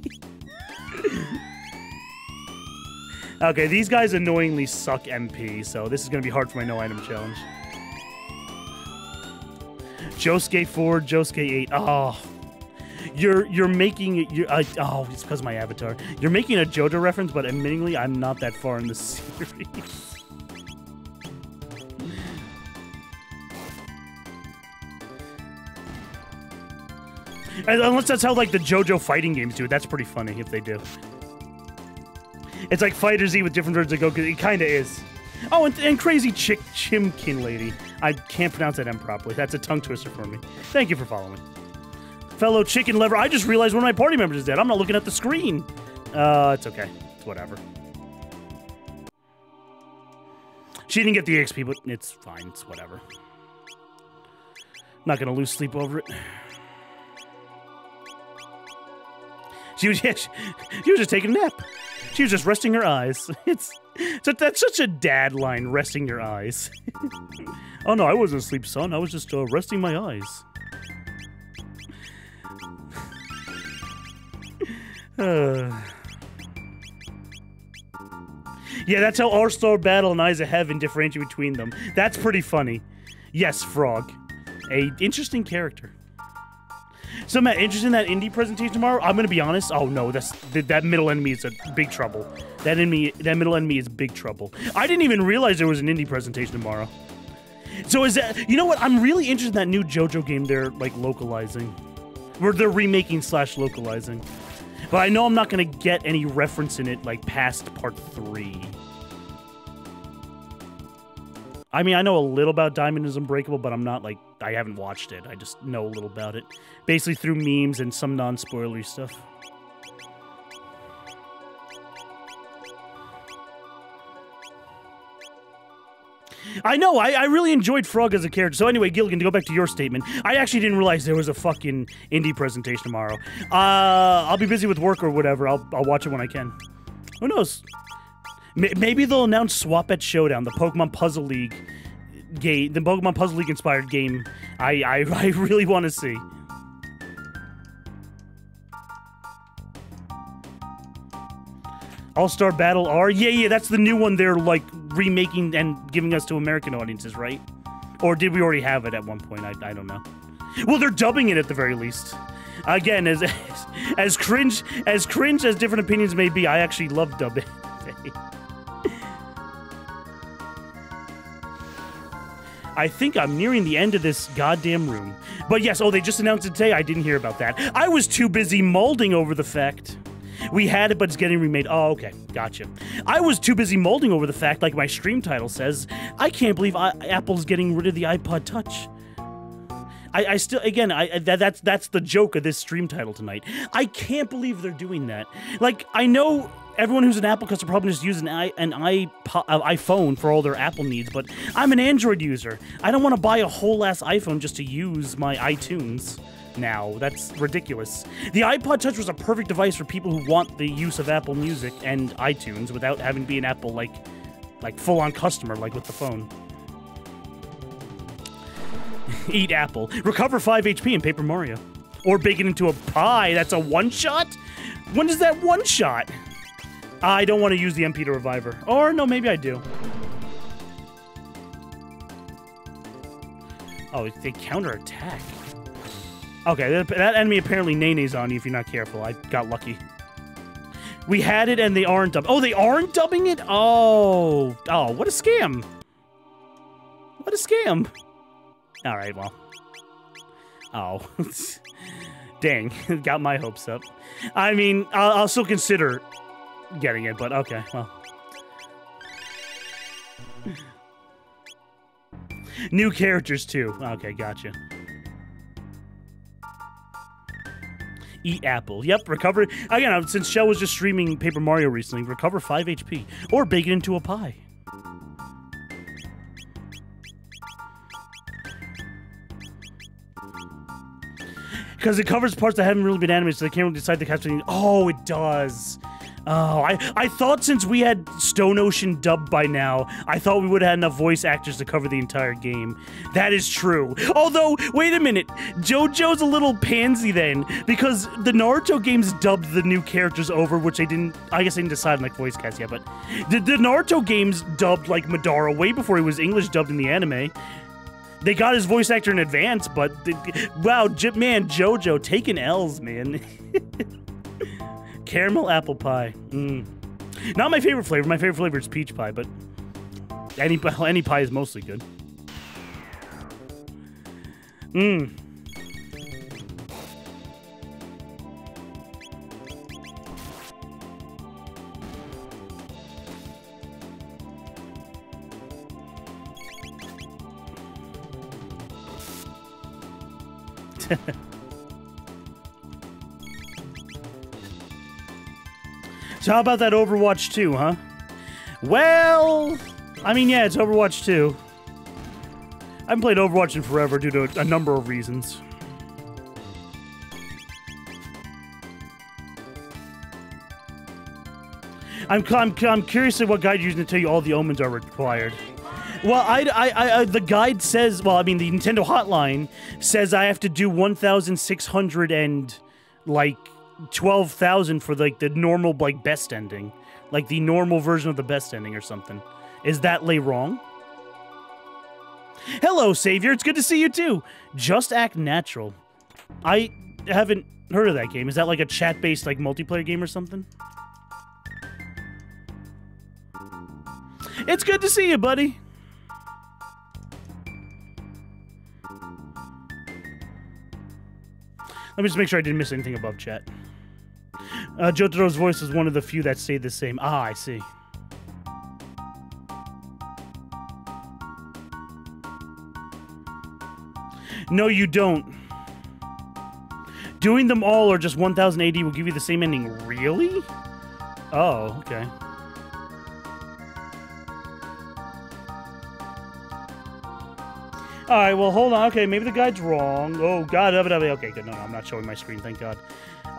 Okay, these guys annoyingly suck MP, so this is going to be hard for my no item challenge. Josuke 4, Josuke 8. Oh. You're you're making it. You're, uh, oh, it's because of my avatar. You're making a JoJo reference, but admittingly, I'm not that far in the series. Unless that's how like the JoJo fighting games do it. That's pretty funny if they do. It's like Fighter Z with different versions of Goku. It kind of is. Oh, and, and Crazy Chick Chimkin Lady. I can't pronounce that M properly. That's a tongue twister for me. Thank you for following. Fellow chicken lever. I just realized one of my party members is dead. I'm not looking at the screen. Uh, it's okay. It's whatever. She didn't get the XP, but it's fine. It's whatever. Not gonna lose sleep over it. She was, yeah, she, she was just taking a nap. She was just resting her eyes. It's, it's that's such a dad line, resting your eyes. oh no, I wasn't asleep, son. I was just uh, resting my eyes. Uh. Yeah, that's how All Star Battle and Eyes of Heaven differentiate between them. That's pretty funny. Yes, Frog. A interesting character. So Matt, interested in that indie presentation tomorrow? I'm gonna be honest. Oh no, that's th- that middle enemy is a big trouble. That enemy, that middle enemy is big trouble. I didn't even realize there was an indie presentation tomorrow. So is that? You know what? I'm really interested in that new JoJo game they're like localizing, where they're remaking slash localizing. But I know I'm not gonna get any reference in it like past part three. I mean, I know a little about Diamond is Unbreakable, but I'm not like I haven't watched it. I just know a little about it, basically through memes and some non-spoilery stuff. I know. I, I really enjoyed Frog as a character. So anyway, Gilligan, to go back to your statement, I actually didn't realize there was a fucking indie presentation tomorrow. Uh, I'll be busy with work or whatever. I'll I'll watch it when I can. Who knows? Maybe they'll announce Swap at Showdown, the Pokemon Puzzle League game, the Pokemon Puzzle League inspired game. I I, I really want to see. All Star Battle R. Yeah, yeah, that's the new one they're like remaking and giving us to American audiences, right? Or did we already have it at one point? I, I don't know. Well, they're dubbing it at the very least. Again, as, as as cringe as cringe as different opinions may be, I actually love dubbing. I think I'm nearing the end of this goddamn room. But yes, oh, they just announced it today. I didn't hear about that. I was too busy molding over the fact. We had it, but it's getting remade. Oh, okay. Gotcha. I was too busy molding over the fact, like my stream title says, I can't believe I- Apple's getting rid of the iPod Touch. I, I still, again, I that, that's that's the joke of this stream title tonight. I can't believe they're doing that. Like, I know everyone who's an Apple customer probably just uses an, i an iPod, uh, iPhone for all their Apple needs, but I'm an Android user. I don't want to buy a whole ass iPhone just to use my iTunes now. That's ridiculous. The iPod Touch was a perfect device for people who want the use of Apple Music and iTunes without having to be an Apple like like full on customer like with the phone. Eat apple. Recover 5 HP in Paper Mario. Or bake it into a pie. That's a one shot? When is that one shot? I don't want to use the MP to revive her. Or no, maybe I do. Oh, they counterattack. Okay, that, that enemy apparently nays on you if you're not careful. I got lucky. We had it and they aren't dubbing. Oh, they aren't dubbing it? Oh. Oh, what a scam. What a scam. All right, well. Oh. Dang, got my hopes up. I mean, I'll, I'll still consider getting it, but okay, well. New characters, too. Okay, gotcha. Eat apple. Yep, recover. Again, uh, since Shell was just streaming Paper Mario recently, recover 5 HP. Or bake it into a pie. Because it covers parts that haven't really been animated, so they can't really decide to catch anything. Oh, it does. Oh, I, I thought since we had Stone Ocean dubbed by now, I thought we would have had enough voice actors to cover the entire game. That is true. Although, wait a minute, JoJo's a little pansy then, because the Naruto games dubbed the new characters over, which they didn't, I guess they didn't decide on like voice cast yet, but the, the Naruto games dubbed like Madara way before he was English dubbed in the anime. They got his voice actor in advance, but the, wow, man, JoJo taking L's, man. Caramel apple pie. Mm. Not my favorite flavor. My favorite flavor is peach pie, but any any pie is mostly good. Mmm. So how about that Overwatch 2, huh? Well, I mean, yeah, it's Overwatch 2. I haven't played Overwatch in forever due to a number of reasons. I'm, I'm, I'm curious at what guide you're using to tell you all the omens are required. Well, I, I, I, the guide says, well, I mean, the Nintendo hotline says I have to do 1,600 and, like, 12,000 for, like, the normal, like, best ending. Like, the normal version of the best ending or something. Is that lay wrong? Hello, Savior. It's good to see you, too. Just act natural. I, haven't heard of that game. Is that like a chat-based like multiplayer game or something? It's good to see you, buddy. Let me just make sure I didn't miss anything above chat. Uh, Jotaro's voice is one of the few that stayed the same. Ah, I see. No, you don't. Doing them all or just 1000 AD will give you the same ending. Really? Oh, okay. All right, well, hold on. Okay, maybe the guide's wrong. Oh God, okay, good. No, no, I'm not showing my screen. Thank God.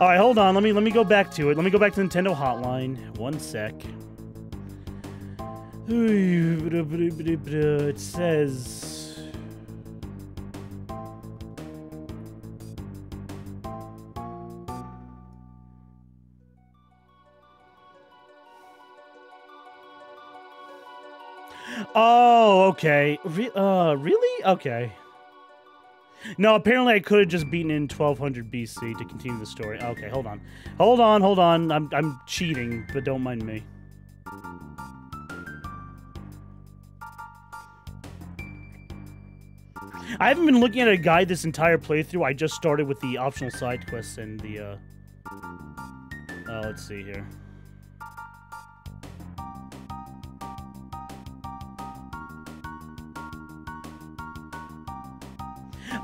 All right, hold on. Let me let me go back to it. Let me go back to Nintendo Hotline. One sec. It says. Oh, okay. Re- uh, really? Okay. No, apparently I could have just beaten in 1200 BC to continue the story. Okay, hold on. Hold on, hold on. I'm, I'm cheating, but don't mind me. I haven't been looking at a guide this entire playthrough. I just started with the optional side quests and the, uh... Oh, let's see here.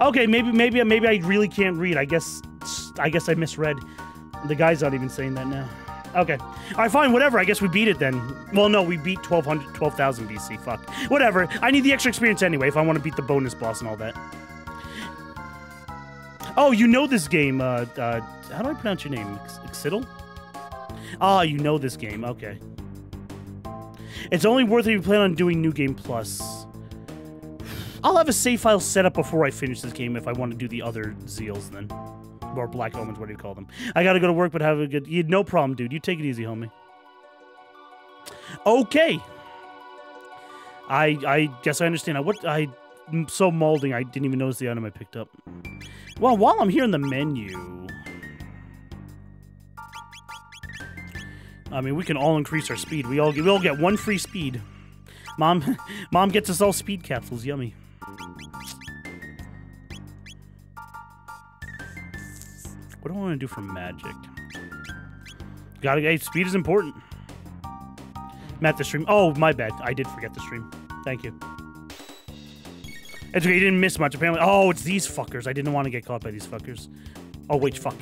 Okay, maybe maybe maybe I really can't read. I guess I guess I misread. The guy's not even saying that now. Okay. All right, fine, whatever. I guess we beat it then. Well, no, we beat 1200 12,000 BC. Fuck. Whatever. I need the extra experience anyway if I want to beat the bonus boss and all that. Oh, you know this game. Uh, uh, how do I pronounce your name? Xidal? Ah, you know this game. Okay. It's only worth it if you plan on doing New Game Plus. I'll have a save file set up before I finish this game if I want to do the other Zeals then. Or Black Omens, what do you call them? I gotta go to work, but have a good... You, no problem, dude. You take it easy, homie. Okay. I I guess I understand. I, what I... am so molding, I didn't even notice the item I picked up. Well, while I'm here in the menu... I mean, we can all increase our speed. We all we all get one free speed. Mom, Mom gets us all speed capsules. Yummy. What do I want to do for magic? Gotta get speed is important. Matt the stream. Oh, my bad. I did forget the stream. Thank you. It's okay, you didn't miss much apparently. Oh, it's these fuckers. I didn't want to get caught by these fuckers. Oh wait, fuck.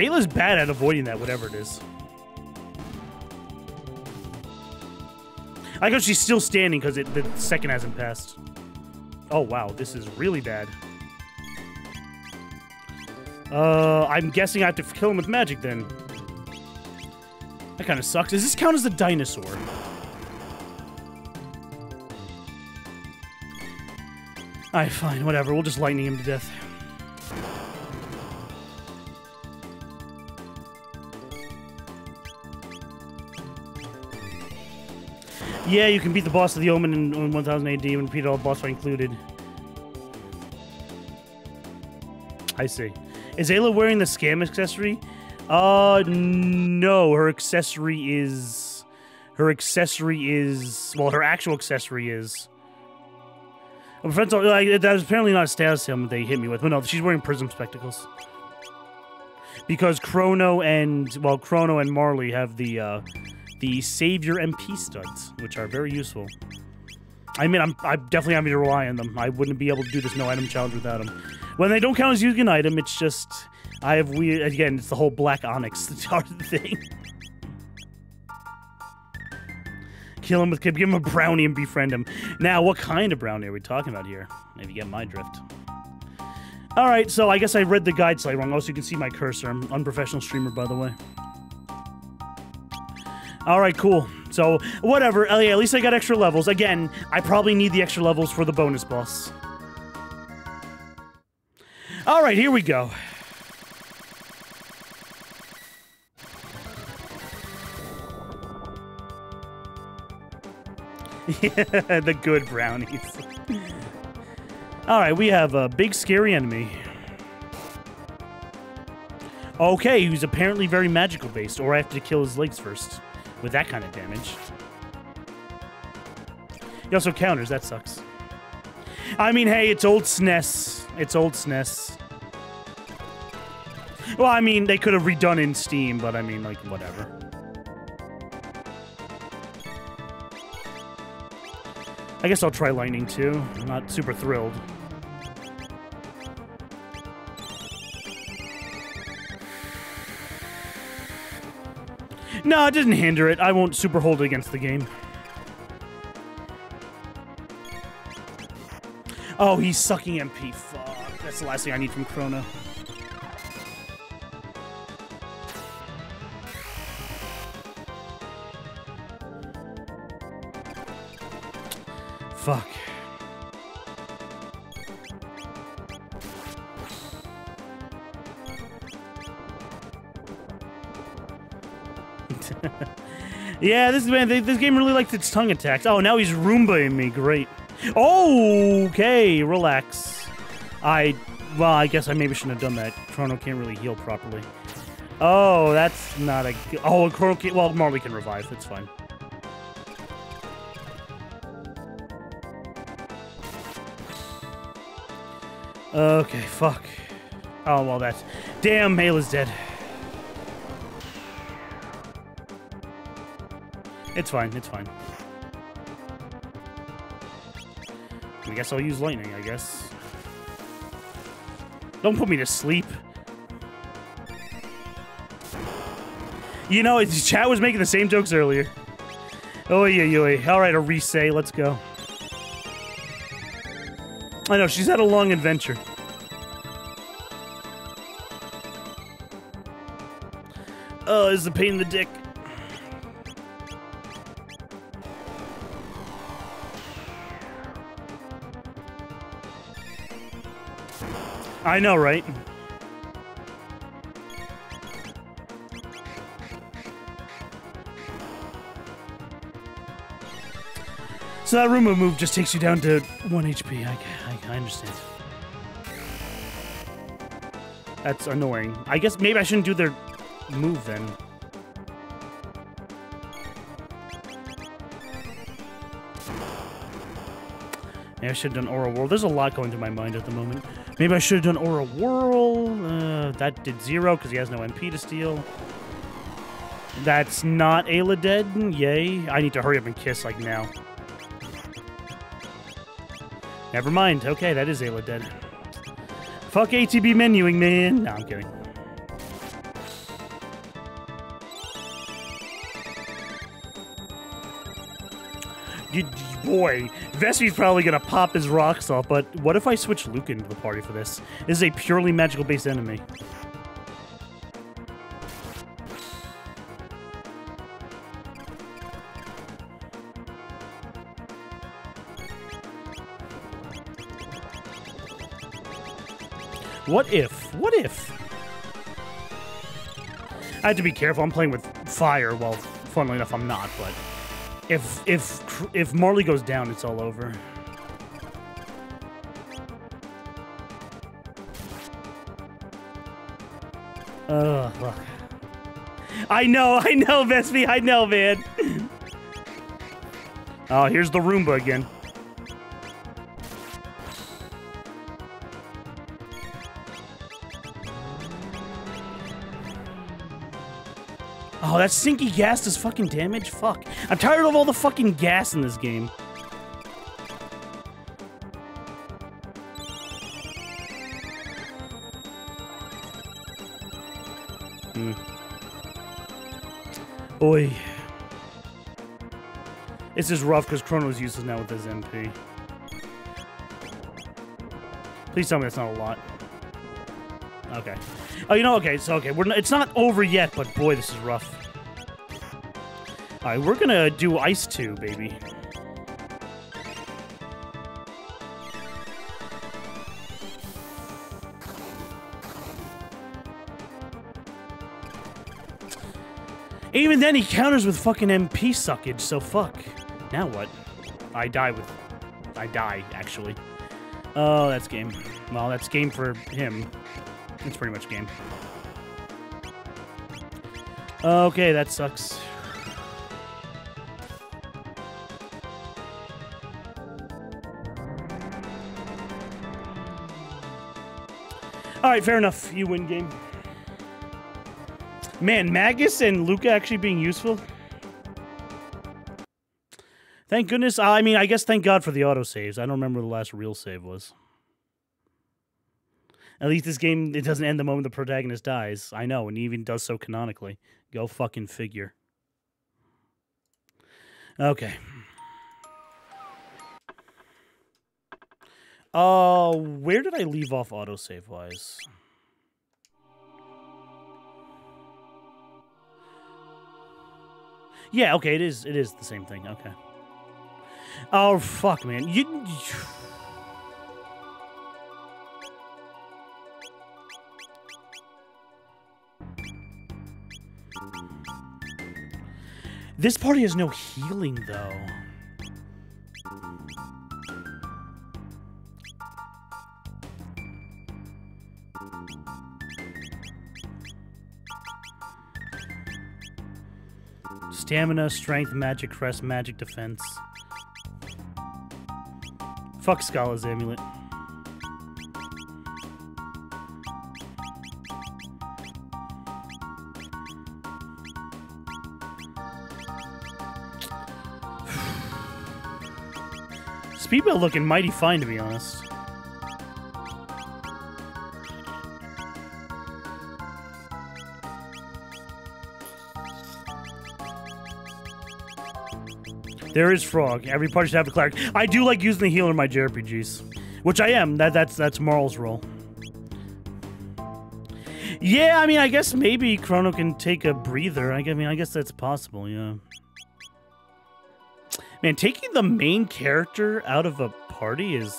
Ayla's bad at avoiding that, whatever it is. I guess she's still standing because the second hasn't passed. Oh, wow. This is really bad. Uh, I'm guessing I have to kill him with magic then. That kind of sucks. Does this count as a dinosaur? Alright, fine. Whatever. We'll just lightning him to death. Yeah, you can beat the boss of the Omen in, in 1000 AD and repeat all boss fight included. I see. Is Ayla wearing the scam accessory? Uh, no. Her accessory is... Her accessory is... Well, her actual accessory is... Like, that was apparently not a status helmet they hit me with. But no, she's wearing prism spectacles. Because Chrono and... Well, Chrono and Marley have the, uh the Savior MP studs, which are very useful. I mean, I'm, I'm definitely having to rely on them. I wouldn't be able to do this no item challenge without them. When they don't count as using an item, it's just I have weird. Again, it's the whole black onyx thing. Kill him with give him a brownie and befriend him. Now, what kind of brownie are we talking about here? Maybe get my drift. All right, so I guess I read the guide slightly wrong. Also, you can see my cursor. I'm unprofessional streamer, by the way. All right, cool. So, whatever. At least I got extra levels. Again, I probably need the extra levels for the bonus boss. All right, here we go. yeah, the good brownies. All right, we have a big scary enemy. Okay, he's apparently very magical based, or I have to kill his legs first with that kind of damage. He also counters, that sucks. I mean, hey, it's old SNES. It's old SNES. Well, I mean, they could have redone in Steam, but I mean, like, whatever. I guess I'll try lightning too. I'm not super thrilled. No, it doesn't hinder it. I won't super hold it against the game. Oh, he's sucking MP. Fuck. That's the last thing I need from Chrono. Fuck. yeah, this man, this game really likes its tongue attacks. Oh, now he's Roombaing me. Great. Okay, relax. I, well, I guess I maybe shouldn't have done that. Chrono can't really heal properly. Oh, that's not a. Oh, Chrono can. Well, Marley can revive. It's fine. Okay, fuck. Oh, well, that's... Damn, Ayla's dead. It's fine, it's fine. I guess I'll use lightning, I guess. Don't put me to sleep. You know, chat was making the same jokes earlier. Oh, yeah, yeah. All right, a resay. Let's go. I know, she's had a long adventure. Oh, is the pain in the dick. I know, right? So that Roomba move just takes you down to 1 HP. I, I, I understand. That's annoying. I guess maybe I shouldn't do their move then. I should have done Aura Whirl. There's a lot going through my mind at the moment. Maybe I should have done Aura Whirl. Uh, that did zero because he has no MP to steal. That's not Ayla dead. Yay. I need to hurry up and kiss like now. Never mind. Okay, that is Ayla dead. Fuck ATB menuing, man. No, I'm kidding. You, boy, Vespi's probably gonna pop his rocks off, but what if I switch Luke into the party for this? This is a purely magical based enemy. What if? What if? I have to be careful. I'm playing with fire. Well, funnily enough, I'm not, but if if if Marley goes down, it's all over. Ugh. Look. I know, I know, Vespi, I know, man. oh, here's the Roomba again. Oh, that stinky gas does fucking damage? Fuck. I'm tired of all the fucking gas in this game. Hmm. Oi. This is rough because Chrono's useless now with his MP. Please tell me that's not a lot. Okay. Oh, you know, okay, so okay, we're it's not over yet, but boy, this is rough. All right, we're gonna do Ice 2, baby. Even then, he counters with fucking MP suckage, so fuck. Now what? I die with. I die, actually. Oh, that's game. Well, that's game for him. It's pretty much game. Okay, that sucks. All right, fair enough. You win game. Man, Magus and Lucca actually being useful. Thank goodness. I mean, I guess thank God for the autosaves. I don't remember the last real save was. At least this game, it doesn't end the moment the protagonist dies. I know, and he even does so canonically. Go fucking figure. Okay. Uh, where did I leave off autosave wise? Yeah, okay, it is it is the same thing. Okay. Oh fuck, man. You, you This party has no healing though. Stamina, strength, magic crest, magic defense. Fuck Schala's amulet. Speedball looking mighty fine, to be honest. There is frog. Every party should have a cleric. I do like using the healer in my JRPGs, which I am. That that's that's Marl's role. Yeah, I mean, I guess maybe Chrono can take a breather. I, mean, I guess that's possible. Yeah. Man, taking the main character out of a party is.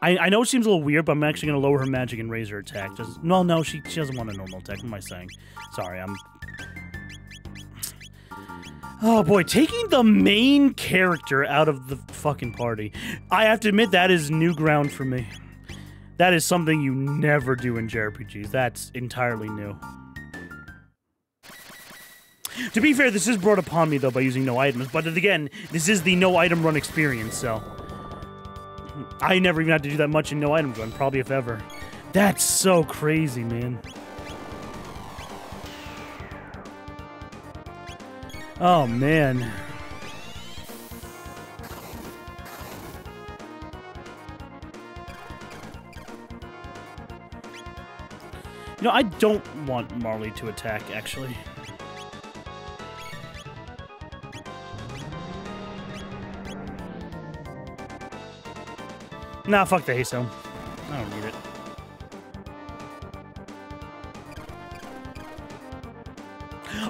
I, I know it seems a little weird, but I'm actually going to lower her magic and raise her attack. Just no, no, she, she doesn't want a normal attack. What am I saying? Sorry, I'm Oh boy, taking the main character out of the fucking party. I have to admit that is new ground for me. That is something you never do in JRPGs. That's entirely new. To be fair, this is brought upon me though by using no items, but again, this is the no item run experience, so I never even had to do that much in no item run, probably if ever. That's so crazy, man. Oh, man. You know, I don't want Marley to attack, actually. Nah, fuck the haystone. I don't need it.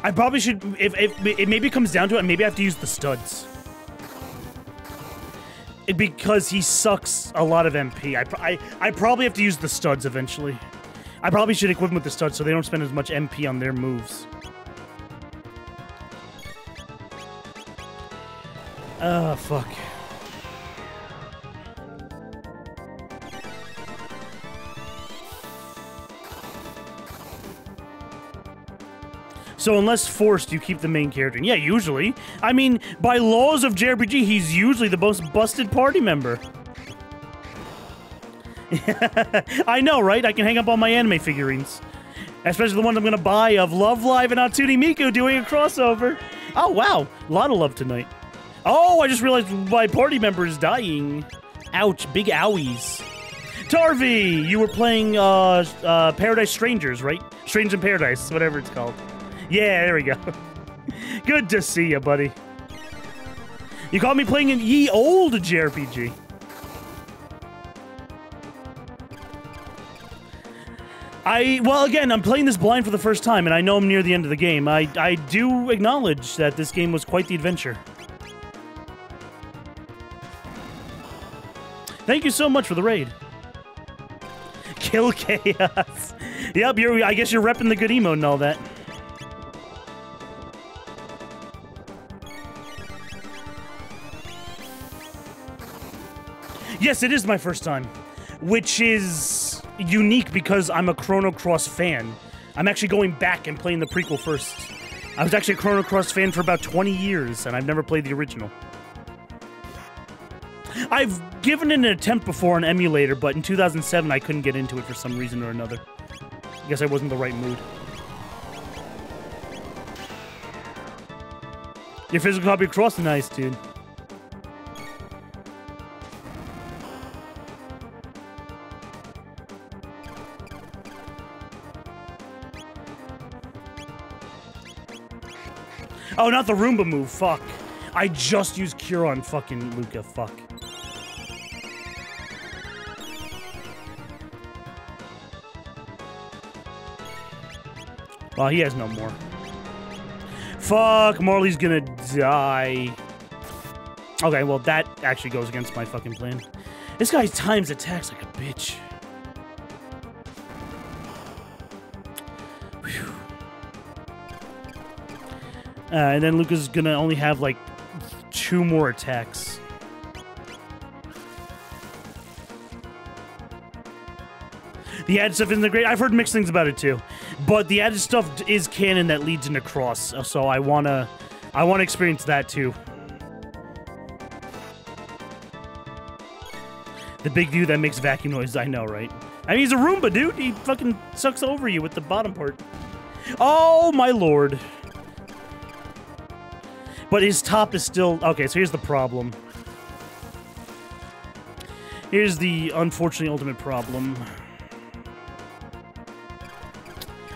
I probably should, if, if it maybe comes down to it, maybe I have to use the studs. It, because he sucks a lot of MP. I, I, I probably have to use the studs eventually. I probably should equip them with the studs so they don't spend as much MP on their moves. Oh, fuck. So unless forced, you keep the main character. And yeah, usually. I mean, by laws of JRPG, he's usually the most busted party member. I know, right? I can hang up all my anime figurines. Especially the ones I'm going to buy of Love Live and Hatsune Miku doing a crossover. Oh, wow. A lot of love tonight. Oh, I just realized my party member is dying. Ouch, big owies. Tarvi, you were playing uh, uh, Paradise Strangers, right? Strange in Paradise, whatever it's called. Yeah, there we go. Good to see you, buddy. You caught me playing an ye old JRPG. I well again, I'm playing this blind for the first time, and I know I'm near the end of the game. I I do acknowledge that this game was quite the adventure. Thank you so much for the raid. Kill chaos. yep. I guess you're repping the good emo and all that. Yes, it is my first time, which is unique because I'm a Chrono Cross fan. I'm actually going back and playing the prequel first. I was actually a Chrono Cross fan for about 20 years, and I've never played the original. I've given it an attempt before on emulator, but in 2007 I couldn't get into it for some reason or another. I guess I wasn't in the right mood. Your physical copy of Cross is nice, dude. Oh, not the Roomba move. Fuck. I just used Cure on fucking Lucca. Fuck. Well, he has no more. Fuck, Marle's gonna die. Okay, well, that actually goes against my fucking plan. This guy times attacks like a bitch. Uh, and then Lucca's is gonna only have like two more attacks. The added stuff isn't great. I've heard mixed things about it too, but the added stuff is canon that leads into cross. So I wanna, I wanna experience that too. The big view that makes vacuum noise. I know, right? I mean, he's a Roomba, dude. He fucking sucks over you with the bottom part. Oh my lord. But his top is still... Okay, so here's the problem. Here's the unfortunately ultimate problem.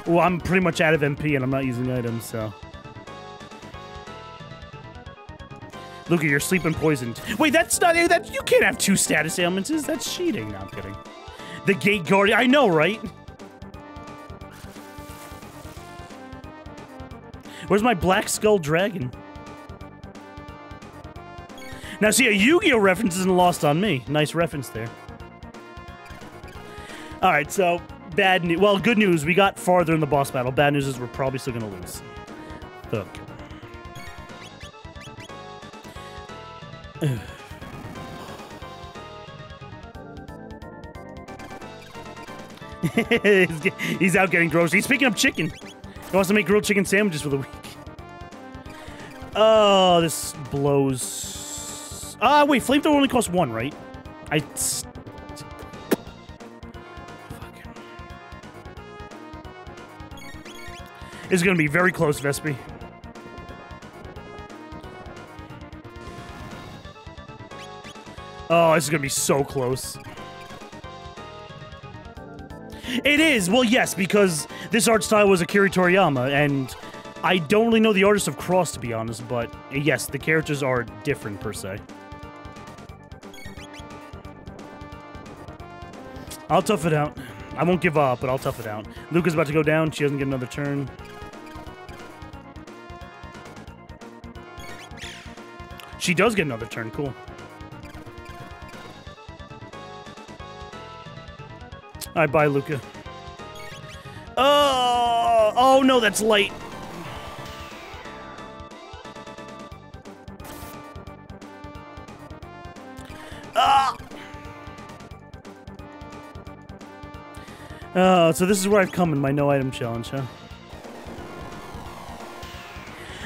Well, I'm pretty much out of MP and I'm not using items, so... Lucca, you're sleeping poisoned. Wait, that's not... Eh, that, you can't have two status ailments. That's cheating. No, I'm kidding. The Gate Guardian... I know, right? Where's my Black Skull Dragon? Now, see, a Yu-Gi-Oh reference isn't lost on me. Nice reference there. All right, so bad news. Well, good news. We got farther in the boss battle. Bad news is we're probably still going to lose. Look. He's out getting groceries. Speaking of chicken, he wants to make grilled chicken sandwiches for the week. Oh, this blows. Ah, uh, wait, flamethrower only costs one, right? I. Is gonna be very close, Vespi. Oh, this is gonna be so close. It is! Well, yes, because this art style was Akira Toriyama, and I don't really know the artist of Cross, to be honest, but yes, the characters are different, per se. I'll tough it out. I won't give up, but I'll tough it out. Lucca's about to go down. She doesn't get another turn. She does get another turn. Cool. Right, bye, Lucca. Oh, oh no, that's light. Ah. Oh, so this is where I've come in my no item challenge, huh?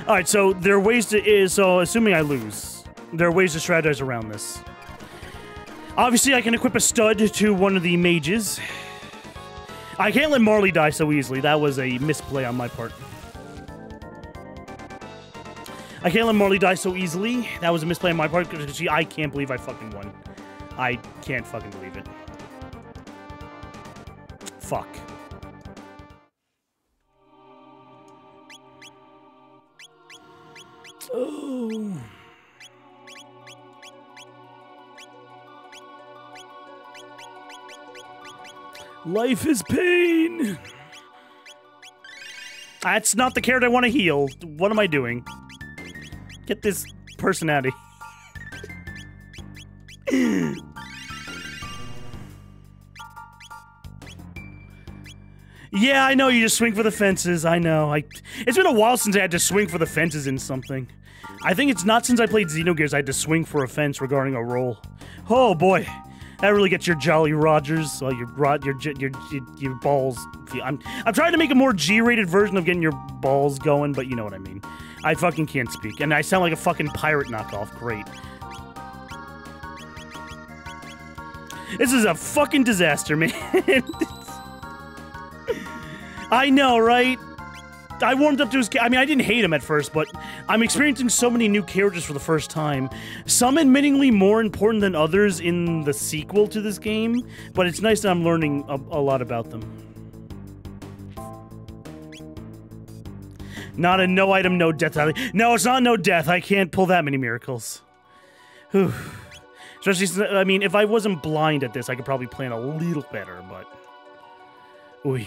All right, so there are ways to is so assuming I lose, there are ways to strategize around this. Obviously, I can equip a stud to one of the mages. I can't let Marle die so easily. That was a misplay on my part. I can't let Marle die so easily. That was a misplay on my part because I can't believe I fucking won. I can't fucking believe it. Fuck. Oh. Life is pain. That's not the carrot I want to heal. What am I doing? Get this person out of here. Yeah, I know you just swing for the fences. I know. I It's been a while since I had to swing for the fences in something. I think it's not since I played Xenogears I had to swing for a fence regarding a roll. Oh boy, that really gets your Jolly Rogers, uh, your your, your your your balls. I'm I'm trying to make a more G-rated version of getting your balls going, but you know what I mean. I fucking can't speak, and I sound like a fucking pirate knockoff. Great. This is a fucking disaster, man. I know, right? I warmed up to his. I mean, I didn't hate him at first, but I'm experiencing so many new characters for the first time. Some admittingly more important than others in the sequel to this game, but it's nice that I'm learning a, a lot about them. Not a no item, no death. No, it's not no death. I can't pull that many miracles. Whew. Especially, I mean, if I wasn't blind at this, I could probably plan a little better, but. Oy.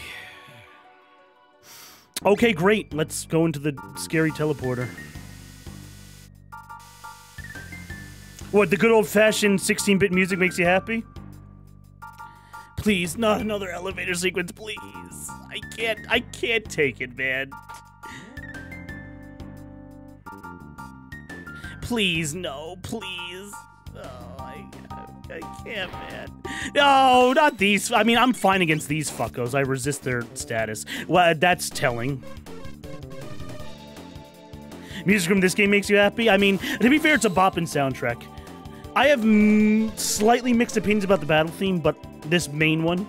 Okay, great. Let's go into the scary teleporter. What, the good old fashioned 16 bit music makes you happy? Please, not another elevator sequence, please. I can't, I can't take it, man. Please, no, please. Oh, I, can't, man. No, not these. I mean, I'm fine against these fuckos. I resist their status. Well, that's telling. Music from this game makes you happy? I mean, to be fair, it's a bopping soundtrack. I have slightly mixed opinions about the battle theme, but this main one.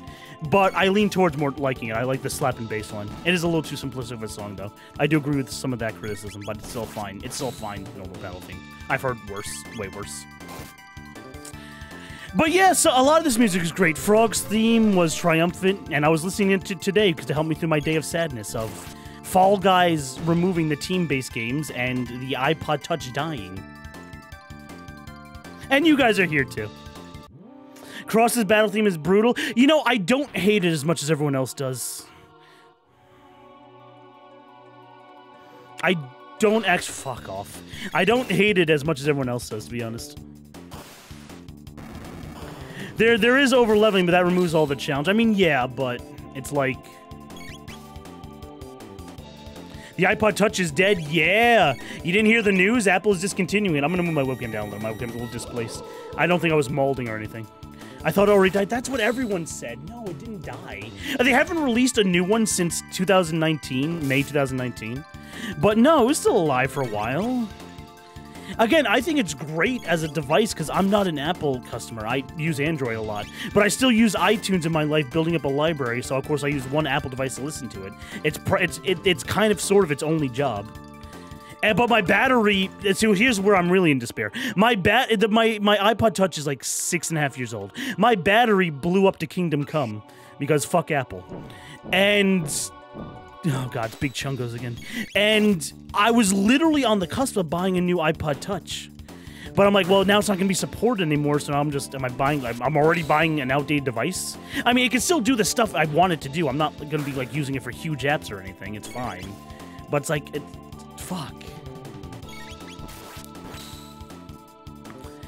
But I lean towards more liking it. I like the slapping bass line. It is a little too simplistic of a song, though. I do agree with some of that criticism, but it's still fine. It's still fine, normal battle theme. I've heard worse, way worse. But yeah, so a lot of this music is great. Frog's theme was triumphant, and I was listening to it today because to help me through my day of sadness of Fall Guys removing the team-based games and the iPod Touch dying. And you guys are here too. Cross's battle theme is brutal. You know, I don't hate it as much as everyone else does. I don't act fuck off. I don't hate it as much as everyone else does, to be honest. There there is over leveling, but that removes all the challenge. I mean, yeah, but it's like the iPod Touch is dead. Yeah, you didn't hear the news. Apple is discontinuing. I'm gonna move my webcam down a little. My webcam's a little displaced. I don't think I was molding or anything. I thought it already died. That's what everyone said. No, it didn't die. Uh, They haven't released a new one since 2019, May 2019. But no, it was still alive for a while. Again, I think it's great as a device because I'm not an Apple customer. I use Android a lot, but I still use iTunes in my life, building up a library. So of course I use one Apple device to listen to it. It's it's it, it's kind of sort of its only job. And, but my battery. So here's where I'm really in despair. My bat, my my iPod Touch is like six and a half years old. My battery blew up to Kingdom Come because fuck Apple, and oh god, it's Big Chungus again. And I was literally on the cusp of buying a new iPod Touch. But I'm like, well, now it's not going to be supported anymore. So I'm just, am I buying? I'm already buying an outdated device. I mean, it can still do the stuff I want it to do. I'm not going to be like using it for huge apps or anything. It's fine. But it's like, it, fuck.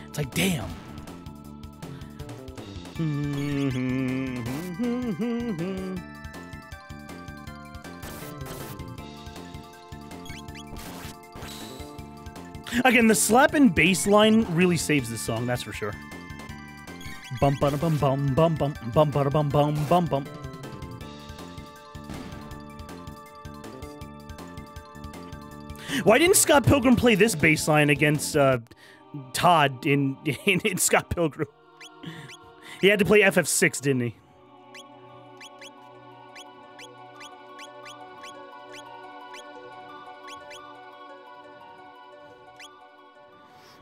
It's like, damn. Again, the slapping bass line really saves this song, that's for sure. Bum ba bum bum bum bum bum ba bum bum bum bum. Why didn't Scott Pilgrim play this bass line against uh, Todd in, in in Scott Pilgrim? He had to play FF6, didn't he?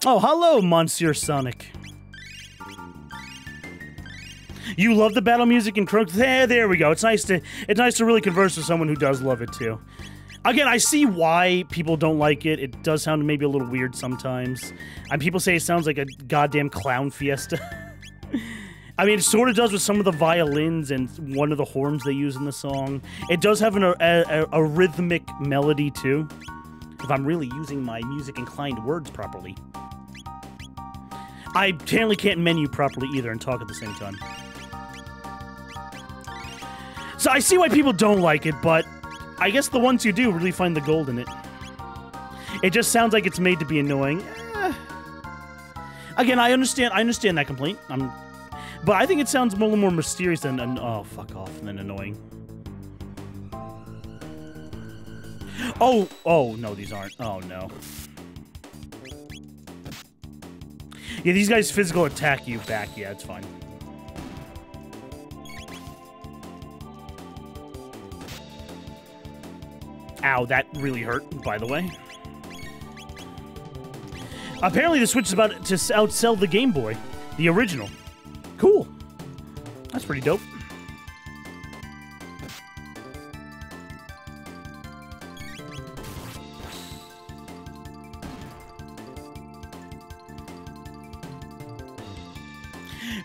Oh, hello, Monsieur Sonic. You love the battle music in Chrono. There, there we go. It's nice to it's nice to really converse with someone who does love it too. Again, I see why people don't like it. It does sound maybe a little weird sometimes. And people say it sounds like a goddamn clown fiesta. I mean, it sort of does with some of the violins and one of the horns they use in the song. It does have an, a, a, a rhythmic melody too. If I'm really using my music inclined words properly. I apparently can't menu properly either and talk at the same time. So I see why people don't like it, but I guess the ones who do really find the gold in it. It just sounds like it's made to be annoying. Eh. Again, I understand. I understand that complaint. I'm, but I think it sounds a little more mysterious than an, oh fuck off than annoying. Oh, oh no, these aren't. Oh no. Yeah, these guys physical attack you back. Yeah, it's fine. Ow, that really hurt, by the way. Apparently the Switch is about to outsell the Game Boy. The original. Cool. That's pretty dope.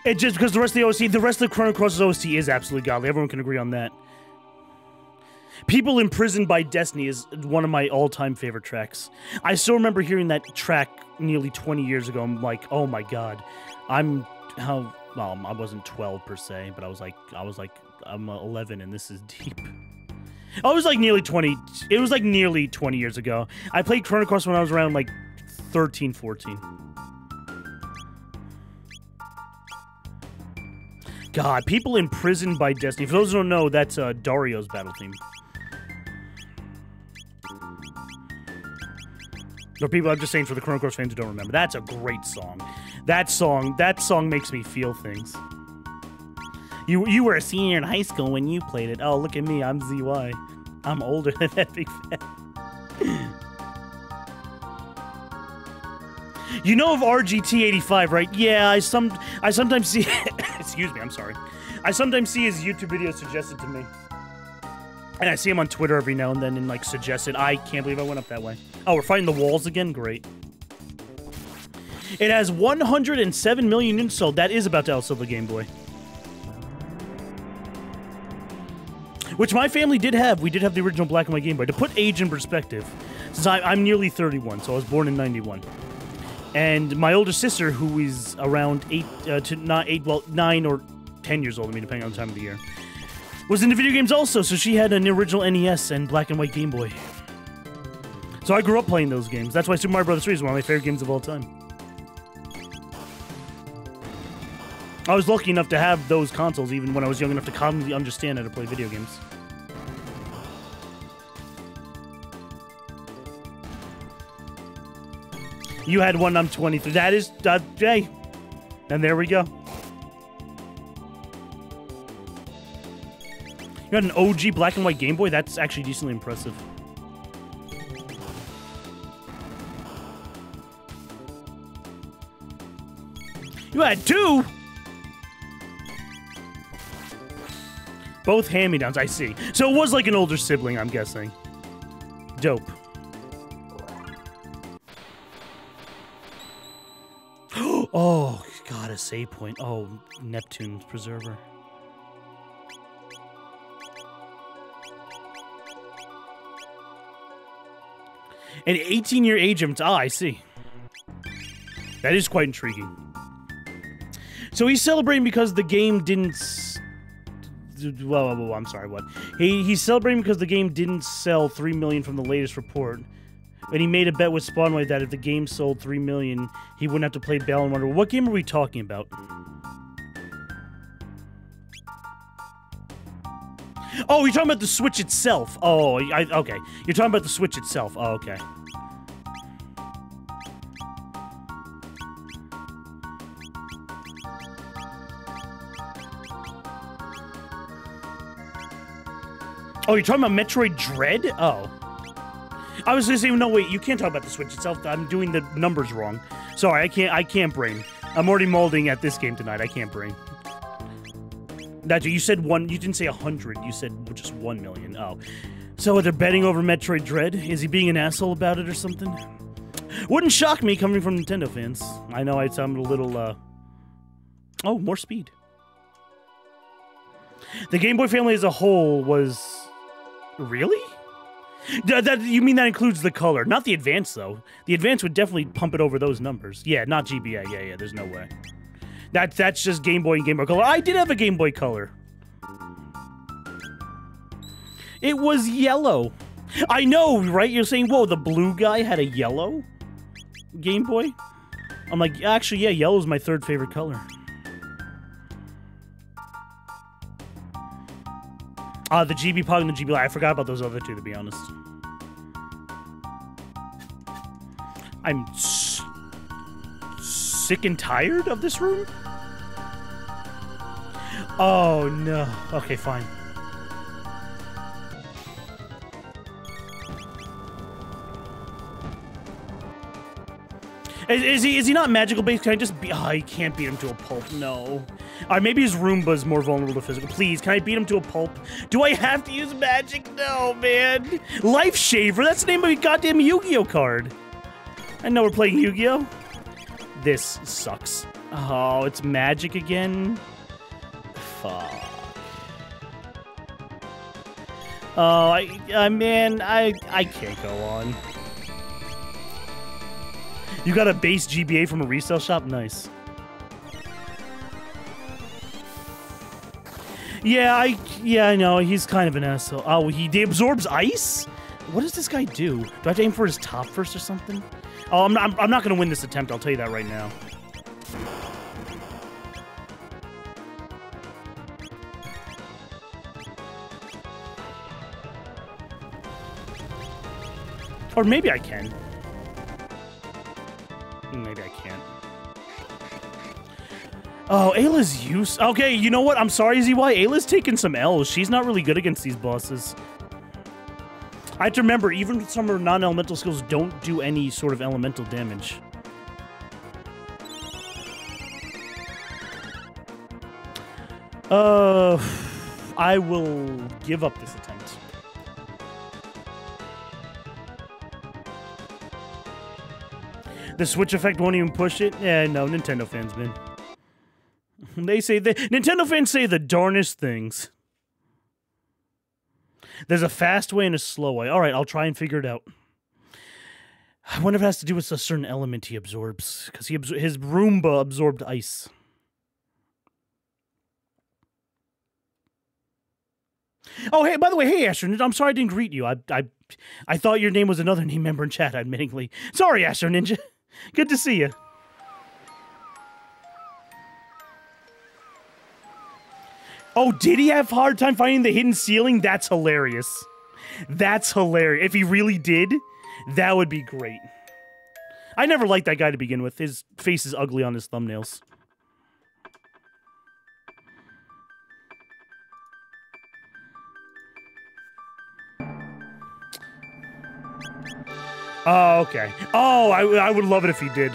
It just because the rest of the OST, the rest of the Chrono Cross's OST is absolutely godly. Everyone can agree on that. People Imprisoned by Destiny is one of my all-time favorite tracks. I still remember hearing that track nearly 20 years ago. I'm like, oh my god, I'm how well I wasn't 12 per se, but I was like I was like I'm 11 and this is deep. I was like nearly 20. It was like nearly 20 years ago. I played Chrono Cross when I was around like 13, 14. God, people imprisoned by Destiny. For those who don't know, that's uh, Dario's battle theme. Or people, I'm just saying for the Chrono Cross fans who don't remember, that's a great song. That song, that song makes me feel things. You you were a senior in high school when you played it. Oh, look at me, I'm ZY. I'm older than that big fan. You know of RGT85, right? Yeah, I some I sometimes see. excuse me, I'm sorry. I sometimes see his YouTube videos suggested to me, and I see him on Twitter every now and then, and like suggested. I can't believe I went up that way. Oh, we're fighting the walls again. Great. It has 107 million units. That is about to outsell the Game Boy. Which my family did have. We did have the original black and white Game Boy. To put age in perspective, since I, I'm nearly 31, so I was born in 91 and my older sister, who is around eight uh, to not eight, well, nine or ten years old, I mean, depending on the time of the year, was into video games also. So she had an original NES and black and white Game Boy. So I grew up playing those games. That's why Super Mario Bros. 3 is one of my favorite games of all time. I was lucky enough to have those consoles even when I was young enough to commonly understand how to play video games. You had one, I'm 23. That is, uh, hey. And there we go. You had an OG black and white Game Boy? That's actually decently impressive. You had two? Both hand-me-downs, I see. So it was like an older sibling, I'm guessing. Dope. Oh, God, a save point. Oh, Neptune's Preserver. An 18 year agent. Ah, I see. That is quite intriguing. So he's celebrating because the game didn't. Well, I'm sorry. What? He he's celebrating because the game didn't sell three million from the latest report, and he made a bet with Spawnwave that if the game sold three million, he wouldn't have to play Balan Wonder. What game are we talking about? Oh, you're talking about the Switch itself. Oh, I, okay. You're talking about the Switch itself. Oh, okay. Oh, you're talking about Metroid Dread? Oh. I was gonna say, no, wait, you can't talk about the Switch itself. I'm doing the numbers wrong. Sorry, I can't. I can't bring. I'm already molding at this game tonight. I can't bring. That you said one. You didn't say a hundred. You said just one million. Oh, so they're betting over Metroid Dread. Is he being an asshole about it or something? Wouldn't shock me coming from Nintendo fans. I know I sound a little. uh... Oh, more speed. The Game Boy family as a whole was really. That, that you mean that includes the color, not the advance though. The advance would definitely pump it over those numbers. Yeah, not GBA. Yeah, yeah. There's no way. That that's just Game Boy and Game Boy Color. I did have a Game Boy Color. It was yellow. I know, right? You're saying, whoa, the blue guy had a yellow Game Boy? I'm like, actually, yeah, yellow's my third favorite color. Uh, the GB Pug and the GB Light. I forgot about those other two, to be honest. I'm sick and tired of this room? Oh, no. Okay, fine. Is, is he is he not magical based? Can I just be? Oh, he can't beat him to a pulp. No. All right, maybe his Roomba's more vulnerable to physical. Please, can I beat him to a pulp? Do I have to use magic? No, man. Life Shaver. That's the name of a goddamn Yu-Gi-Oh card. I know we're playing Yu-Gi-Oh. This sucks. Oh, it's magic again. Fuck. Oh, I, I man, I I can't go on. You got a base GBA from a resale shop? Nice. Yeah, I yeah, I know. He's kind of an asshole. Oh, he, he absorbs ice? What does this guy do? Do I have to aim for his top first or something? Oh, I'm not, I'm, I'm not going to win this attempt. I'll tell you that right now. Or maybe I can. Maybe I can't. Oh, Ayla's use. Okay, you know what? I'm sorry, ZY. Ayla's taking some L's. She's not really good against these bosses. I have to remember, even some of her non-elemental skills don't do any sort of elemental damage. Uh, I will give up this attempt. The Switch effect won't even push it? Yeah, no, Nintendo fans, man. They say the Nintendo fans say the darnest things. There's a fast way and a slow way. All right, I'll try and figure it out. I wonder if it has to do with a certain element he absorbs, because he absor- his Roomba absorbed ice. Oh, hey, by the way, hey, Astro, I'm sorry I didn't greet you. I, I, I thought your name was another name member in chat, admittingly. Sorry, Astro Ninja. Good to see you. Oh, did he have hard time finding the hidden ceiling? That's hilarious. That's hilarious. If he really did, that would be great. I never liked that guy to begin with. His face is ugly on his thumbnails. Oh, okay. Oh, I, I would love it if he did.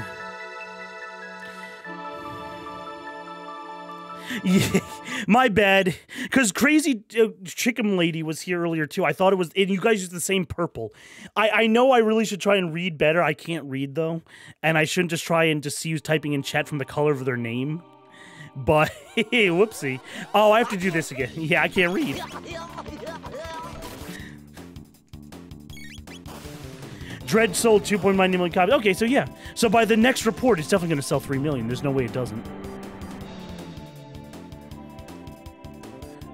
My bad. Because crazy uh, chicken lady was here earlier too. I thought it was, and you guys used the same purple. I I know I really should try and read better. I can't read though, and I shouldn't just try and just see who's typing in chat from the color of their name. But whoopsie. Oh, I have to do this again. Yeah, I can't read. Dread sold 2.9 million copies. Okay, so yeah. So by the next report, it's definitely going to sell 3 million. There's no way it doesn't.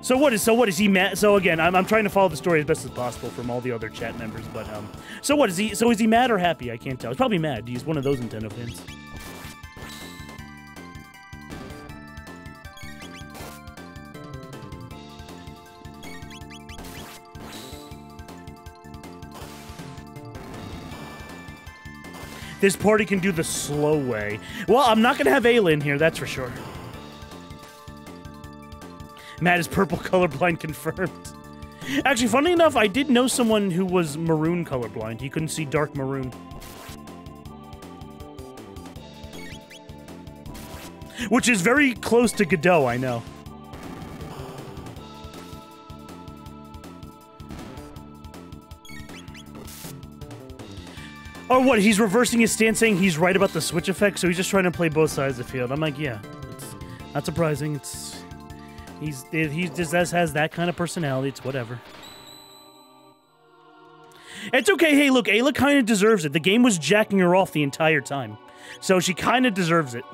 So what is so what is he mad? So again, I'm, I'm trying to follow the story as best as possible from all the other chat members. But um, so what is he? So is he mad or happy? I can't tell. He's probably mad. He's one of those Nintendo fans. This party can do the slow way. Well, I'm not gonna have Ayla in here, that's for sure. Matt is purple colorblind confirmed. Actually, funny enough, I did know someone who was maroon colorblind. He couldn't see dark maroon. Which is very close to Godot, I know. Oh, what? He's reversing his stance, saying he's right about the switch effect, so he's just trying to play both sides of the field. I'm like, yeah, it's not surprising. It's he's he just has, that kind of personality. It's whatever. It's okay. Hey, look, Ayla kind of deserves it. The game was jacking her off the entire time, so she kind of deserves it.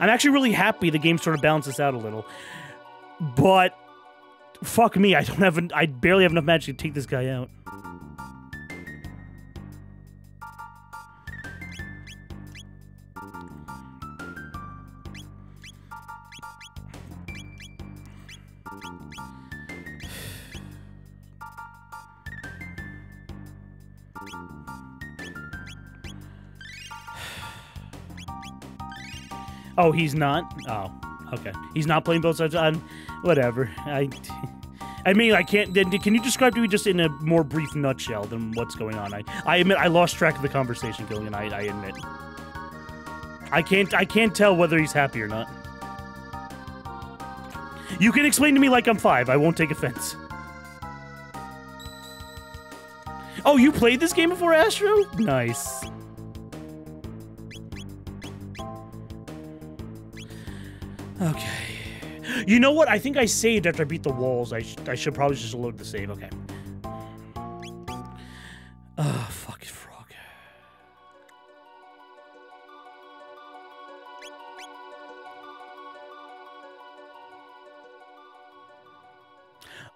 I'm actually really happy the game sort of balances out a little, but fuck me, I don't have, I barely have enough magic to take this guy out. Oh, he's not. Oh, okay. He's not playing both sides on. Whatever. I. I mean, I can't. Can you describe to me just in a more brief nutshell than what's going on? I, I admit I lost track of the conversation, Gillian. I, I admit. I can't. I can't tell whether he's happy or not. You can explain to me like I'm five. I won't take offense. Oh, you played this game before, Astro? Nice. Okay. You know what? I think I saved after I beat the walls. I, sh I should probably just load the save. Okay. Oh, fuck frog.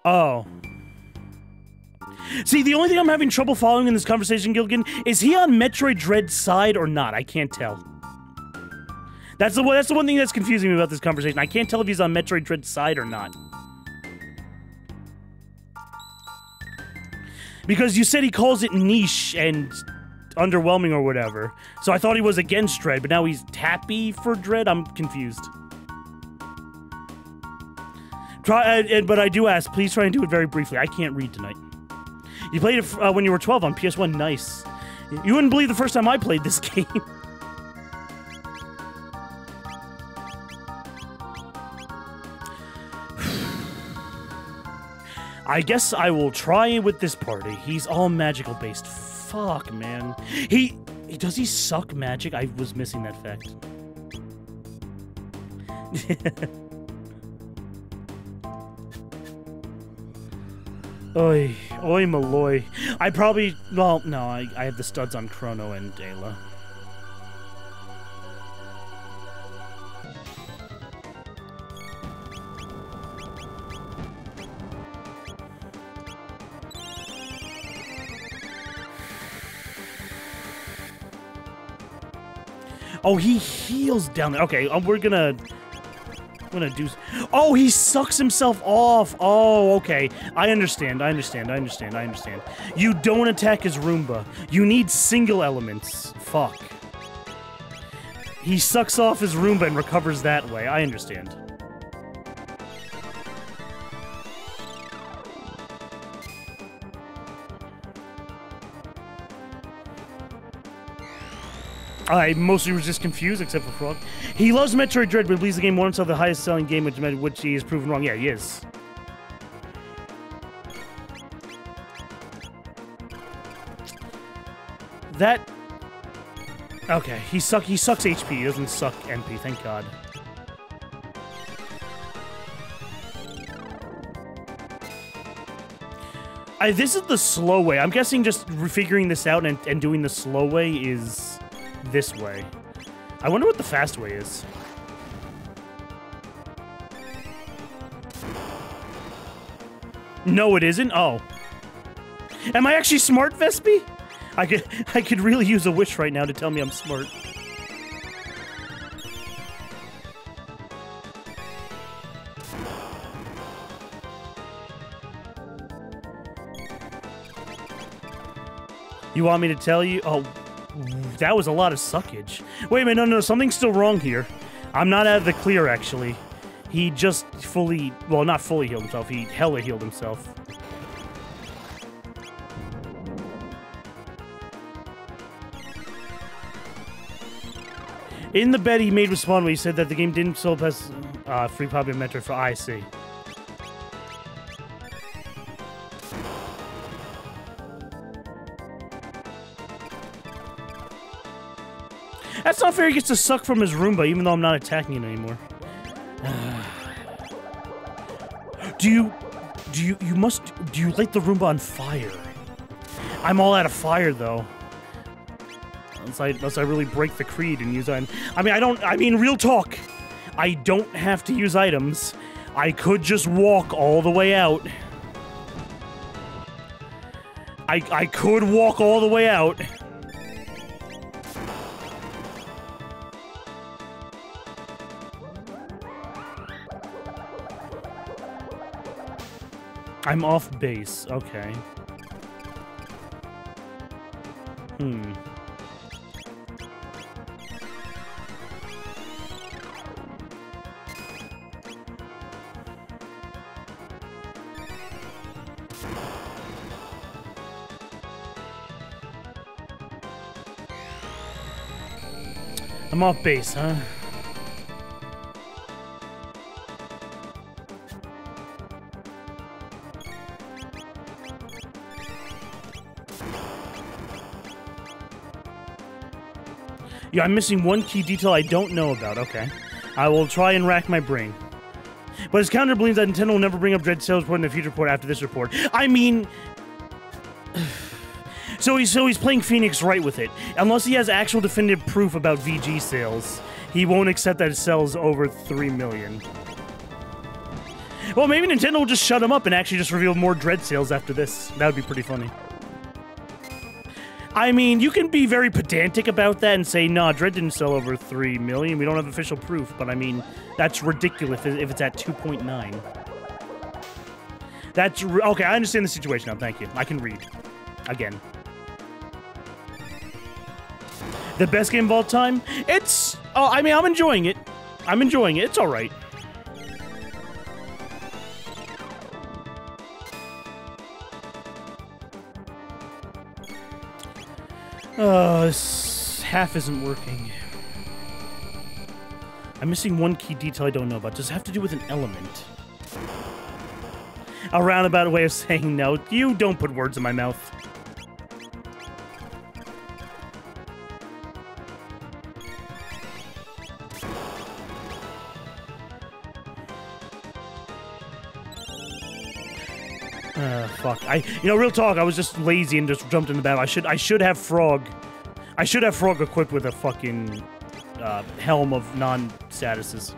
Oh. See, the only thing I'm having trouble following in this conversation, Gilgan, is he on Metroid Dread's side or not? I can't tell. That's the that's the one thing that's confusing me about this conversation. I can't tell if he's on Metroid Dread's side or not. Because you said he calls it niche and underwhelming or whatever. So I thought he was against Dread, but now he's happy for Dread. I'm confused. Try, uh, but I do ask, please try and do it very briefly. I can't read tonight. You played it uh, when you were 12 on PS1. Nice. You wouldn't believe the first time I played this game. I guess I will try with this party. He's all magical based. Fuck, man. He, he does he suck magic? I was missing that fact. Oi, oi, Malloy. I probably, well, no, I, I have the studs on Chrono and Ayla. Oh, he heals down there. Okay, um, we're gonna... I'm gonna do... Oh, he sucks himself off. Oh, okay. I understand, I understand, I understand, I understand. You don't attack his Roomba. You need single elements. Fuck. He sucks off his Roomba and recovers that way. I understand. I mostly was just confused, except for Frog. He loves Metroid Dread, but believes the game warrants of the highest selling game, which, which he has proven wrong. Yeah, he is. That. Okay, he suck. He sucks HP. He doesn't suck MP. Thank God. I, this is the slow way. I'm guessing just figuring this out and, and doing the slow way is this way. I wonder what the fast way is. No, it isn't? Oh. Am I actually smart, Vespi? I could I could really use a wish right now to tell me I'm smart. You want me to tell you? Oh, that was a lot of suckage. Wait a minute, no, no, something's still wrong here. I'm not out of the clear, actually. He just fully, well, not fully healed himself. He hella healed himself. In the bet he made with Spawn, he said that the game didn't sell as uh, free popular metric for IC. That's not fair. He gets to suck from his Roomba, even though I'm not attacking it anymore. do you... Do you... You must... Do you light the Roomba on fire? I'm all out of fire, though. Unless I, unless I really break the creed and use... I mean, I don't... I mean, real talk. I don't have to use items. I could just walk all the way out. I, I could walk all the way out. I'm off base. Okay. Hmm. I'm off base, huh? Yeah, I'm missing one key detail I don't know about. Okay. I will try and rack my brain. But his counter believes that Nintendo will never bring up Dread sales report in the future report after this report. I mean... So he's, so he's playing Phoenix Wright with it. Unless he has actual definitive proof about VG sales, he won't accept that it sells over 3 million. Well, maybe Nintendo will just shut him up and actually just reveal more Dread sales after this. That would be pretty funny. I mean, you can be very pedantic about that and say, nah, Dread didn't sell over 3 million. We don't have official proof. But I mean, that's ridiculous if it's at 2.9. That's okay. I understand the situation now. Thank you. I can read again. The best game of all time? It's. Oh, I mean, I'm enjoying it. I'm enjoying it. It's all right. Oh, this half isn't working. I'm missing one key detail I don't know about. Does it have to do with an element? A roundabout way of saying no. You don't put words in my mouth. Uh, fuck. I, you know, real talk. I was just lazy and just jumped in the battle. I should, I should have frog. I should have frog equipped with a fucking uh, helm of non-statuses.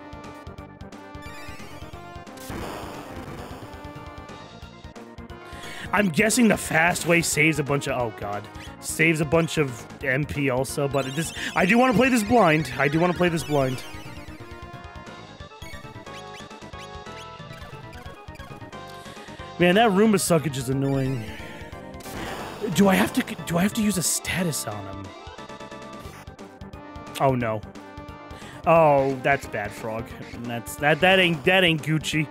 I'm guessing the fast way saves a bunch of. Oh god, saves a bunch of MP also. But it this, I do want to play this blind. I do want to play this blind. Man, that Roomba suckage is annoying. Do I have to do I have to use a status on him? Oh no. Oh, that's bad frog. That's that that ain't that ain't Gucci.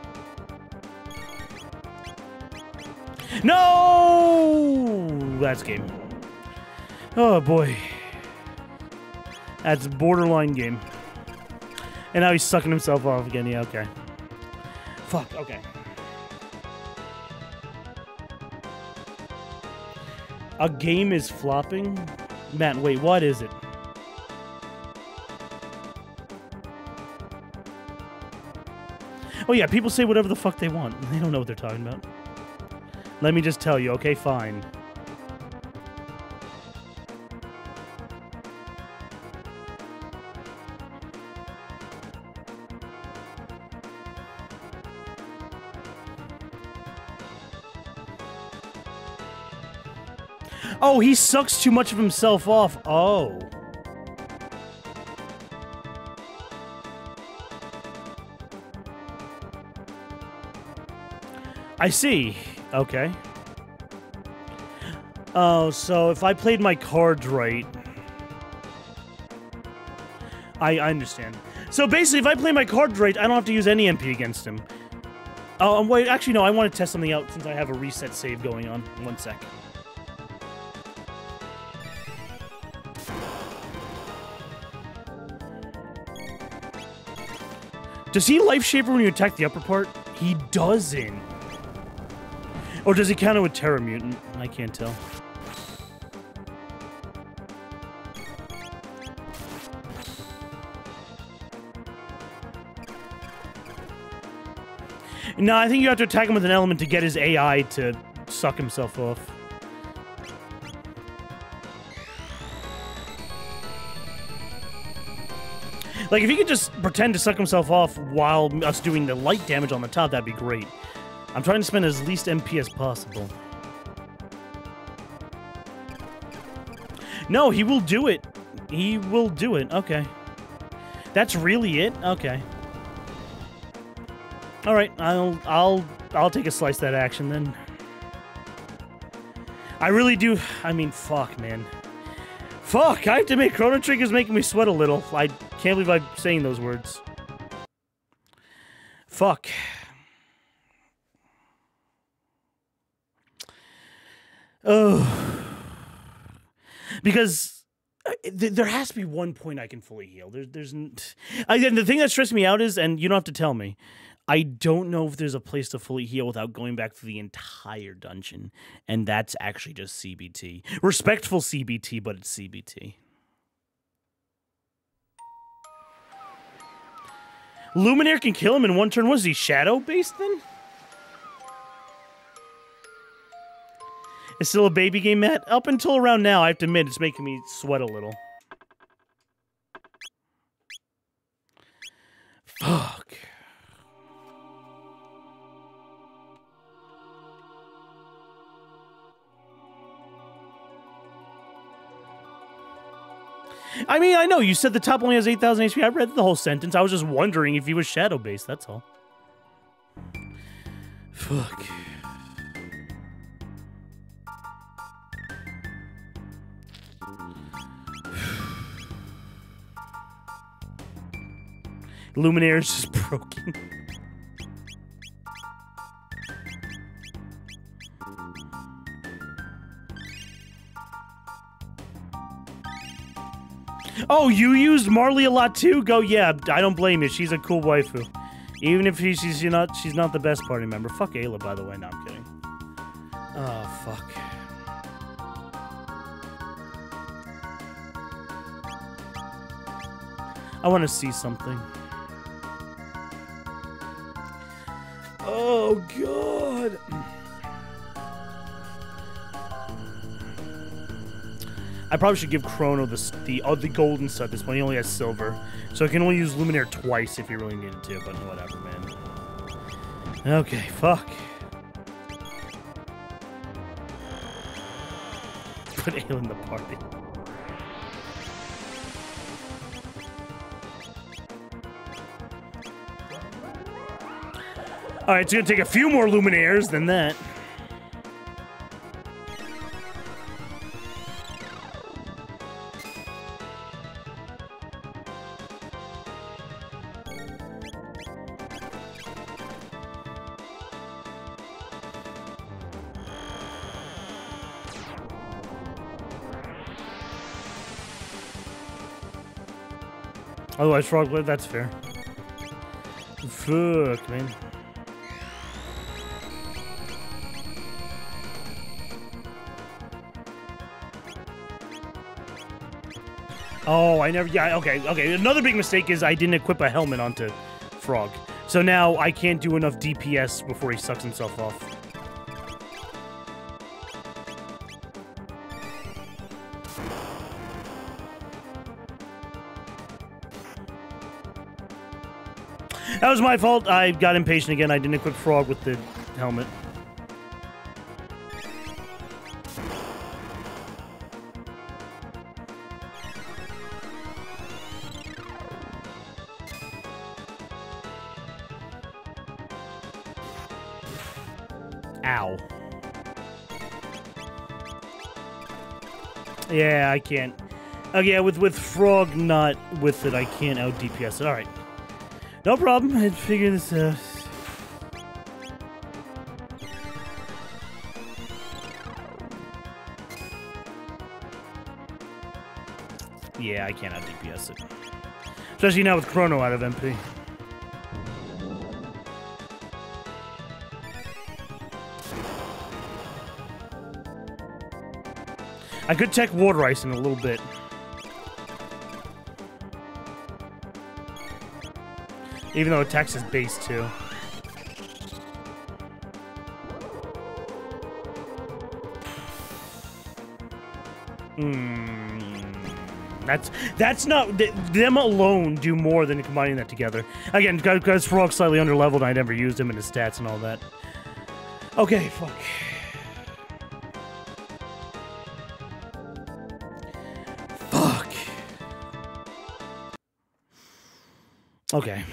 No! That's game. Oh boy. That's borderline game. And now he's sucking himself off again. Yeah, okay. Fuck, okay. A game is flopping? Matt, wait, what is it? Oh yeah, people say whatever the fuck they want. They don't know what they're talking about. Let me just tell you, okay, fine. Oh, he sucks too much of himself off. Oh. I see. Okay. Oh, so if I played my cards right... I, I understand. So basically, if I play my cards right, I don't have to use any MP against him. Oh, um, wait, actually, no, I want to test something out since I have a reset save going on. One sec. Does he Life Shaper when you attack the upper part? He doesn't. Or does he counter with Terra Mutant? I can't tell. No, I think you have to attack him with an element to get his AI to suck himself off. Like, if he could just pretend to suck himself off while us doing the light damage on the top, that'd be great. I'm trying to spend as least MP as possible. No, he will do it. He will do it. Okay. That's really it? Okay. All right, I'll I'll I'll take a slice that action then. I really do. I mean, fuck, man. Fuck, I have to make Chrono Trigger's making me sweat a little. I can't believe I'm saying those words. Fuck. Oh. Because uh, there has to be one point I can fully heal. There, there's, I, and the thing that stressed me out is, and you don't have to tell me, I don't know if there's a place to fully heal without going back through the entire dungeon, and that's actually just CBT. Respectful CBT, but it's CBT. Luminaire can kill him in one turn. Was he shadow based then? It's still a baby game, Matt. Up until around now, I have to admit, it's making me sweat a little. Fuck. I mean, I know you said the top only has 8,000 HP. I read the whole sentence. I was just wondering if he was shadow based. That's all. Fuck. Luminaire is just broken. Oh, you used Marle a lot too? Go, yeah. I don't blame you. She's a cool waifu. Even if she, she's not, she's not the best party member. Fuck Ayla, by the way. No, I'm kidding. Oh, fuck. I want to see something. Oh, God. I probably should give Chrono the the uh, the golden set. This one he only has silver, so I can only use Luminaire twice if he really needed to. But whatever, man. Okay, fuck. Put Ayla in the party. All right, it's gonna take a few more Luminaires than that. Otherwise, frog blood, that's fair. Fuck, man. Oh, I never. Yeah, okay, okay. Another big mistake is I didn't equip a helmet onto Frog. So now I can't do enough DPS before he sucks himself off. That was my fault. I got impatient again. I didn't equip Frog with the helmet. Ow. Yeah, I can't. Oh yeah, with with frog not with it, I can't out DPS it. All right, no problem. I'd figure this out. Yeah, I can't out DPS it, especially now with Chrono out of MP. I could check water ice in a little bit. Even though attacks his base too. Hmm. That's that's not th- them alone do more than combining that together. Again, because Frog's slightly underleveled, I never used him in his stats and all that. Okay, fuck. Fuck. Okay.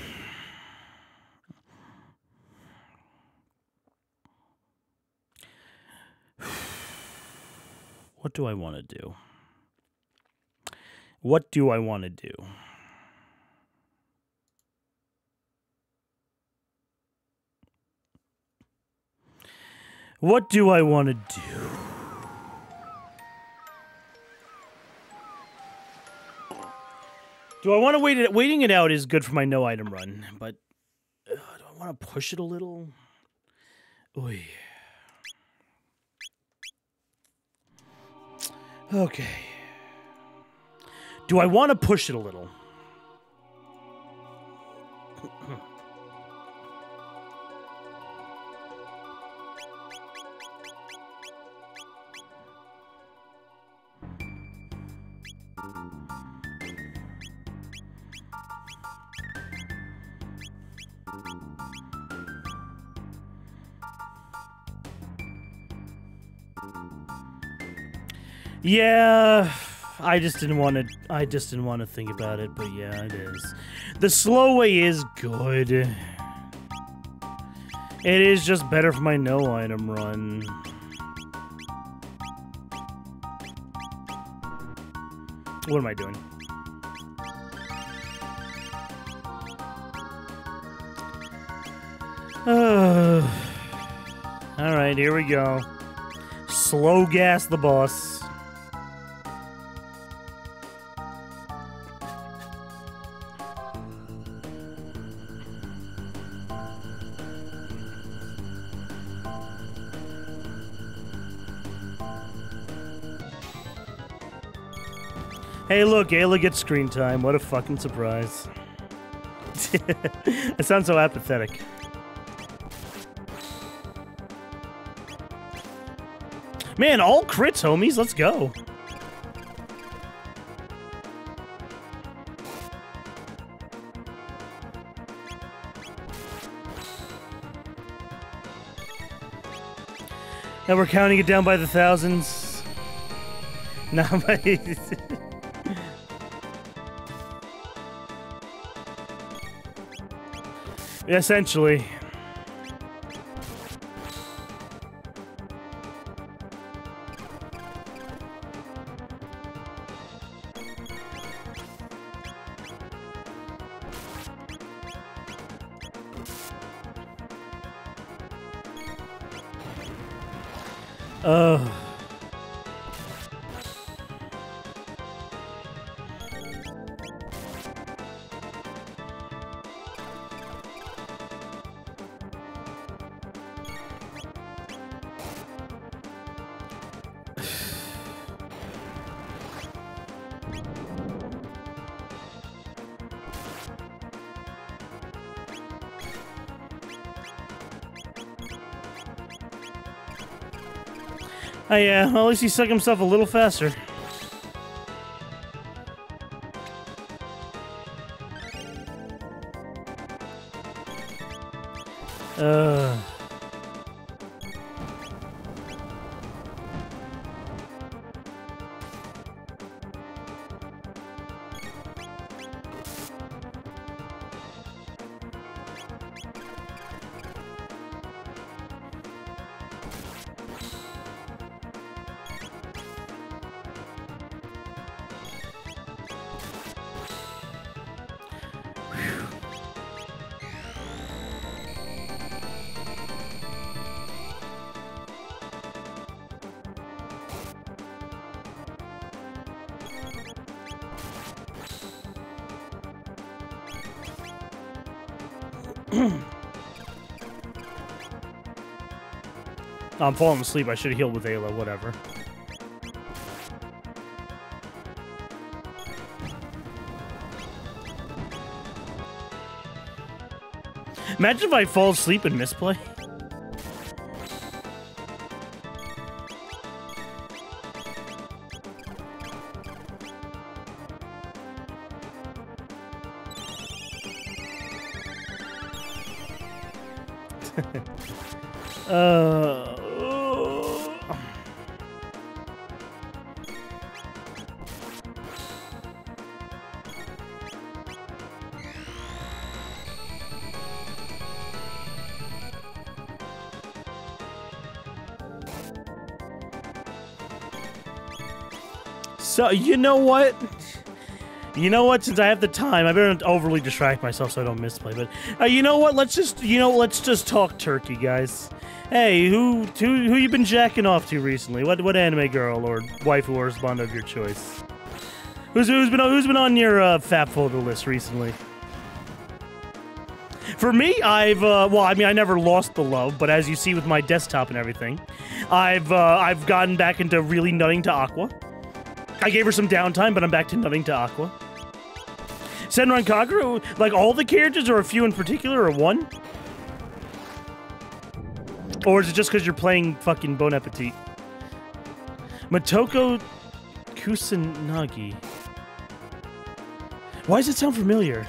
What do I want to do? What do I want to do? What do I want to do? Do I want to wait it? Waiting it out is good for my no item run, but uh, do I want to push it a little? Oy. Okay. Do I want to push it a little? Yeah, I just didn't want to. I just didn't want to think about it, but yeah, it is. The slow way is good. It is just better for my no item run. What am I doing? All right, here we go. Slow gas the boss. Hey, look, Ayla gets screen time. What a fucking surprise. it sounds so apathetic. Man, all crits, homies. Let's go. And we're counting it down by the thousands. Now by Essentially. Oh uh, yeah, well, at least he stuck himself a little faster. I'm falling asleep. I should have healed with Ayla. Whatever. Imagine if I fall asleep and misplay. So you know what? You know what? Since I have the time, I better overly distract myself so I don't misplay. But uh, you know what? Let's just you know let's just talk turkey, guys. Hey, who who who you been jacking off to recently? What what anime girl or waifu or husband of your choice? Who's, who's been who's been on your uh, fat folder list recently? For me, I've uh, well, I mean, I never lost the love, but as you see with my desktop and everything, I've uh, I've gotten back into really nutting to Aqua. I gave her some downtime, but I'm back to nutting to Aqua. Senran Kagura, like all the characters, or a few in particular, or one? Or is it just because you're playing fucking Bon Appetit? Motoko Kusanagi. Why does it sound familiar?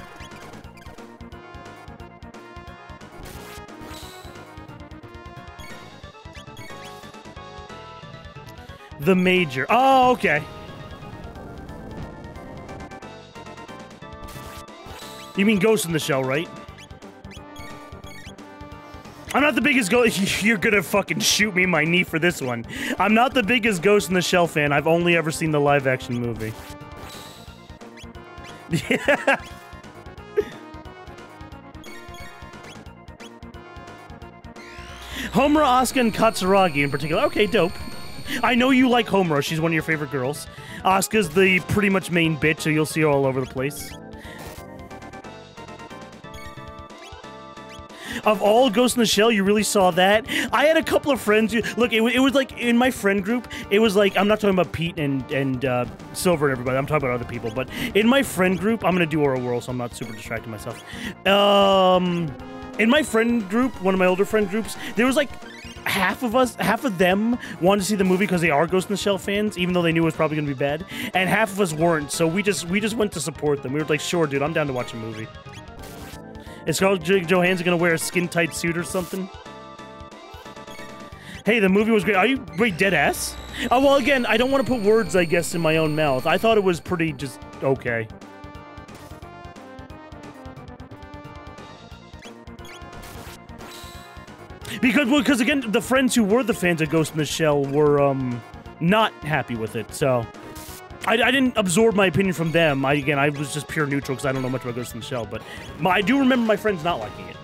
The Major. Oh, okay. You mean Ghost in the Shell, right? I'm not the biggest ghost. You're gonna fucking shoot me in my knee for this one. I'm not the biggest Ghost in the Shell fan. I've only ever seen the live action movie. Yeah. Homura, Asuka, and Katsuragi in particular. Okay, dope. I know you like Homura. She's one of your favorite girls. Asuka's the pretty much main bitch, so you'll see her all over the place. Of all Ghost in the Shell, you really saw that. I had a couple of friends. Who, look, it, it was like in my friend group. It was like I'm not talking about Pete and and uh, Silver and everybody. I'm talking about other people. But in my friend group, I'm gonna do Aura Whirl, so I'm not super distracting myself. Um, in my friend group, one of my older friend groups, there was like half of us, half of them wanted to see the movie because they are Ghost in the Shell fans, even though they knew it was probably going to be bad, and half of us weren't. So we just we just went to support them. We were like, sure, dude, I'm down to watch a movie. Is Scarlett Johansson to wear a skin tight suit or something? Hey, the movie was great. Are you wait dead ass? Oh well, again, I don't want to put words, I guess, in my own mouth. I thought it was pretty just okay. Because, well, because again, the friends who were the fans of Ghost Michelle were um not happy with it. So, I, I didn't absorb my opinion from them. I again, I was just pure neutral because I don't know much about Ghost in the Shell. But my, I do remember my friends not liking it.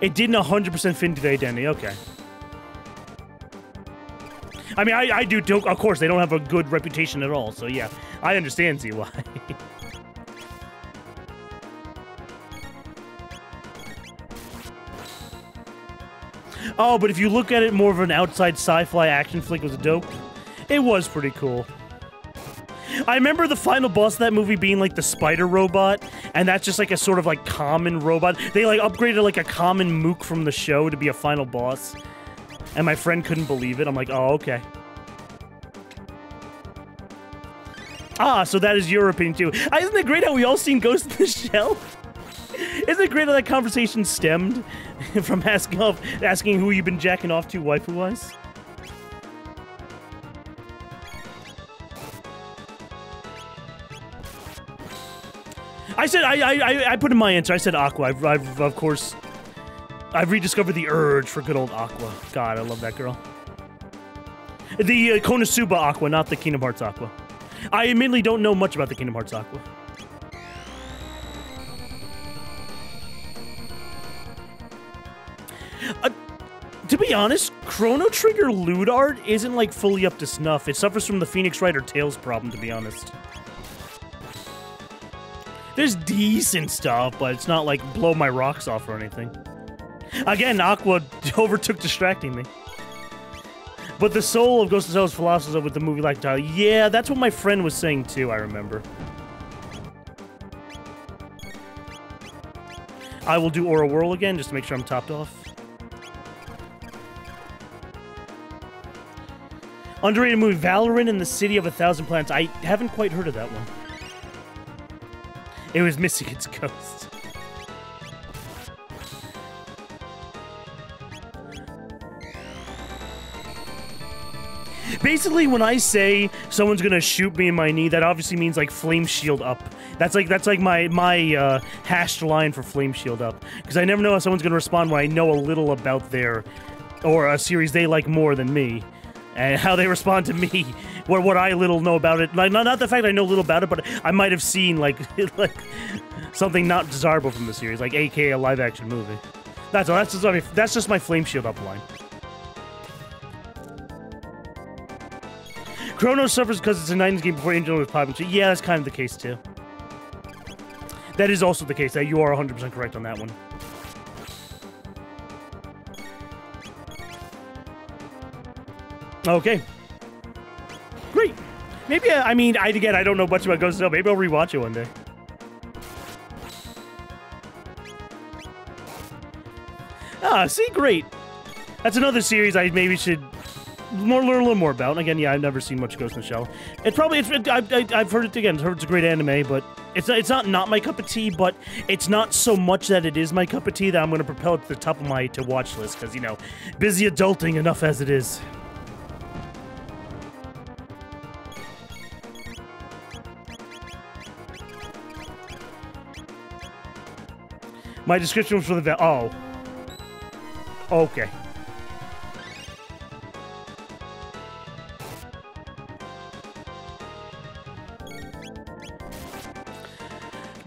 It didn't 100% fit into the identity. Okay. I mean, I, I do, too. Of course, they don't have a good reputation at all. So, yeah, I understand see why. Oh, but if you look at it more of an outside sci-fi action flick was dope, it was pretty cool. I remember the final boss of that movie being like the spider robot, and that's just like a sort of like common robot. They like upgraded like a common mook from the show to be a final boss. And my friend couldn't believe it. I'm like, oh, okay. Ah, so that is your opinion too. Ah, isn't it great how we all seen Ghost in the Shell? Isn't it great how that conversation stemmed from asking off, asking who you've been jacking off to waifu-wise? I said I, I I put in my answer. I said Aqua. I've, I've of course I've rediscovered the urge for good old Aqua. God, I love that girl. The uh, Konosuba Aqua, not the Kingdom Hearts Aqua. I admittedly don't know much about the Kingdom Hearts Aqua. Uh, to be honest, Chrono Trigger lewd art isn't like fully up to snuff. It suffers from the Phoenix or Tails problem, to be honest. There's decent stuff, but it's not like blow my rocks off or anything. Again, Aqua overtook distracting me. But the soul of Ghost of Tsushima philosophy with the movie like title. Yeah, that's what my friend was saying too, I remember. I will do Aura Whirl again just to make sure I'm topped off. Underrated movie Valerian in the City of a Thousand Planets. I haven't quite heard of that one. It was missing its ghost. Basically, when I say someone's gonna shoot me in my knee, that obviously means like flame shield up. That's like that's like my my uh, hashed line for flame shield up because I never know how someone's gonna respond when I know a little about their or a series they like more than me and how they respond to me, what what I little know about it. Like not, not the fact I know little about it, but I might have seen like like something not desirable from the series, like aka a live action movie. That's all. That's just, my- that's just my flame shield upline. Chrono suffers because it's a 90s game before Angel was popping. Yeah, that's kind of the case too. That is also the case. That you are 100% correct on that one. Okay. Great. Maybe uh, I mean I again I don't know much about Ghost Tsushima. Maybe I'll rewatch it one day. Ah, see, great. That's another series I maybe should more learn a little more about. And again, yeah, I've never seen much Ghost in the Shell. It probably it's, I, I, I've heard it again. I've heard it's a great anime, but it's it's not not my cup of tea. But it's not so much that it is my cup of tea that I'm going to propel it to the top of my to watch list because you know, busy adulting enough as it is. My description was for the vet. Oh. Okay.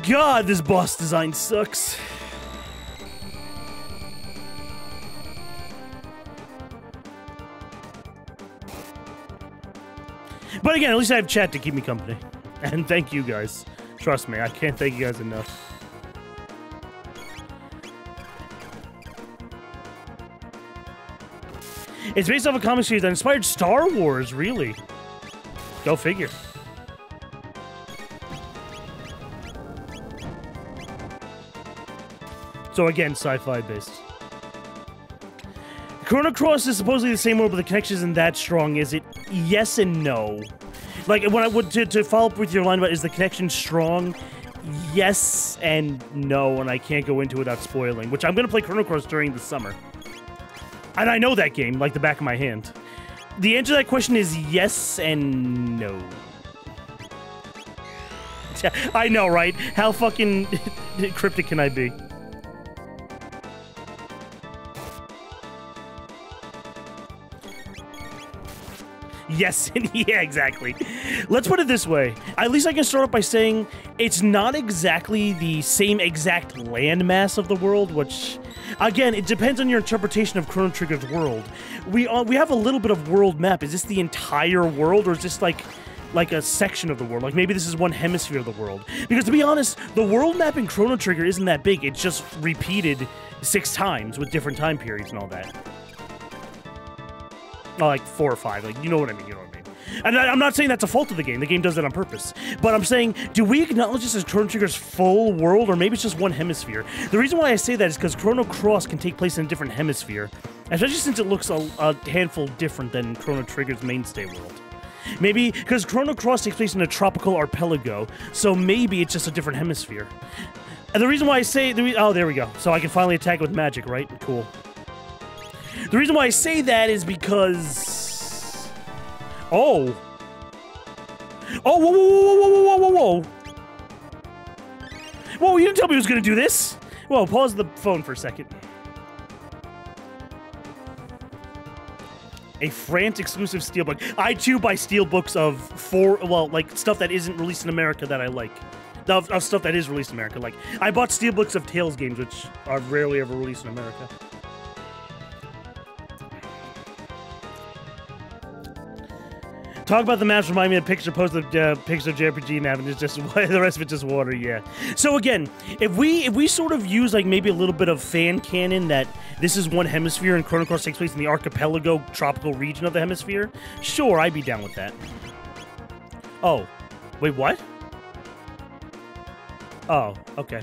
God, this boss design sucks. But again, at least I have chat to keep me company. And thank you guys. Trust me, I can't thank you guys enough. It's based off a comic series that inspired Star Wars, really. Go figure. So again, sci-fi based. Chrono Cross is supposedly the same world, but the connection isn't that strong, is it? Yes and no. Like when I would to, to follow up with your line about is the connection strong? Yes and no, and I can't go into it without spoiling. Which I'm gonna play Chrono Cross during the summer. And I know that game like the back of my hand. The answer to that question is yes and no. I know, right? How fucking cryptic can I be? Yes, yeah, exactly. Let's put it this way. At least I can start off by saying it's not exactly the same exact landmass of the world, which, again, it depends on your interpretation of Chrono Trigger's world. We we have a little bit of world map. Is this the entire world, or is this like like a section of the world? Like maybe this is one hemisphere of the world. Because to be honest, the world map in Chrono Trigger isn't that big. It's just repeated six times with different time periods and all that. Like four or five. Like you know what I mean. You know what I mean. And I, I'm not saying that's a fault of the game. The game does that on purpose. But I'm saying, do we acknowledge this as Chrono Trigger's full world, or maybe it's just one hemisphere? The reason why I say that is because Chrono Cross can take place in a different hemisphere, especially since it looks a, a handful different than Chrono Trigger's mainstay world. Maybe because Chrono Cross takes place in a tropical archipelago, so maybe it's just a different hemisphere. And the reason why I say, the oh, there we go. So I can finally attack it with magic, right? Cool. The reason why I say that is because. Oh! Oh, whoa, whoa, whoa, whoa, whoa, whoa, whoa! Whoa, you didn't tell me he was gonna do this! Whoa, pause the phone for a second. A France exclusive steelbook. I too buy steelbooks of four, well, like stuff that isn't released in America that I like. Of, of stuff that is released in America. Like, I bought steelbooks of Tales games, which are rarely ever released in America. Talk about the maps remind me of picture post of uh, picture JRPG map and it's just the rest of it just water, yeah. So again, if we if we sort of use like maybe a little bit of fan canon that this is one hemisphere and Chrono Cross takes place in the archipelago tropical region of the hemisphere, sure, I'd be down with that. Oh, wait, what? Oh, okay.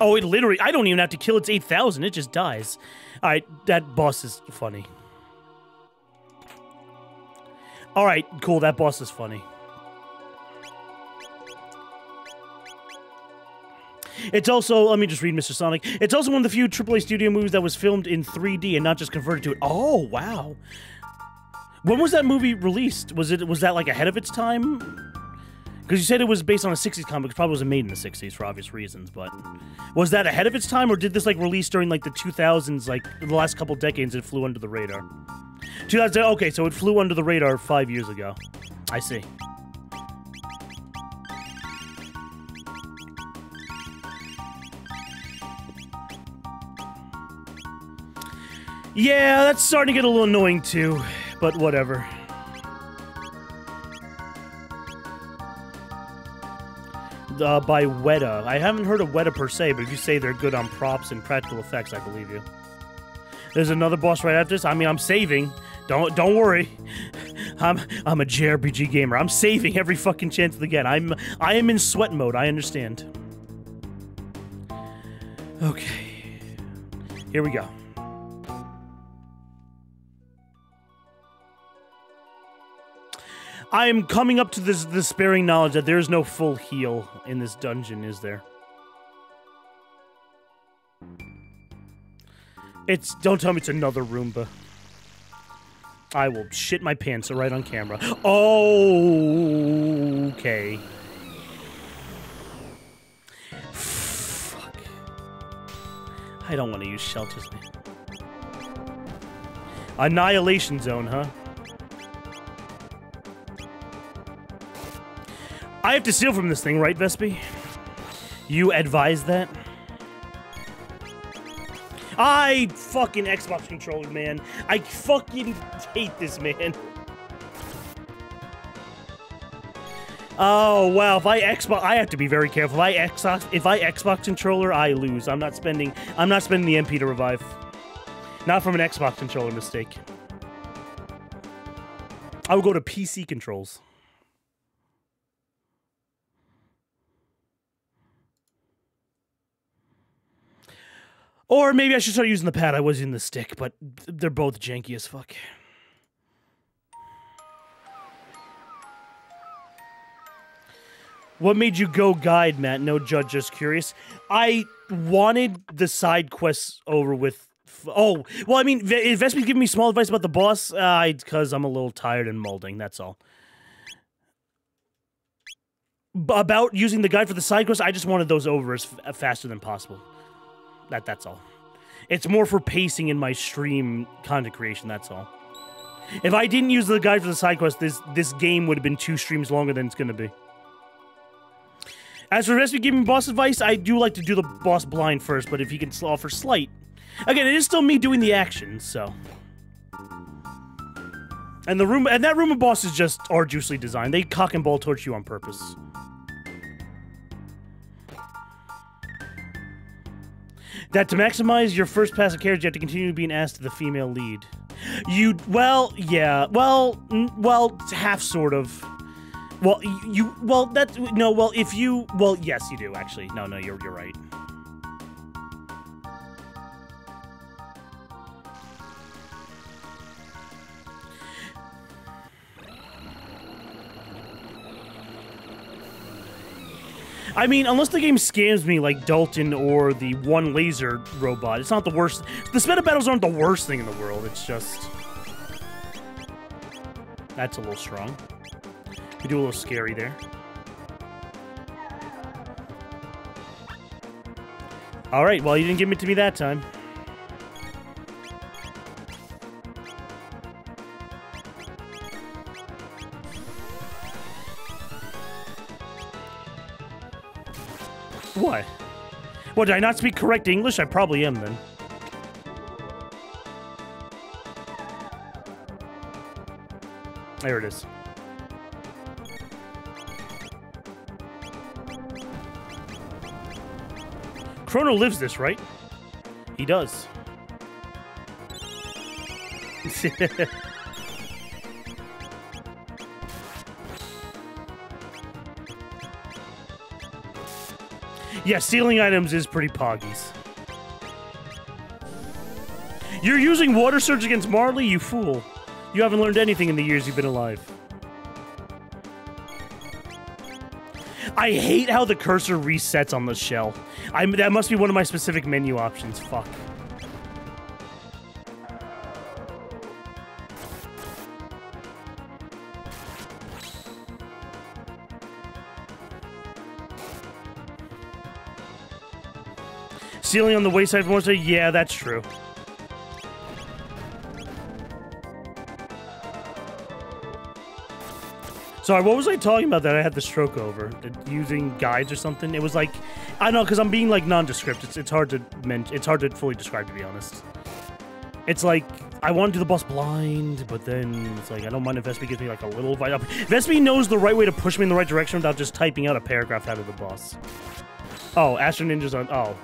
Oh, it literally, I don't even have to kill its 8,000, it just dies. All right, that boss is funny. All right, cool. That boss is funny. It's also, let me just read Mr. Sonic. It's also one of the few AAA studio movies that was filmed in 3D and not just converted to it. Oh, wow. When was that movie released? Was it was that like ahead of its time? Because you said it was based on a 60s comic, which probably wasn't made in the 60s for obvious reasons, but was that ahead of its time or did this like release during like the 2000s, like the last couple decades it flew under the radar? 2000, okay, so it flew under the radar five years ago. I see. Yeah, that's starting to get a little annoying too, but whatever. Uh, by Weta. I haven't heard of Weta per se, but if you say they're good on props and practical effects, I believe you. There's another boss right after this. I mean, I'm saving. Don't don't worry. I'm I'm a JRPG gamer. I'm saving every fucking chance to get. I'm I am in sweat mode. I understand. Okay. Here we go. I am coming up to this despairing knowledge that there is no full heal in this dungeon, is there? It's don't tell me it's another Roomba. I will shit my pants right on camera. Oh, okay. Fuck. I don't want to use shelters, man. Annihilation zone, huh? I have to steal from this thing, right, Vespi? You advise that? I fucking Xbox controller, man. I fucking hate this, man. Oh wow! If I Xbox, I have to be very careful. If I Xbox, if I Xbox controller, I lose. I'm not spending. I'm not spending the MP to revive. Not from an Xbox controller mistake. I will go to PC controls. Or maybe I should start using the pad. I was using the stick, but they're both janky as fuck. What made you go guide, Matt? No judge, just curious. I wanted the side quests over with. Oh, well, I mean, Vespi's giving me small advice about the boss, uh, because I'm a little tired and molding, that's all. B about using the guide for the side quests, I just wanted those over as faster than possible. That that's all. It's more for pacing in my stream content creation. That's all. If I didn't use the guide for the side quest, this this game would have been two streams longer than it's gonna be. As for Vespi giving boss advice, I do like to do the boss blind first, but if he can offer slight, again, it is still me doing the action. So, and the room and that room of boss is just arduously designed. They cock and ball torch you on purpose. That to maximize your first pass of carriage, you have to continue being asked to the female lead. You, well, yeah, well, mm, well, half sort of. Well, you, well, that, no, well, if you, well, yes, you do, actually. No, no, you're, you're right. I mean, unless the game scams me like Dalton or the one laser robot, it's not the worst. The sped of battles aren't the worst thing in the world. It's just that's a little strong. You do a little scary there. All right. Well, you didn't give it to me that time. What, did I not speak correct English? I probably am then. There it is. Chrono lives this, right? He does. Yeah, stealing items is pretty poggies. You're using Water Surge against Marle, you fool. You haven't learned anything in the years you've been alive. I hate how the cursor resets on the shell. I, that must be one of my specific menu options. Fuck. Ceiling on the wayside monster? Yeah, that's true. Sorry, what was I talking about that I had the stroke over? Using guides or something? It was like, I know, because I'm being like nondescript. It's, it's hard to mention. It's hard to fully describe, to be honest. It's like I want to do the boss blind, but then it's like I don't mind if Vespi gives me like a little up. Vespi knows the right way to push me in the right direction without just typing out a paragraph out of the boss. Oh, Astro Ninja's on. Oh.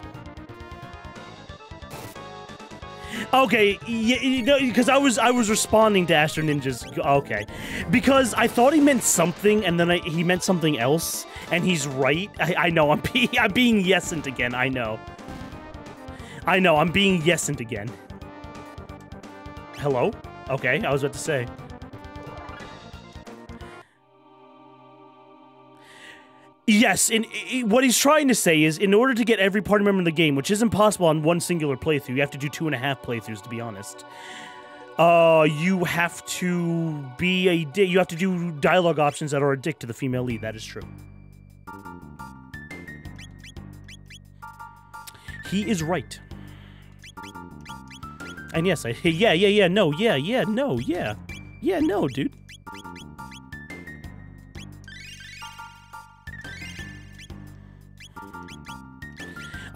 Okay, yeah, you know, because I was I was responding to Astro Ninja's. Okay, because I thought he meant something, and then I, he meant something else, and he's right. I, I know I'm I'm being yesent again. I know. I know I'm being yesent again. Hello? Okay, I was about to say. Yes, and what he's trying to say is in order to get every party member in the game, which isn't possible on one singular playthrough, you have to do two and a half playthroughs to be honest. Uh, you have to be a you have to do dialogue options that are a dick to the female lead. That is true. He is right. And yes, I yeah yeah yeah no yeah yeah no yeah yeah no dude.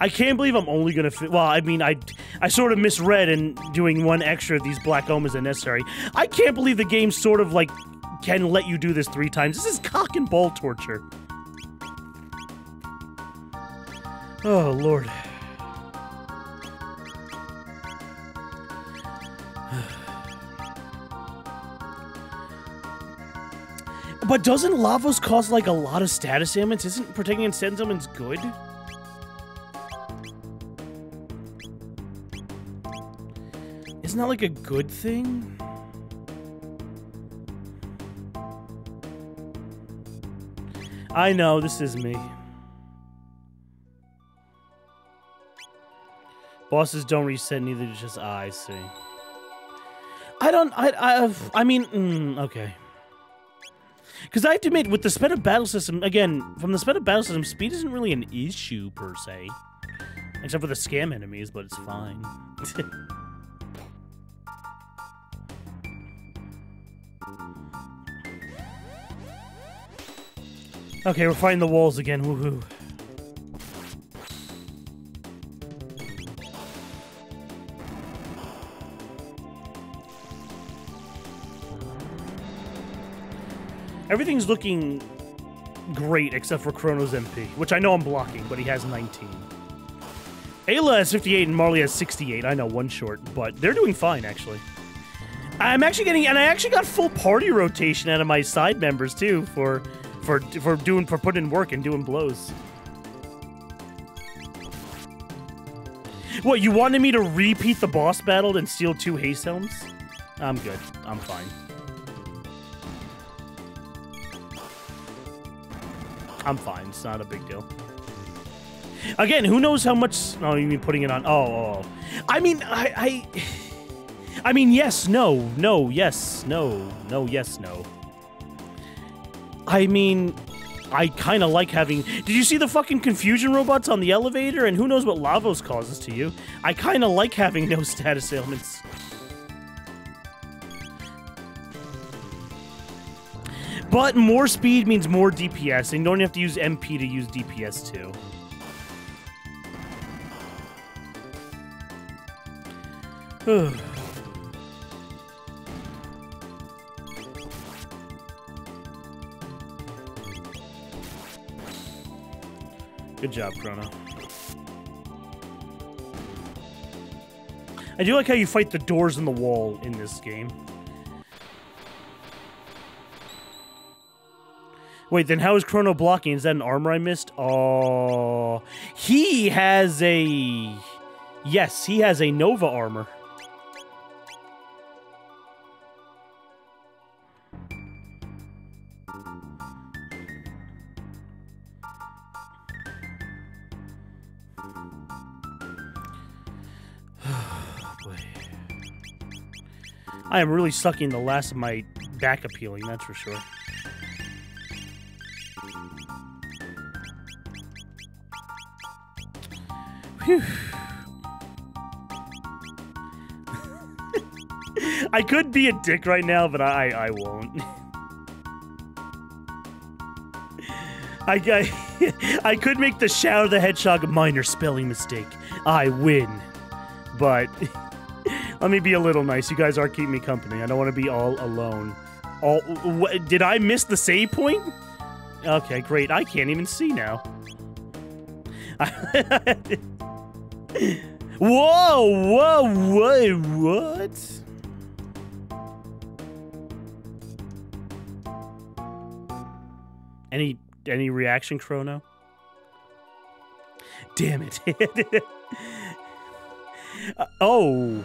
I can't believe I'm only gonna fit. Well, I mean, I I sort of misread and doing one extra of these black omas are necessary. I can't believe the game sort of like can let you do this three times. This is cock and ball torture. Oh lord. But doesn't Lavos cause like a lot of status ailments? Isn't protecting and sentiments good? Isn't that like a good thing? I know, this is me. Bosses don't reset, neither does just I see. I don't, I, I, I mean, mm, okay. Because I have to admit, with the sped up battle system, again, from the sped up battle system, speed isn't really an issue per se. Except for the scam enemies, but it's fine. okay, we're fighting the walls again. Woohoo. Everything's looking great except for Chrono's MP, which I know I'm blocking, but he has 19. Ayla has 58 and Marle has 68. I know, one short, but they're doing fine, actually. I'm actually getting, and I actually got full party rotation out of my side members, too, for for for doing, for putting in work and doing blows. What, you wanted me to repeat the boss battle and steal two haste helms? I'm good. I'm fine. I'm fine. It's not a big deal. Again, who knows how much? Oh, you mean putting it on? Oh, oh. oh. I mean, I, I, I mean, yes, no, no, yes, no, no, yes, no. I mean, I kind of like having. Did you see the fucking confusion robots on the elevator? And who knows what Lavos causes to you? I kind of like having no status ailments. But more speed means more DPS, and you don't have to use MP to use DPS too. Good job, Chrono. I do like how you fight the doors in the wall in this game. Wait, then how is Chrono blocking? Is that an armor I missed? Oh, he has a. Yes, he has a Nova armor. I am really sucking the last of my back appealing, that's for sure. Phew. I could be a dick right now, but I I won't. I, I, I could make the Shadow the Hedgehog a minor spelling mistake. I win. But Let me be a little nice. You guys are keeping me company. I don't want to be all alone. All did I miss the save point? Okay, great. I can't even see now. whoa, whoa, whoa, what? Any any reaction, Chrono? Damn it. Uh, oh.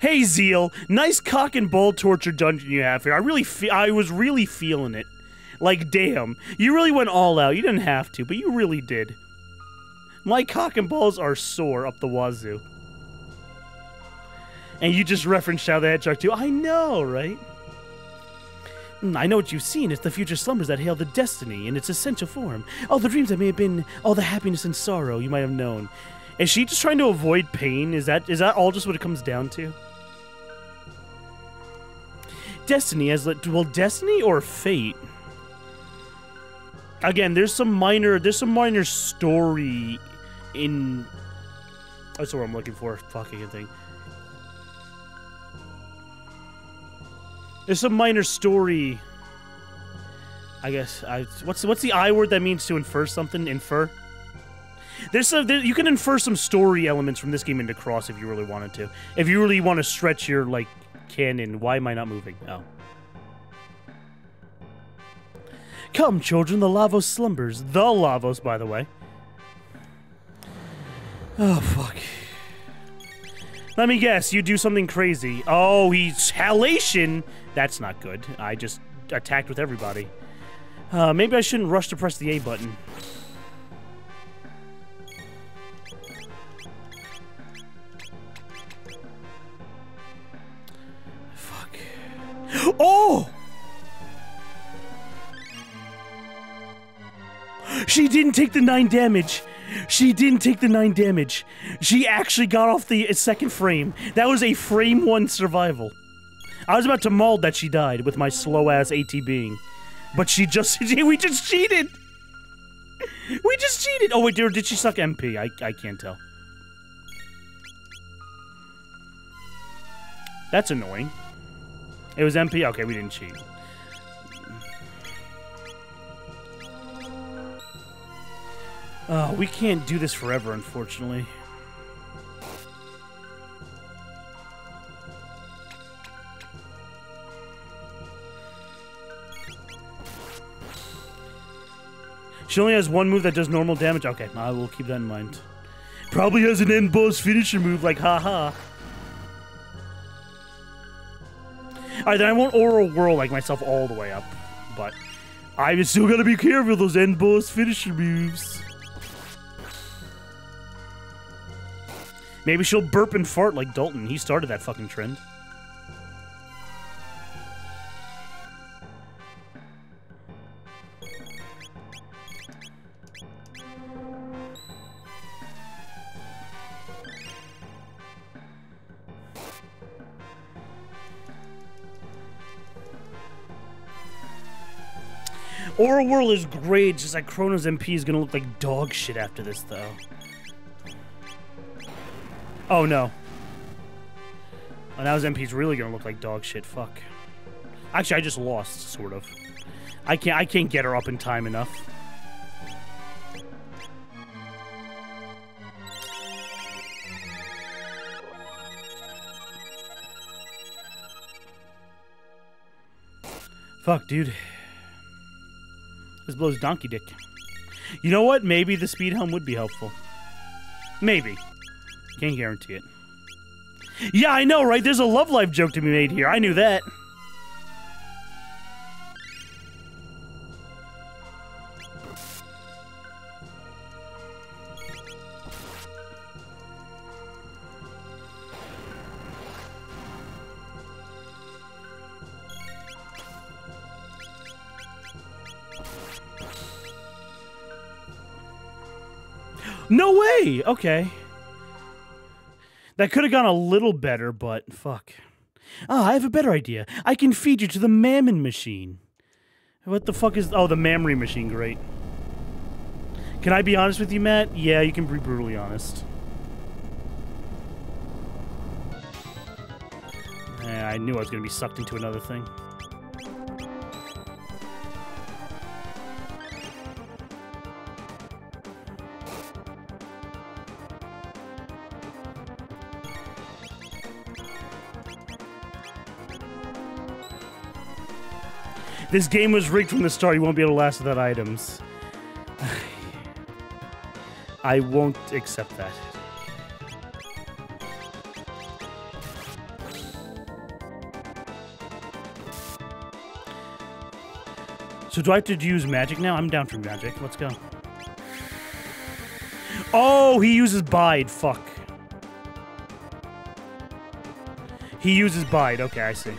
Hey Zeal, nice cock and ball torture dungeon you have here. I really I was really feeling it. Like damn, you really went all out. You didn't have to, but you really did. My cock and balls are sore up the wazoo. And you just referenced Shadow the Hedgehog too. I know, right? Mm, I know what you've seen. It's the future slumbers that hail the destiny in its essential form. All the dreams that may have been, all the happiness and sorrow you might have known. Is she just trying to avoid pain? Is that is that all just what it comes down to? Destiny as let well, destiny or fate? Again, there's some minor there's some minor story in that's what I'm looking for. Fucking thing. There's some minor story. I guess I what's what's the I word that means to infer something? Infer. There's some there, you can infer some story elements from this game into Cross if you really wanted to. If you really want to stretch your like canon, why am I not moving? Oh. Come, children, the Lavos slumbers. The Lavos, by the way. Oh fuck. Let me guess, you do something crazy. Oh, he's Hallation. That's not good. I just attacked with everybody. Uh, maybe I shouldn't rush to press the A button. Oh! She didn't take the 9 damage. She didn't take the 9 damage. She actually got off the second frame. That was a frame 1 survival. I was about to mold that she died with my slow ass AT being. But she just we just cheated. We just cheated. Oh wait, did she suck MP? I I can't tell. That's annoying. It was MP. Okay, we didn't cheat. Oh, we can't do this forever, unfortunately. She only has one move that does normal damage. Okay, I will keep that in mind. Probably has an end boss finisher move, like haha. Alright, then I won't Aura Whirl like myself all the way up. But I'm still gotta be careful of those end boss finisher moves. Maybe she'll burp and fart like Dalton. He started that fucking trend. Aura Whirl is great, just like Chrono's MP is gonna look like dog shit after this, though. Oh no. Oh, now his MP's really gonna look like dog shit. Fuck. Actually, I just lost, sort of. I can't. I can't get her up in time enough. Fuck, dude. This blows donkey dick. You know what? Maybe the speed helm would be helpful. Maybe. Can't guarantee it. Yeah, I know, right? There's a love life joke to be made here. I knew that. No way! Okay. That could have gone a little better, but fuck. Ah, oh, I have a better idea. I can feed you to the mammon machine. What the fuck is... Oh, the mammary machine. Great. Can I be honest with you, Matt? Yeah, you can be brutally honest. I knew I was going to be sucked into another thing. This game was rigged from the start. You won't be able to last without items. I won't accept that. So do I have to use magic now? I'm down for magic. Let's go. Oh, he uses bide. Fuck. He uses bide. Okay, I see.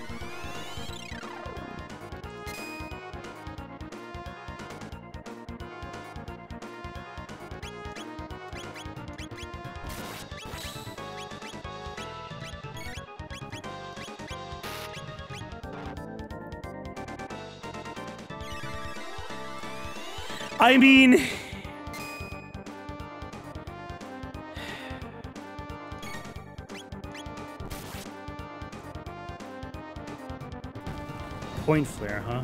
I mean... Point flare, huh?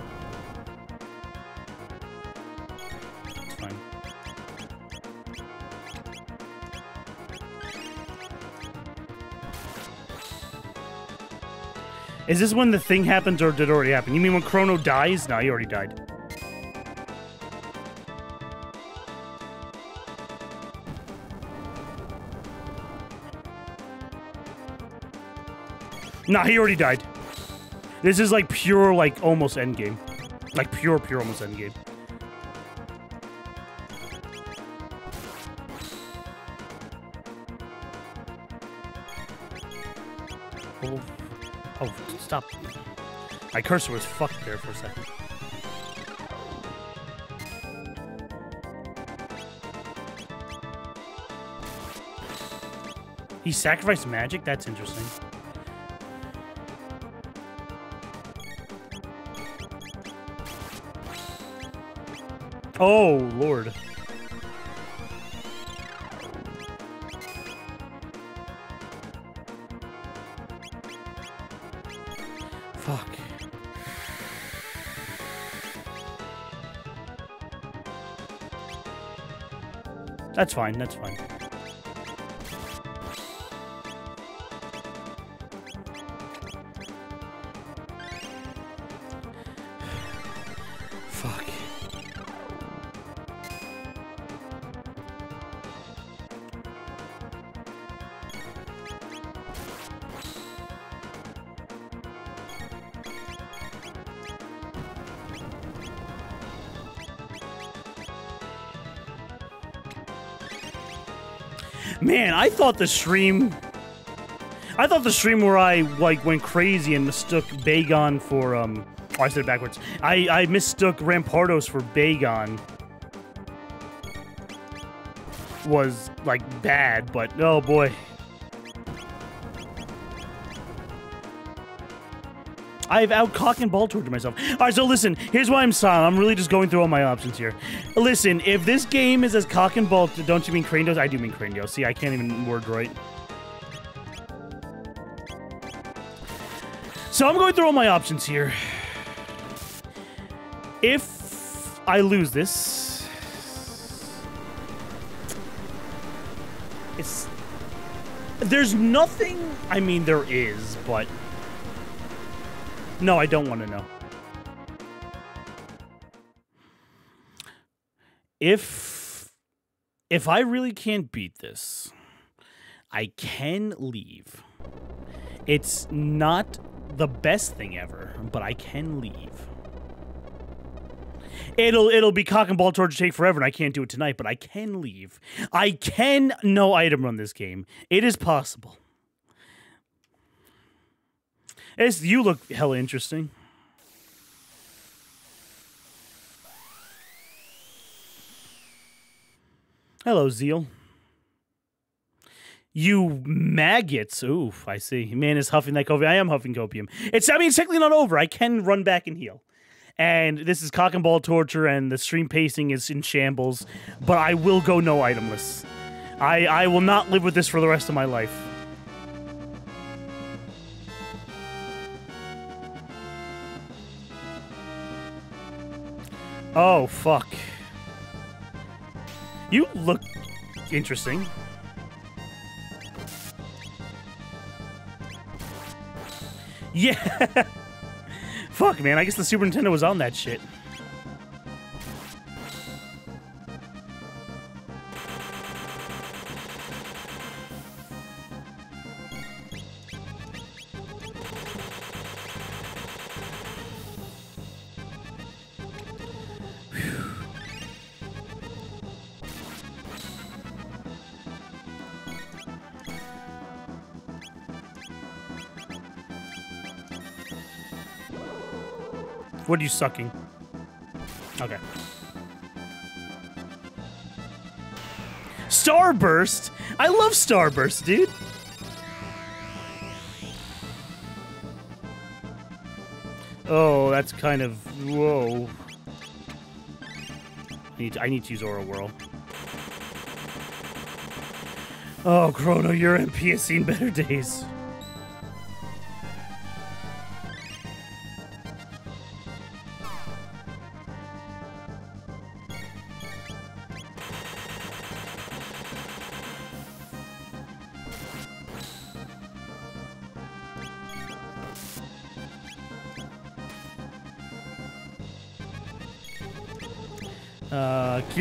Fine. Is this when the thing happens or did it already happen? You mean when Chrono dies? No, he already died. Nah, he already died. This is like pure, like almost endgame. Like pure, pure almost endgame. Oh, oh, stop. My cursor was fucked there for a second. He sacrificed magic? That's interesting. Oh, Lord. Fuck. That's fine, that's fine. Thought the stream. I thought the stream where I like went crazy and mistook Bagon for um. Oh, I said it backwards. I I mistook Rampardos for Bagon. Was like bad, but oh boy. I've out cock and ball tortured myself. All right, so listen. Here's why I'm silent. I'm really just going through all my options here. Listen, if this game is as cock and ball, don't you mean Cranidos? I do mean Cranidos. See, I can't even word right. So I'm going through all my options here. If I lose this, it's there's nothing. I mean, there is, but. No, I don't want to know. If if I really can't beat this, I can leave. It's not the best thing ever, but I can leave. It'll it'll be cock and ball torture take forever, and I can't do it tonight, but I can leave. I can no item run this game. It is possible. It's, you look hella interesting. Hello, Zeal. You maggots. Oof, I see. Man is huffing that copium. I am huffing copium. It's, I mean, it's technically not over. I can run back and heal. And this is cock and ball torture, and the stream pacing is in shambles. But I will go no itemless. I, I will not live with this for the rest of my life. Oh, fuck. You look interesting. Yeah. Fuck, man. I guess the Super Nintendo was on that shit. What are you sucking? Okay. Starburst? I love Starburst, dude. Oh, that's kind of whoa. I need to, I need to use Aura Whirl. Oh, Chrono, your MP has seen better days.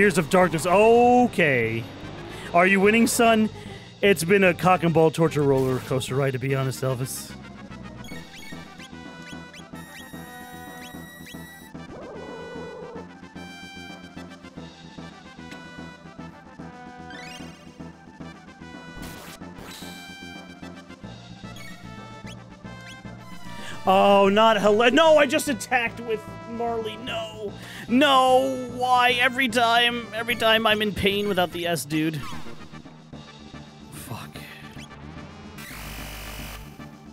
Uh, of Darkness. Okay. Are you winning, son? It's been a cock and ball torture roller coaster ride, to be honest, Elvis. Oh, not hello. No, I just attacked with Marle. No. No. Why? Every time. Every time I'm in pain without the S, dude. Fuck.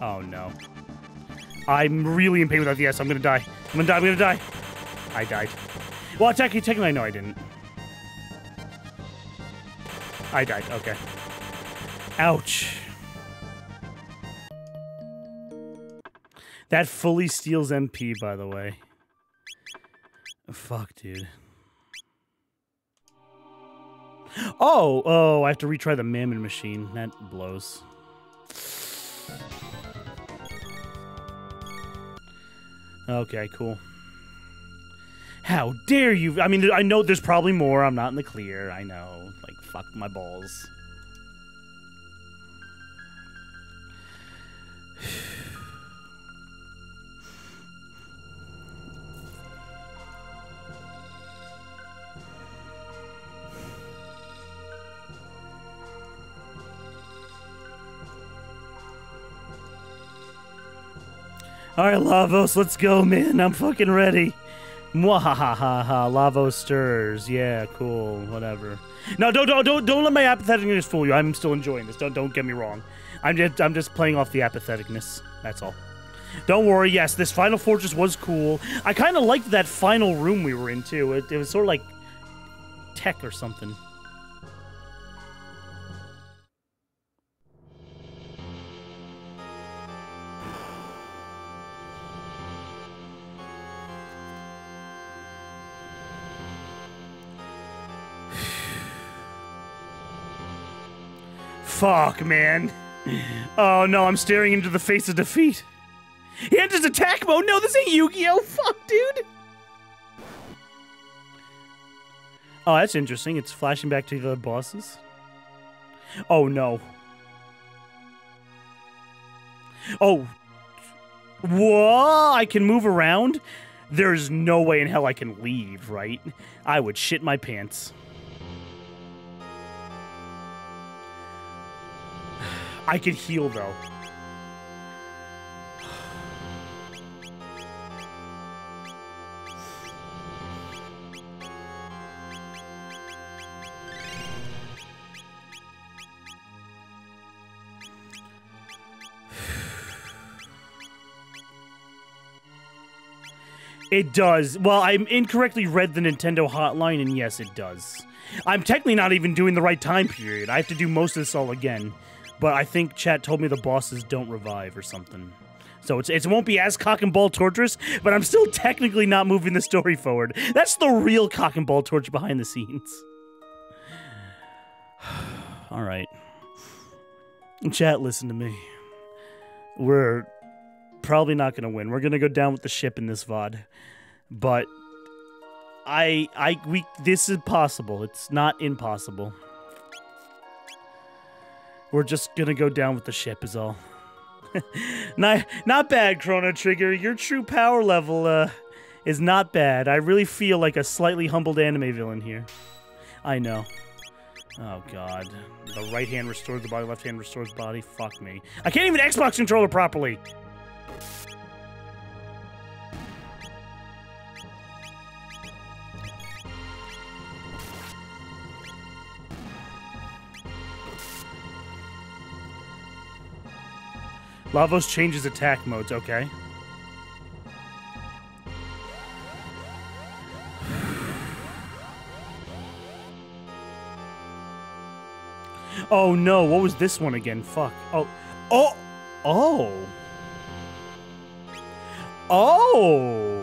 Oh, no. I'm really in pain without the S. I'm gonna die. I'm gonna die. I'm gonna die. I died. Well, technically, technically, know I didn't. I died. Okay. Ouch. That fully steals MP, by the way. Fuck, dude. Oh, oh, I have to retry the Mammon machine. That blows. Okay, cool. How dare you? I mean, I know there's probably more. I'm not in the clear. I know. Like, fuck my balls. All right, Lavos, let's go, man. I'm fucking ready. Mwahahaha, Lavos stirs. Yeah, cool. Whatever. No, don't, don't, don't, don't let my apatheticness fool you. I'm still enjoying this. Don't, don't get me wrong. I'm just, I'm just playing off the apatheticness. That's all. Don't worry. Yes, this final fortress was cool. I kind of liked that final room we were in too. It, it was sort of like tech or something. Fuck, man. Oh no, I'm staring into the face of defeat. He enters attack mode. No, this ain't Yu-Gi-Oh. Fuck, dude. Oh, that's interesting. It's flashing back to the bosses. Oh no. Oh. Whoa! I can move around? There's no way in hell I can leave, right? I would shit my pants. I could heal though. It does. Well, I incorrectly read the Nintendo hotline, and yes, it does. I'm technically not even doing the right time period. I have to do most of this all again. But I think chat told me the bosses don't revive or something. So it's, it won't be as cock and ball torturous, but I'm still technically not moving the story forward. That's the real cock and ball torture behind the scenes. All right. Chat, listen to me. We're probably not going to win. We're going to go down with the ship in this VOD. But I I we this is possible. It's not impossible. We're just to go down with the ship is all. not not bad, Chrono Trigger. Your true power level uh is not bad. I really feel like a slightly humbled anime villain here. I know. Oh god. The right hand restores the body, left hand restores body. Fuck me. I can't even Xbox controller properly. Lavos changes attack modes, okay. Oh no, what was this one again? Fuck. Oh. Oh. Oh. Oh.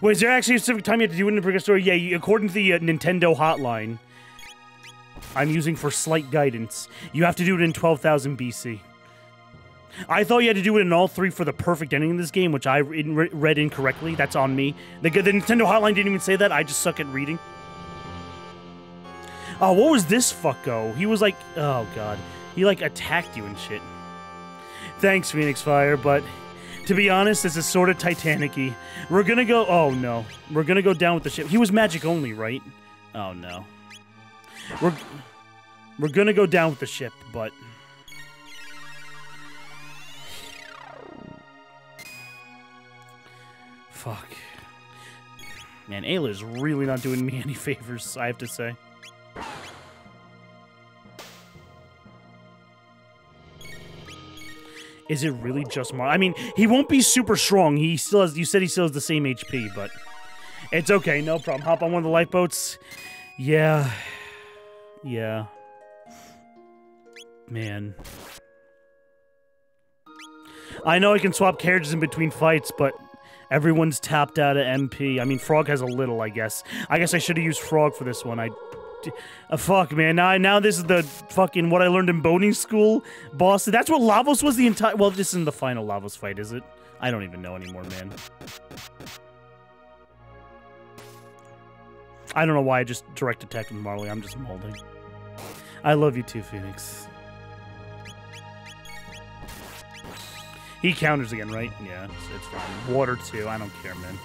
Wait, is there actually a specific time you have to do it in the progress story? Yeah, you, according to the uh, Nintendo hotline, I'm using for slight guidance. You have to do it in 12,000 BC. I thought you had to do it in all three for the perfect ending of this game, which I re read incorrectly. That's on me. The, the Nintendo hotline didn't even say that. I just suck at reading. Oh, what was this fucko? He was like, oh god. He like attacked you and shit. Thanks, Phoenix Fire, but to be honest, this is sort of Titanic-y. We're gonna go. Oh no, we're gonna go down with the ship. He was magic only, right? Oh no. We're we're gonna go down with the ship, but fuck. Man, Ayla's really not doing me any favors. I have to say. Is it really just Mar? I mean, he won't be super strong. He still has. You said he still has the same HP, but it's okay. No problem. Hop on one of the lifeboats. Yeah. Yeah. Man. I know I can swap carriages in between fights, but everyone's tapped out of MP. I mean, Frog has a little, I guess. I guess I should have used Frog for this one. I uh, fuck, man. Now, now this is the fucking what I learned in boating school boss. That's what Lavos was the entire. Well, this isn't the final Lavos fight, is it? I don't even know anymore, man. I don't know why I just direct attacked with Marle. I'm just molding. I love you too, Phoenix. He counters again, right? Yeah, it's, it's fine. Water too. I don't care, man.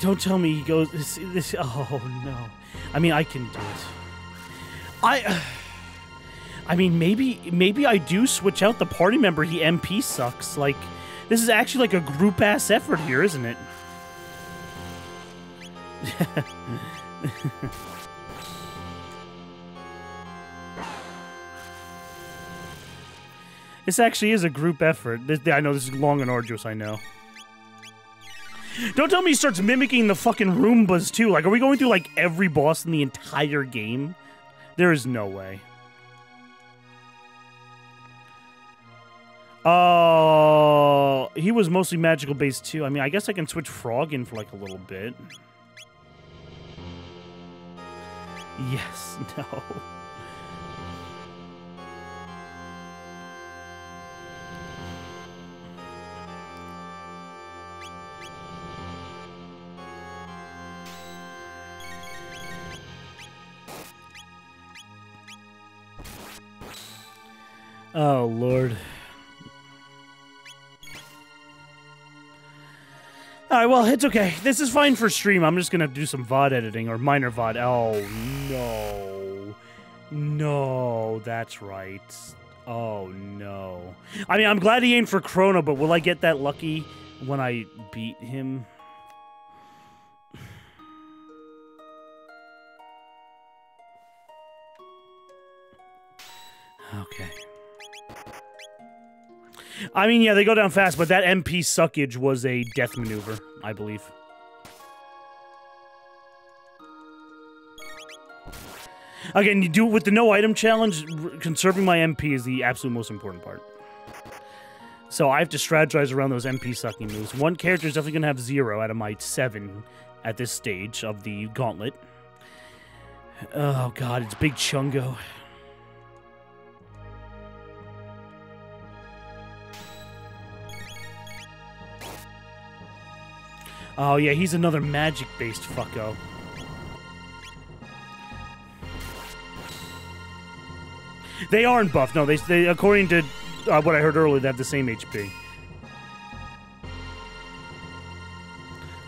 Don't tell me he goes. This, this. Oh no. I mean, I can do it. I. I mean, maybe maybe I do switch out the party member. He MP sucks. Like, this is actually like a group ass effort here, isn't it? this actually is a group effort. I know this is long and arduous. I know. Don't tell me he starts mimicking the fucking Roombas too. Like, are we going through like every boss in the entire game? There is no way. Oh, uh, he was mostly magical based too. I mean, I guess I can switch Frog in for like a little bit. Yes, no. Oh, Lord. Alright, well, it's okay. This is fine for stream. I'm just gonna do some VOD editing, or minor VOD. Oh, no. No, that's right. Oh, no. I mean, I'm glad he ain't for Chrono, but will I get that lucky when I beat him? Okay. I mean, yeah, they go down fast, but that MP suckage was a death maneuver, I believe. Again, you do it with the no item challenge. Conserving my MP is the absolute most important part. So I have to strategize around those MP sucking moves. One character is definitely going to have zero out of my seven at this stage of the gauntlet. Oh god, it's Big Chungo. Oh yeah, he's another magic-based fucko. They aren't buff. No, they, they according to uh, what I heard earlier, they have the same HP.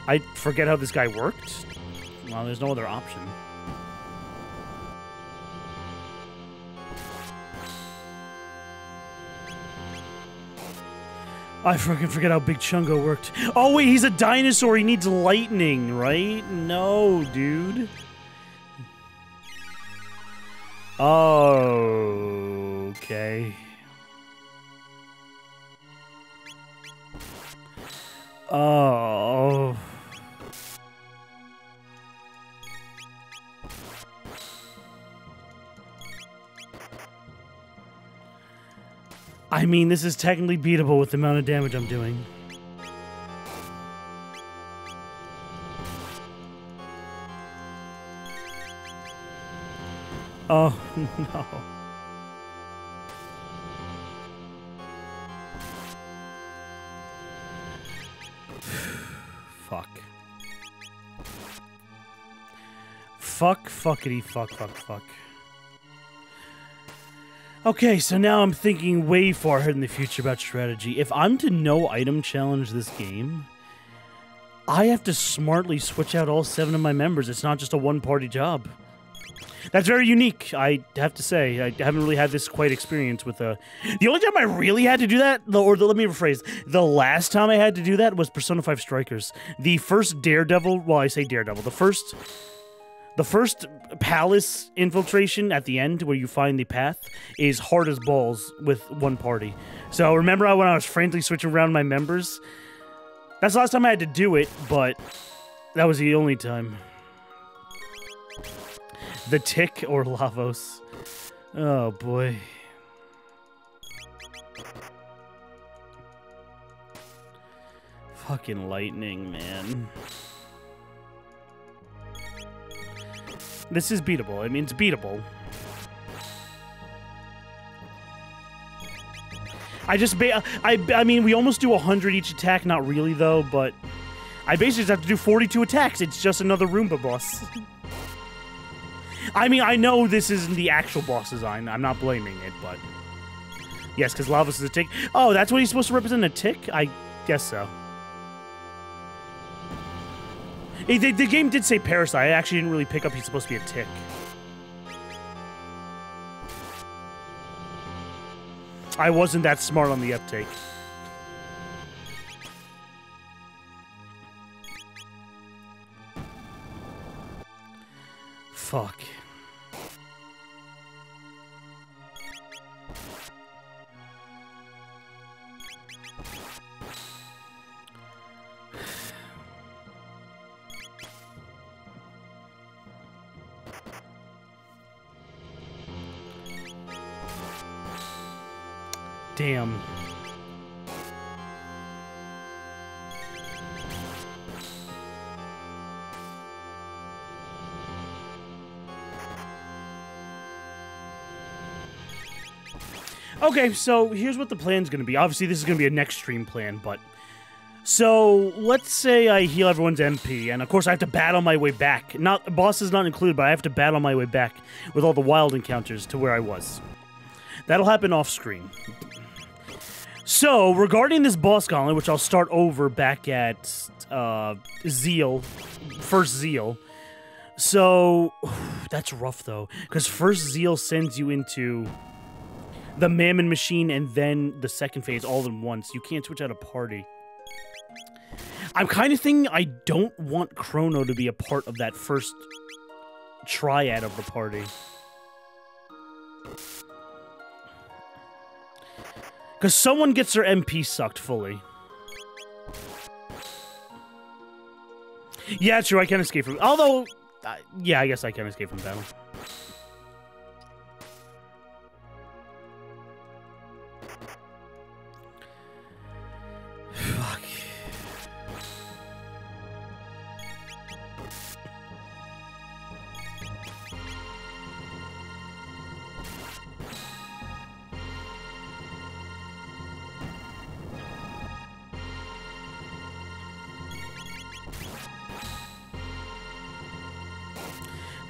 I forget how this guy worked. Well, there's no other option. I fucking forget how Big Chungo worked. Oh wait, he's a dinosaur. He needs lightning, right? No, dude. Oh, okay. Oh. I mean, this is technically beatable with the amount of damage I'm doing. Oh, no. fuck. Fuck, fuckity, fuck, fuck, fuck. Okay, so now I'm thinking way far ahead in the future about strategy. If I'm to no item challenge this game, I have to smartly switch out all seven of my members. It's not just a one party job. That's very unique, I have to say. I haven't really had this quite experience with a. The only time I really had to do that, or the, let me rephrase, the last time I had to do that was Persona 5 Strikers. The first Daredevil, well, I say Daredevil, the first. The first palace infiltration at the end, where you find the path, is hard as balls with one party. So remember when I was frantically switching around my members? That's the last time I had to do it, but that was the only time. The Tick or Lavos. Oh boy. Fucking lightning, man. This is beatable. I mean, it's beatable. I just, I, I mean, we almost do 100 each attack. Not really, though, but I basically just have to do 42 attacks. It's just another Roomba boss. I mean, I know this isn't the actual boss design. I'm not blaming it, but yes, because Lavos is a tick. Oh, that's what he's supposed to represent a tick. I guess so. Eh, The, the game did say parasite. I actually didn't really pick up he's supposed to be a tick. I wasn't that smart on the uptake. Fuck. Damn. Okay, so here's what the plan's gonna be. Obviously, this is gonna be a next stream plan, but so let's say I heal everyone's MP, and of course I have to battle my way back. Not boss is not included, but I have to battle my way back with all the wild encounters to where I was. That'll happen off screen. So, regarding this boss gauntlet, which I'll start over back at uh, Zeal, first Zeal. So, that's rough though, because first Zeal sends you into the Mammon Machine and then the second phase all in once. You can't switch out a party. I'm kind of thinking I don't want Chrono to be a part of that first triad of the party. Because someone gets their MP sucked fully. Yeah, true. I can escape from. Although, uh, yeah, I guess I can escape from battle.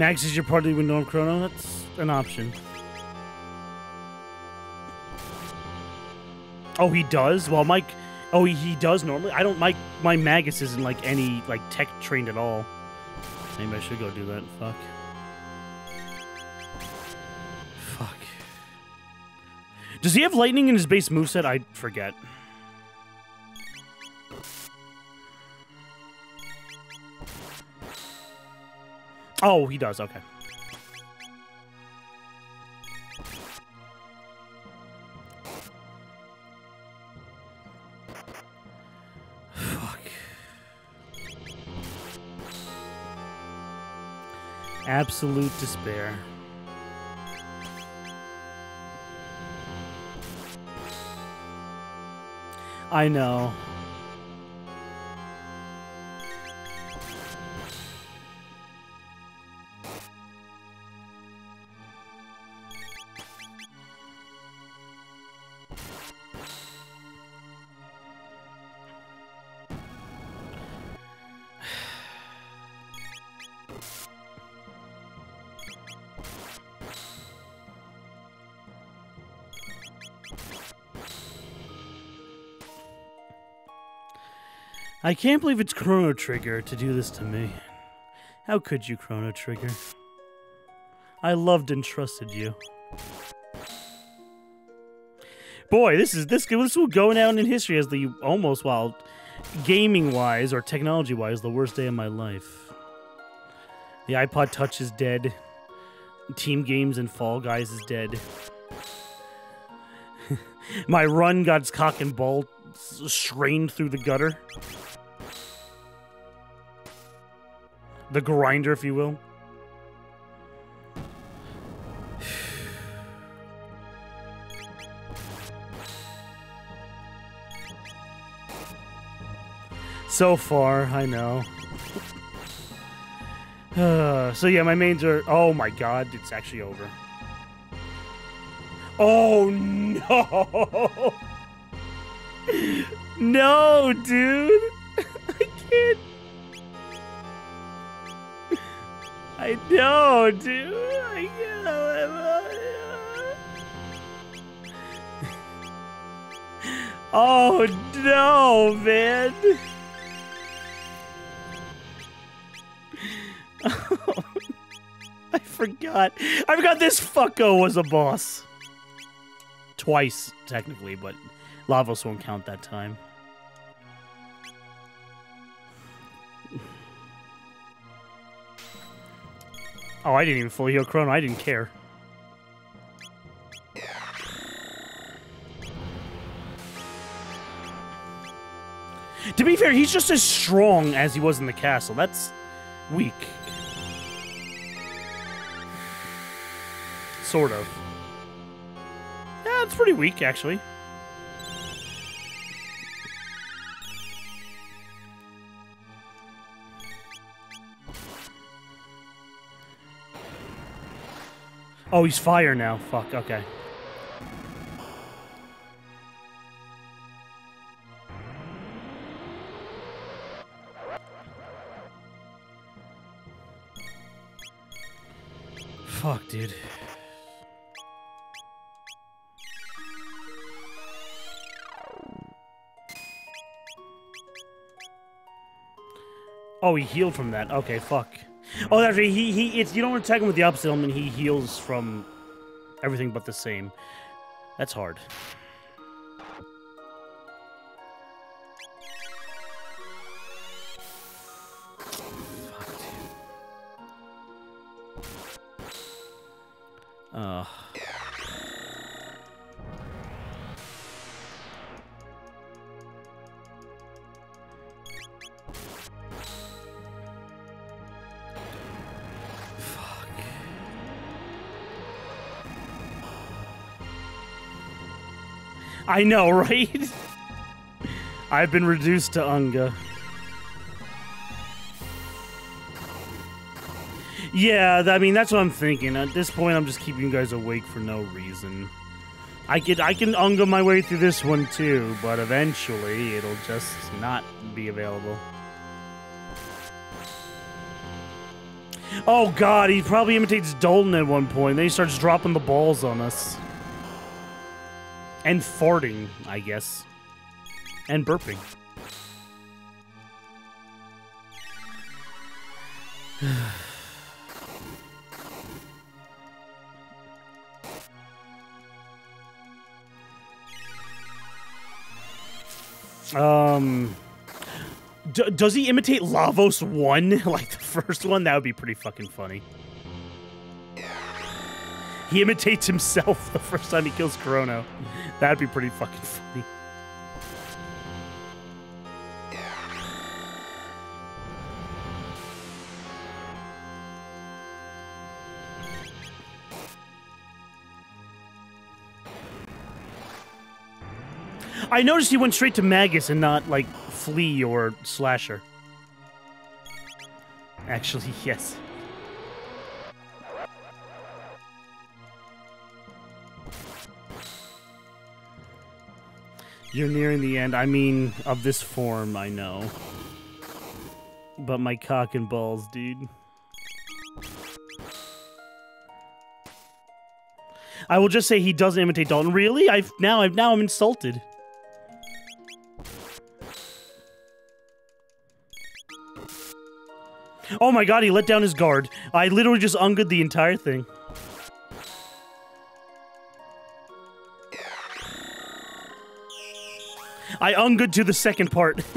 Max is your party with Norm Chrono? That's an option. Oh, he does? Well, Mike... Oh, he, he does normally? I don't... My, my Magus isn't, like, any, like, tech trained at all. Maybe I should go do that. Fuck. Fuck. Does he have lightning in his base moveset? I forget. Oh, he does. Okay. Fuck. Absolute despair. I know. I can't believe it's Chrono Trigger to do this to me. How could you, Chrono Trigger? I loved and trusted you. Boy, this is this this will go down in history as the almost well, gaming wise or technology wise, the worst day of my life. The iPod Touch is dead. Team Games and Fall Guys is dead. my run got its cock and ball strained through the gutter. The grinder, if you will. so far, I know. So yeah, my mains are. Oh my god, it's actually over. Oh no! no, dude! I know, dude. I can't. Oh no, man. I forgot. I forgot this fucko was a boss. Twice, technically, but Lavos won't count that time. Oh, I didn't even fully heal Chrono. I didn't care. To be fair, he's just as strong as he was in the castle. That's weak. Sort of. Yeah, it's pretty weak, actually. Oh, he's fire now. Fuck, okay. Fuck, dude. Oh, he healed from that. Okay, fuck. Oh, that's right. He he. It's you don't attack him with the opposite element. He heals from everything but the same. That's hard. Uh. I know, right? I've been reduced to Unga. Yeah, I mean that's what I'm thinking. At this point, I'm just keeping you guys awake for no reason. I could I can unga my way through this one too, but eventually it'll just not be available. Oh god, he probably imitates Dalton at one point. Then he starts dropping the balls on us. And farting, I guess. And burping. Um, d- does he imitate Lavos one like the first one? That would be pretty fucking funny. He imitates himself the first time he kills Chrono. That'd be pretty fucking funny. I noticed he went straight to Magus and not like Flea or Slasher. Actually, yes. You're nearing the end. I mean, of this form, I know. But my cock and balls, dude. I will just say he doesn't imitate Dalton. Really? I've now I've now I'm insulted. Oh my god, he let down his guard. I literally just ungood the entire thing. I ungood to the second part.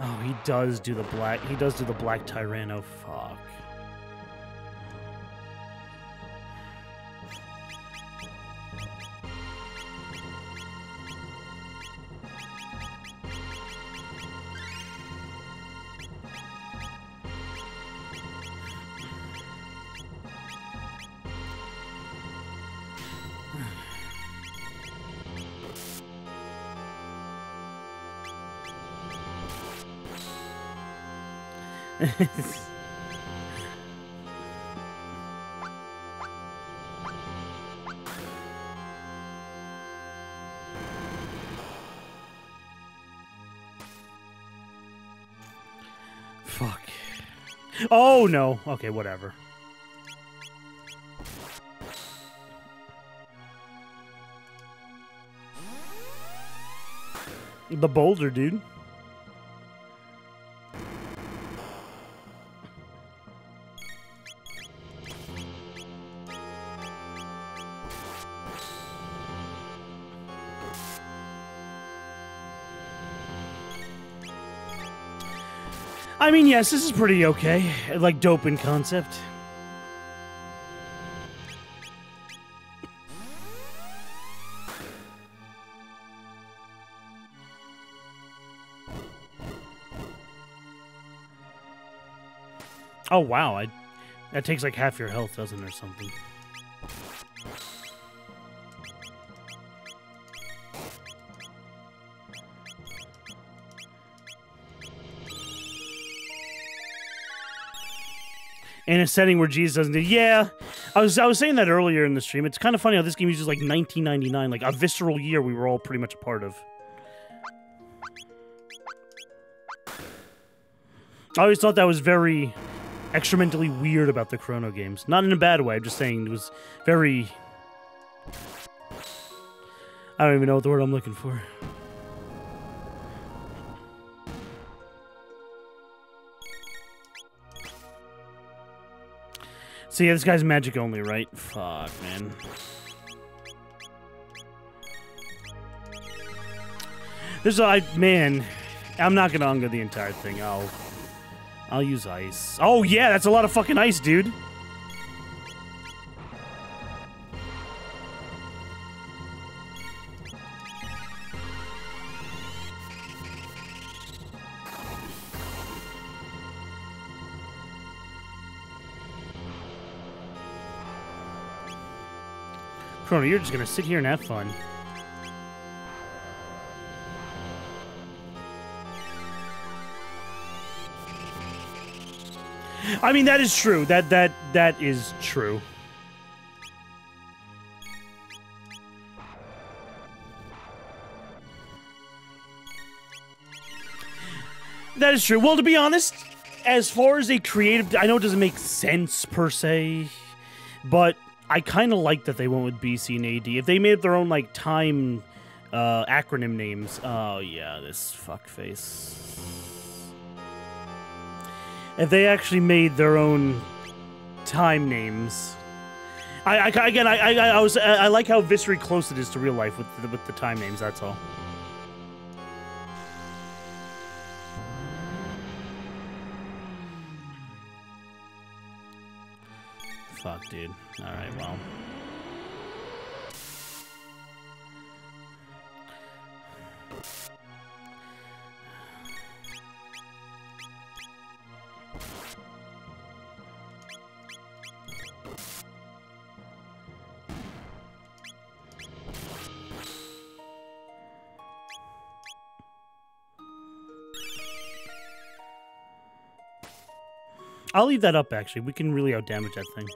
oh, he does do the black. He does do the black Tyranno. Fuck. Fuck. Oh no. Okay, whatever. The boulder, dude. Mean, yes, this is pretty okay. Like, dope in concept. Oh, wow. I, that takes like half your health, doesn't it, or something? In a setting where Jesus doesn't do. Yeah, I was I was saying that earlier in the stream. It's kind of funny how this game uses like 1999, like a visceral year we were all pretty much a part of. I always thought that was very experimentally weird about the Chrono games. Not in a bad way. I'm just saying it was very. I don't even know what the word I'm looking for. So yeah, this guy's magic only, right? Fuck, man. There's I- man. I'm not gonna ungo the entire thing. I'll I'll use ice. Oh yeah, that's a lot of fucking ice, dude. Chrono, you're just gonna sit here and have fun. I mean, that is true. That that that is true. That is true. Well, to be honest, as far as a creative, I know it doesn't make sense per se, but I kind of like that they went with BC and AD. If they made their own like time uh, acronym names, oh yeah, this fuckface. If they actually made their own time names, I, I again, I, I, I was, I like how viscerally close it is to real life with the, with the time names. That's all. Fuck, dude. Alright, well. I'll leave that up, actually. We can really outdamage that thing.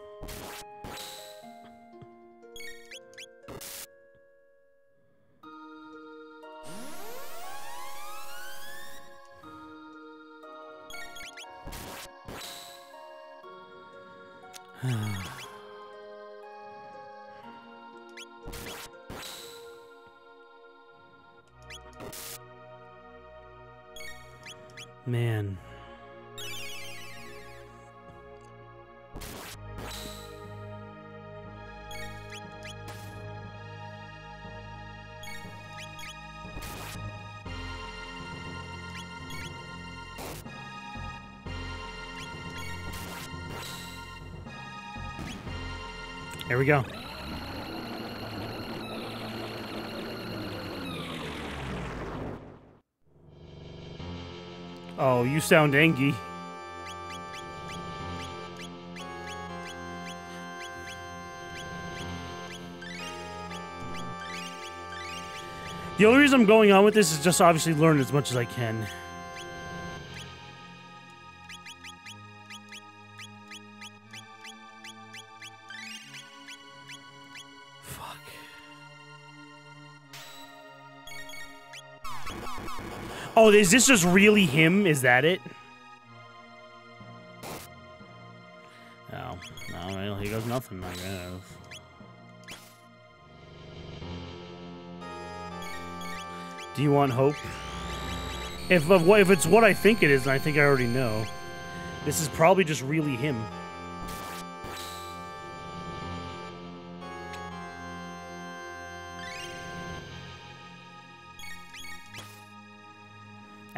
You sound angry. The only reason I'm going on with this is just obviously learn as much as I can. Oh, is this just really him? Is that it? Oh, no, well, he goes nothing, I guess. Do you want hope? If of if it's what I think it is, and I think I already know, this is probably just really him.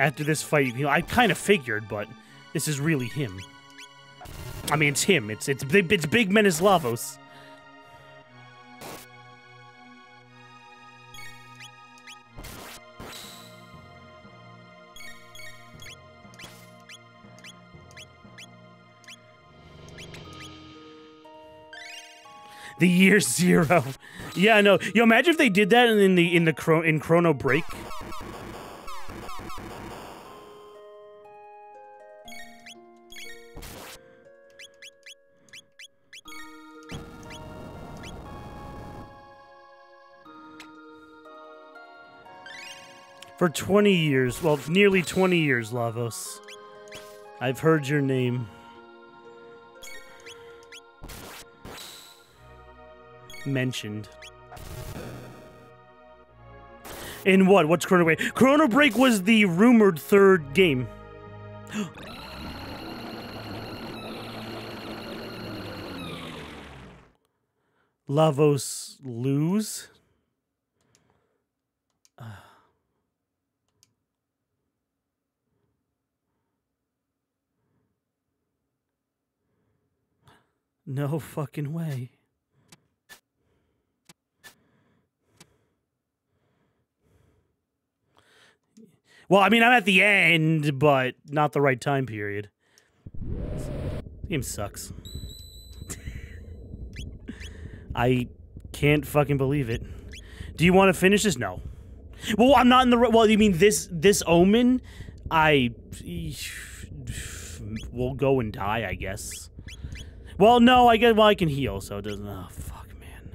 After this fight, you know, I kind of figured, but this is really him. I mean, it's him. It's it's big. It's Big Menislavos. The year zero. Yeah, no. Yo, imagine if they did that in the in the in Chrono Break. For 20 years, well, nearly 20 years, Lavos. I've heard your name. Mentioned. In what? What's Chrono Break? Chrono Break was the rumored third game. Lavos lose? No fucking way. Well, I mean, I'm at the end, but not the right time period. This game sucks. I can't fucking believe it. Do you want to finish this? No. Well, I'm not in the. Well, you mean this this omen? I will go and die, I guess. Well, no, I guess. Well, I can heal, so it doesn't. Oh fuck, man.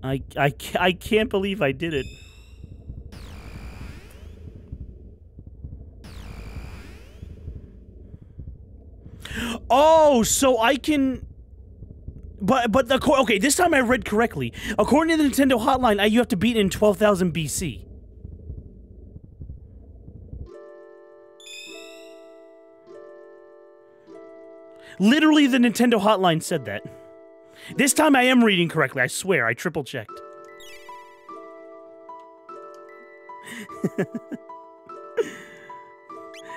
I I I can't believe I did it. Oh, so I can. But but the okay, this time I read correctly. According to the Nintendo Hotline, you have to beat in twelve thousand BC. Literally, the Nintendo Hotline said that. This time I am reading correctly. I swear. I triple checked.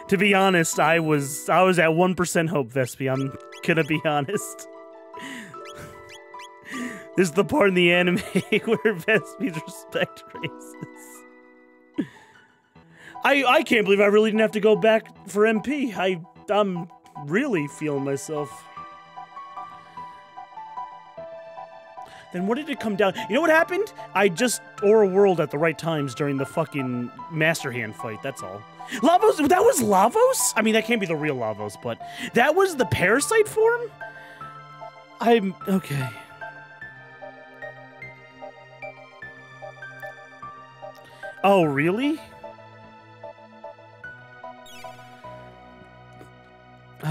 to be honest, I was I was at one percent hope, Vespi. I'm gonna be honest. this is the part in the anime where Vespi's respect raises. I I can't believe I really didn't have to go back for MP. I I'm really feeling myself. Then what did it come down? You know what happened? I just Aura Whirl at the right times during the fucking Master Hand fight. That's all. Lavos. That was Lavos. I mean, that can't be the real Lavos, but that was the parasite form. I'm okay. Oh, really?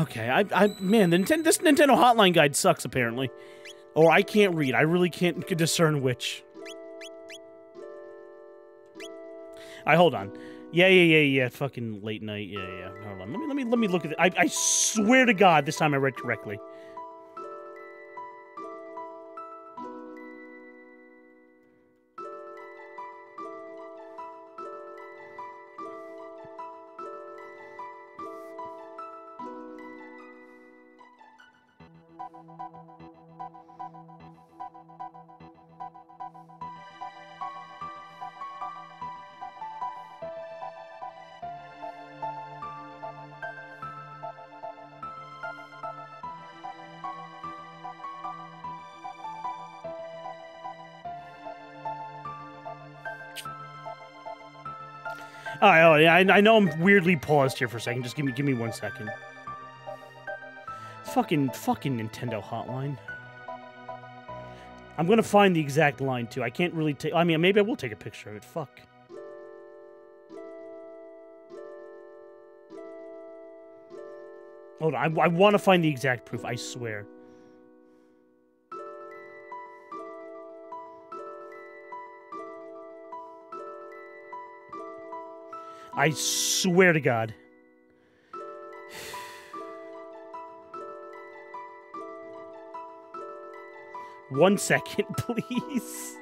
Okay, I, I, man, the Nintendo, this Nintendo Hotline guide sucks apparently, or I can't read. I really can't discern which. I hold on. Yeah, yeah, yeah, yeah. Fucking late night. Yeah, yeah. Hold on. Let me, let me, let me look at it. I, I swear to God, this time I read correctly. Right. I, I know I'm weirdly paused here for a second. Just give me, give me one second. Fucking, fucking Nintendo Hotline. I'm gonna find the exact line too. I can't really take. I mean, maybe I will take a picture of it. Fuck. Hold on. I, I want to find the exact proof. I swear. I swear to God. One second, please.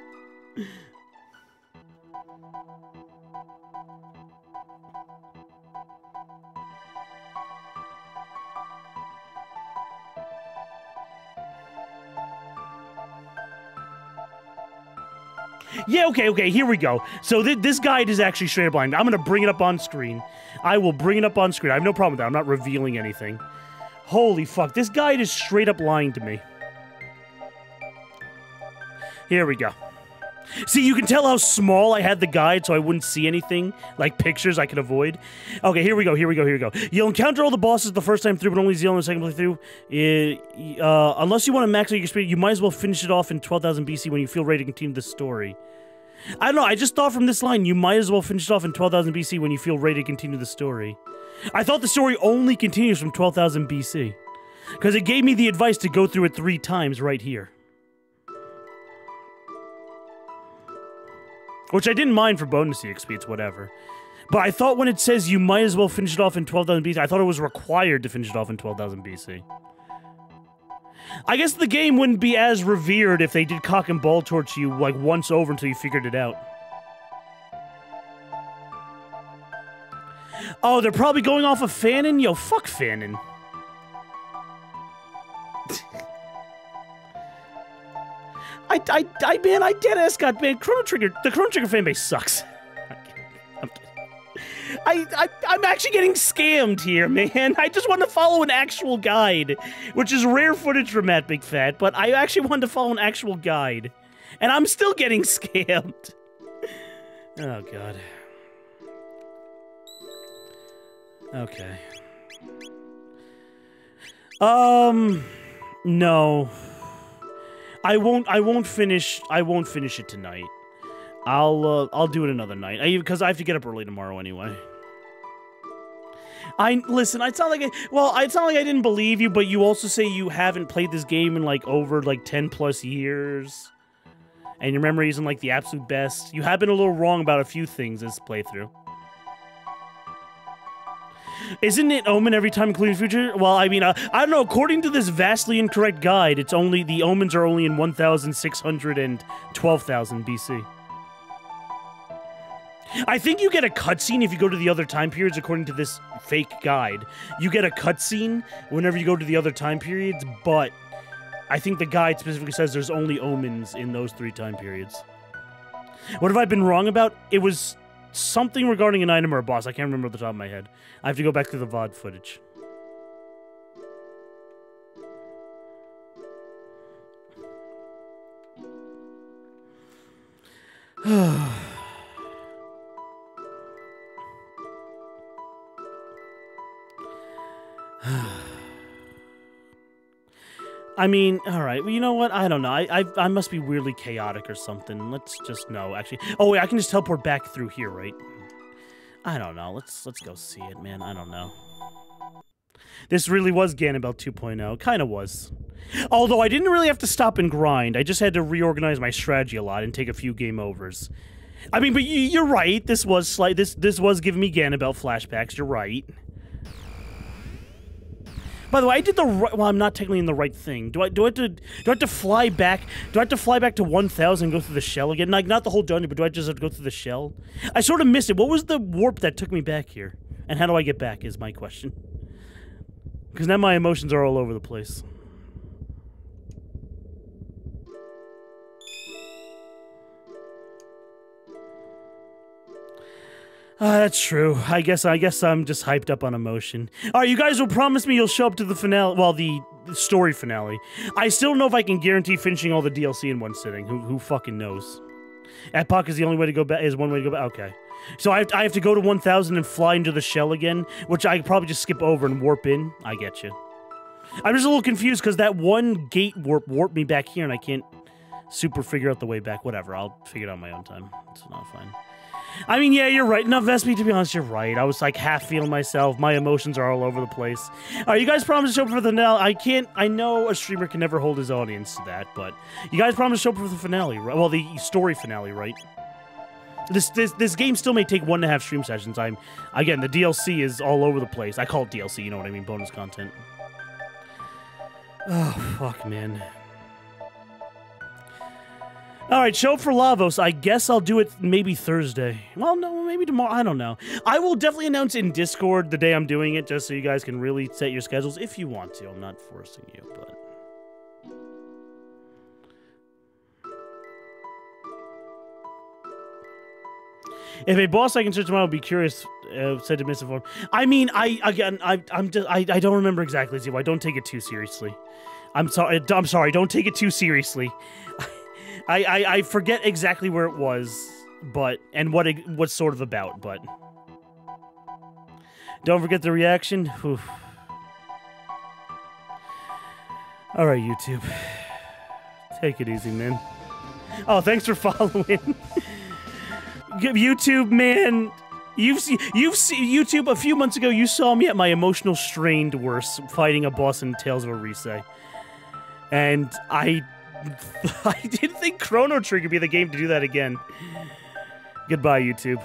Yeah, okay, okay, here we go. So th- this guide is actually straight up blind. I'm gonna bring it up on screen. I will bring it up on screen. I have no problem with that. I'm not revealing anything. Holy fuck, this guide is straight up lying to me. Here we go. See, you can tell how small I had the guide so I wouldn't see anything, like pictures I could avoid. Okay, here we go, here we go, here we go. You'll encounter all the bosses the first time through, but only Zeal the second playthrough. Uh, uh, unless you want to max out your speed, you might as well finish it off in 12,000 BC when you feel ready to continue the story. I don't know, I just thought from this line, you might as well finish it off in 12,000 BC when you feel ready to continue the story. I thought the story only continues from 12,000 BC. Because it gave me the advice to go through it three times right here. Which I didn't mind for bonus EXP, it's whatever. But I thought when it says you might as well finish it off in 12,000 BC, I thought it was required to finish it off in 12,000 BC. I guess the game wouldn't be as revered if they did cock and ball torch you like once over until you figured it out. Oh, they're probably going off of Fanon? Yo, fuck Fanon. I, I, I, man, I dead ass got man. Chrono Trigger, the Chrono Trigger fan base sucks. I, I I'm actually getting scammed here, man. I just want to follow an actual guide, which is rare footage from Matt Big Fat, but I actually wanted to follow an actual guide, and I'm still getting scammed. Oh god. Okay. Um, no. I won't. I won't finish. I won't finish it tonight. I'll. Uh, I'll do it another night. I, Because I, I have to get up early tomorrow anyway. I listen. It's not like I. Well, it's not like I didn't believe you, but you also say you haven't played this game in like over like ten plus years, and your memory isn't like the absolute best. You have been a little wrong about a few things this playthrough. Isn't it Omen every time, including future? Well, I mean, uh, I don't know. According to this vastly incorrect guide, it's only the omens are only in 1,600 and 12,000 BC. I think you get a cutscene if you go to the other time periods, according to this fake guide. You get a cutscene whenever you go to the other time periods, but I think the guide specifically says there's only omens in those three time periods. What have I been wrong about? It was something regarding an item or a boss. I can't remember the top of my head. I have to go back to the VOD footage. I mean, all right. Well, you know what? I don't know. I, I I must be weirdly chaotic or something. Let's just know. Actually, oh wait, I can just teleport back through here, right? I don't know. Let's let's go see it, man. I don't know. This really was Ganonbelt 2.0. Kind of was. Although I didn't really have to stop and grind. I just had to reorganize my strategy a lot and take a few game overs. I mean, but you're right. This was slight. This this was giving me Ganonbelt flashbacks. You're right. By the way, I did the right. Well, I'm not technically in the right thing. Do I? Do I have to? Do I have to fly back? Do I have to fly back to 1,000 and go through the shell again? Like not the whole dungeon, but do I just have to go through the shell? I sort of missed it. What was the warp that took me back here? And how do I get back? Is my question. Because now my emotions are all over the place. Uh, that's true. I guess I guess I'm just hyped up on emotion. All right, you guys will promise me you'll show up to the finale. Well, the, story finale. I still don't know if I can guarantee finishing all the DLC in one sitting. Who who fucking knows? Epoch is the only way to go back. Is one way to go back. Okay. So I have, to, I have to go to 1000 and fly into the shell again, which I could probably just skip over and warp in. I get you. I'm just a little confused because that one gate warp warped me back here, and I can't super figure out the way back. Whatever, I'll figure it out on my own time. It's not fine. I mean, yeah, you're right. No, Vespi, to be honest, you're right. I was like half feeling myself. My emotions are all over the place. All right, you guys promised to show up for the finale. I can't. I know a streamer can never hold his audience to that, but you guys promised to show up for the finale, right? Well, the story finale, right? This, this this game still may take one and a half stream sessions. I'm again the DLC is all over the place. I call it DLC, you know what I mean, bonus content. Oh fuck, man. All right, show for Lavos. I guess I'll do it maybe Thursday. Well, no, maybe tomorrow. I don't know. I will definitely announce in Discord the day I'm doing it, just so you guys can really set your schedules if you want to. I'm not forcing you, but. If a boss I can search tomorrow I'd be curious, uh, said to misinform. I mean, I again, I, I'm just, I, I don't remember exactly. Zero. I don't take it too seriously. I'm sorry. I'm sorry. Don't take it too seriously. I, I, I forget exactly where it was, but and what it what's sort of about, but don't forget the reaction. Whew. All right, YouTube, take it easy, man. Oh, thanks for following. YouTube, man. You've seen, you've seen YouTube a few months ago. You saw me at my emotional strained worst, fighting a boss in Tales of Arise, and I I didn't think Chrono Trigger would be the game to do that again. Goodbye, YouTube.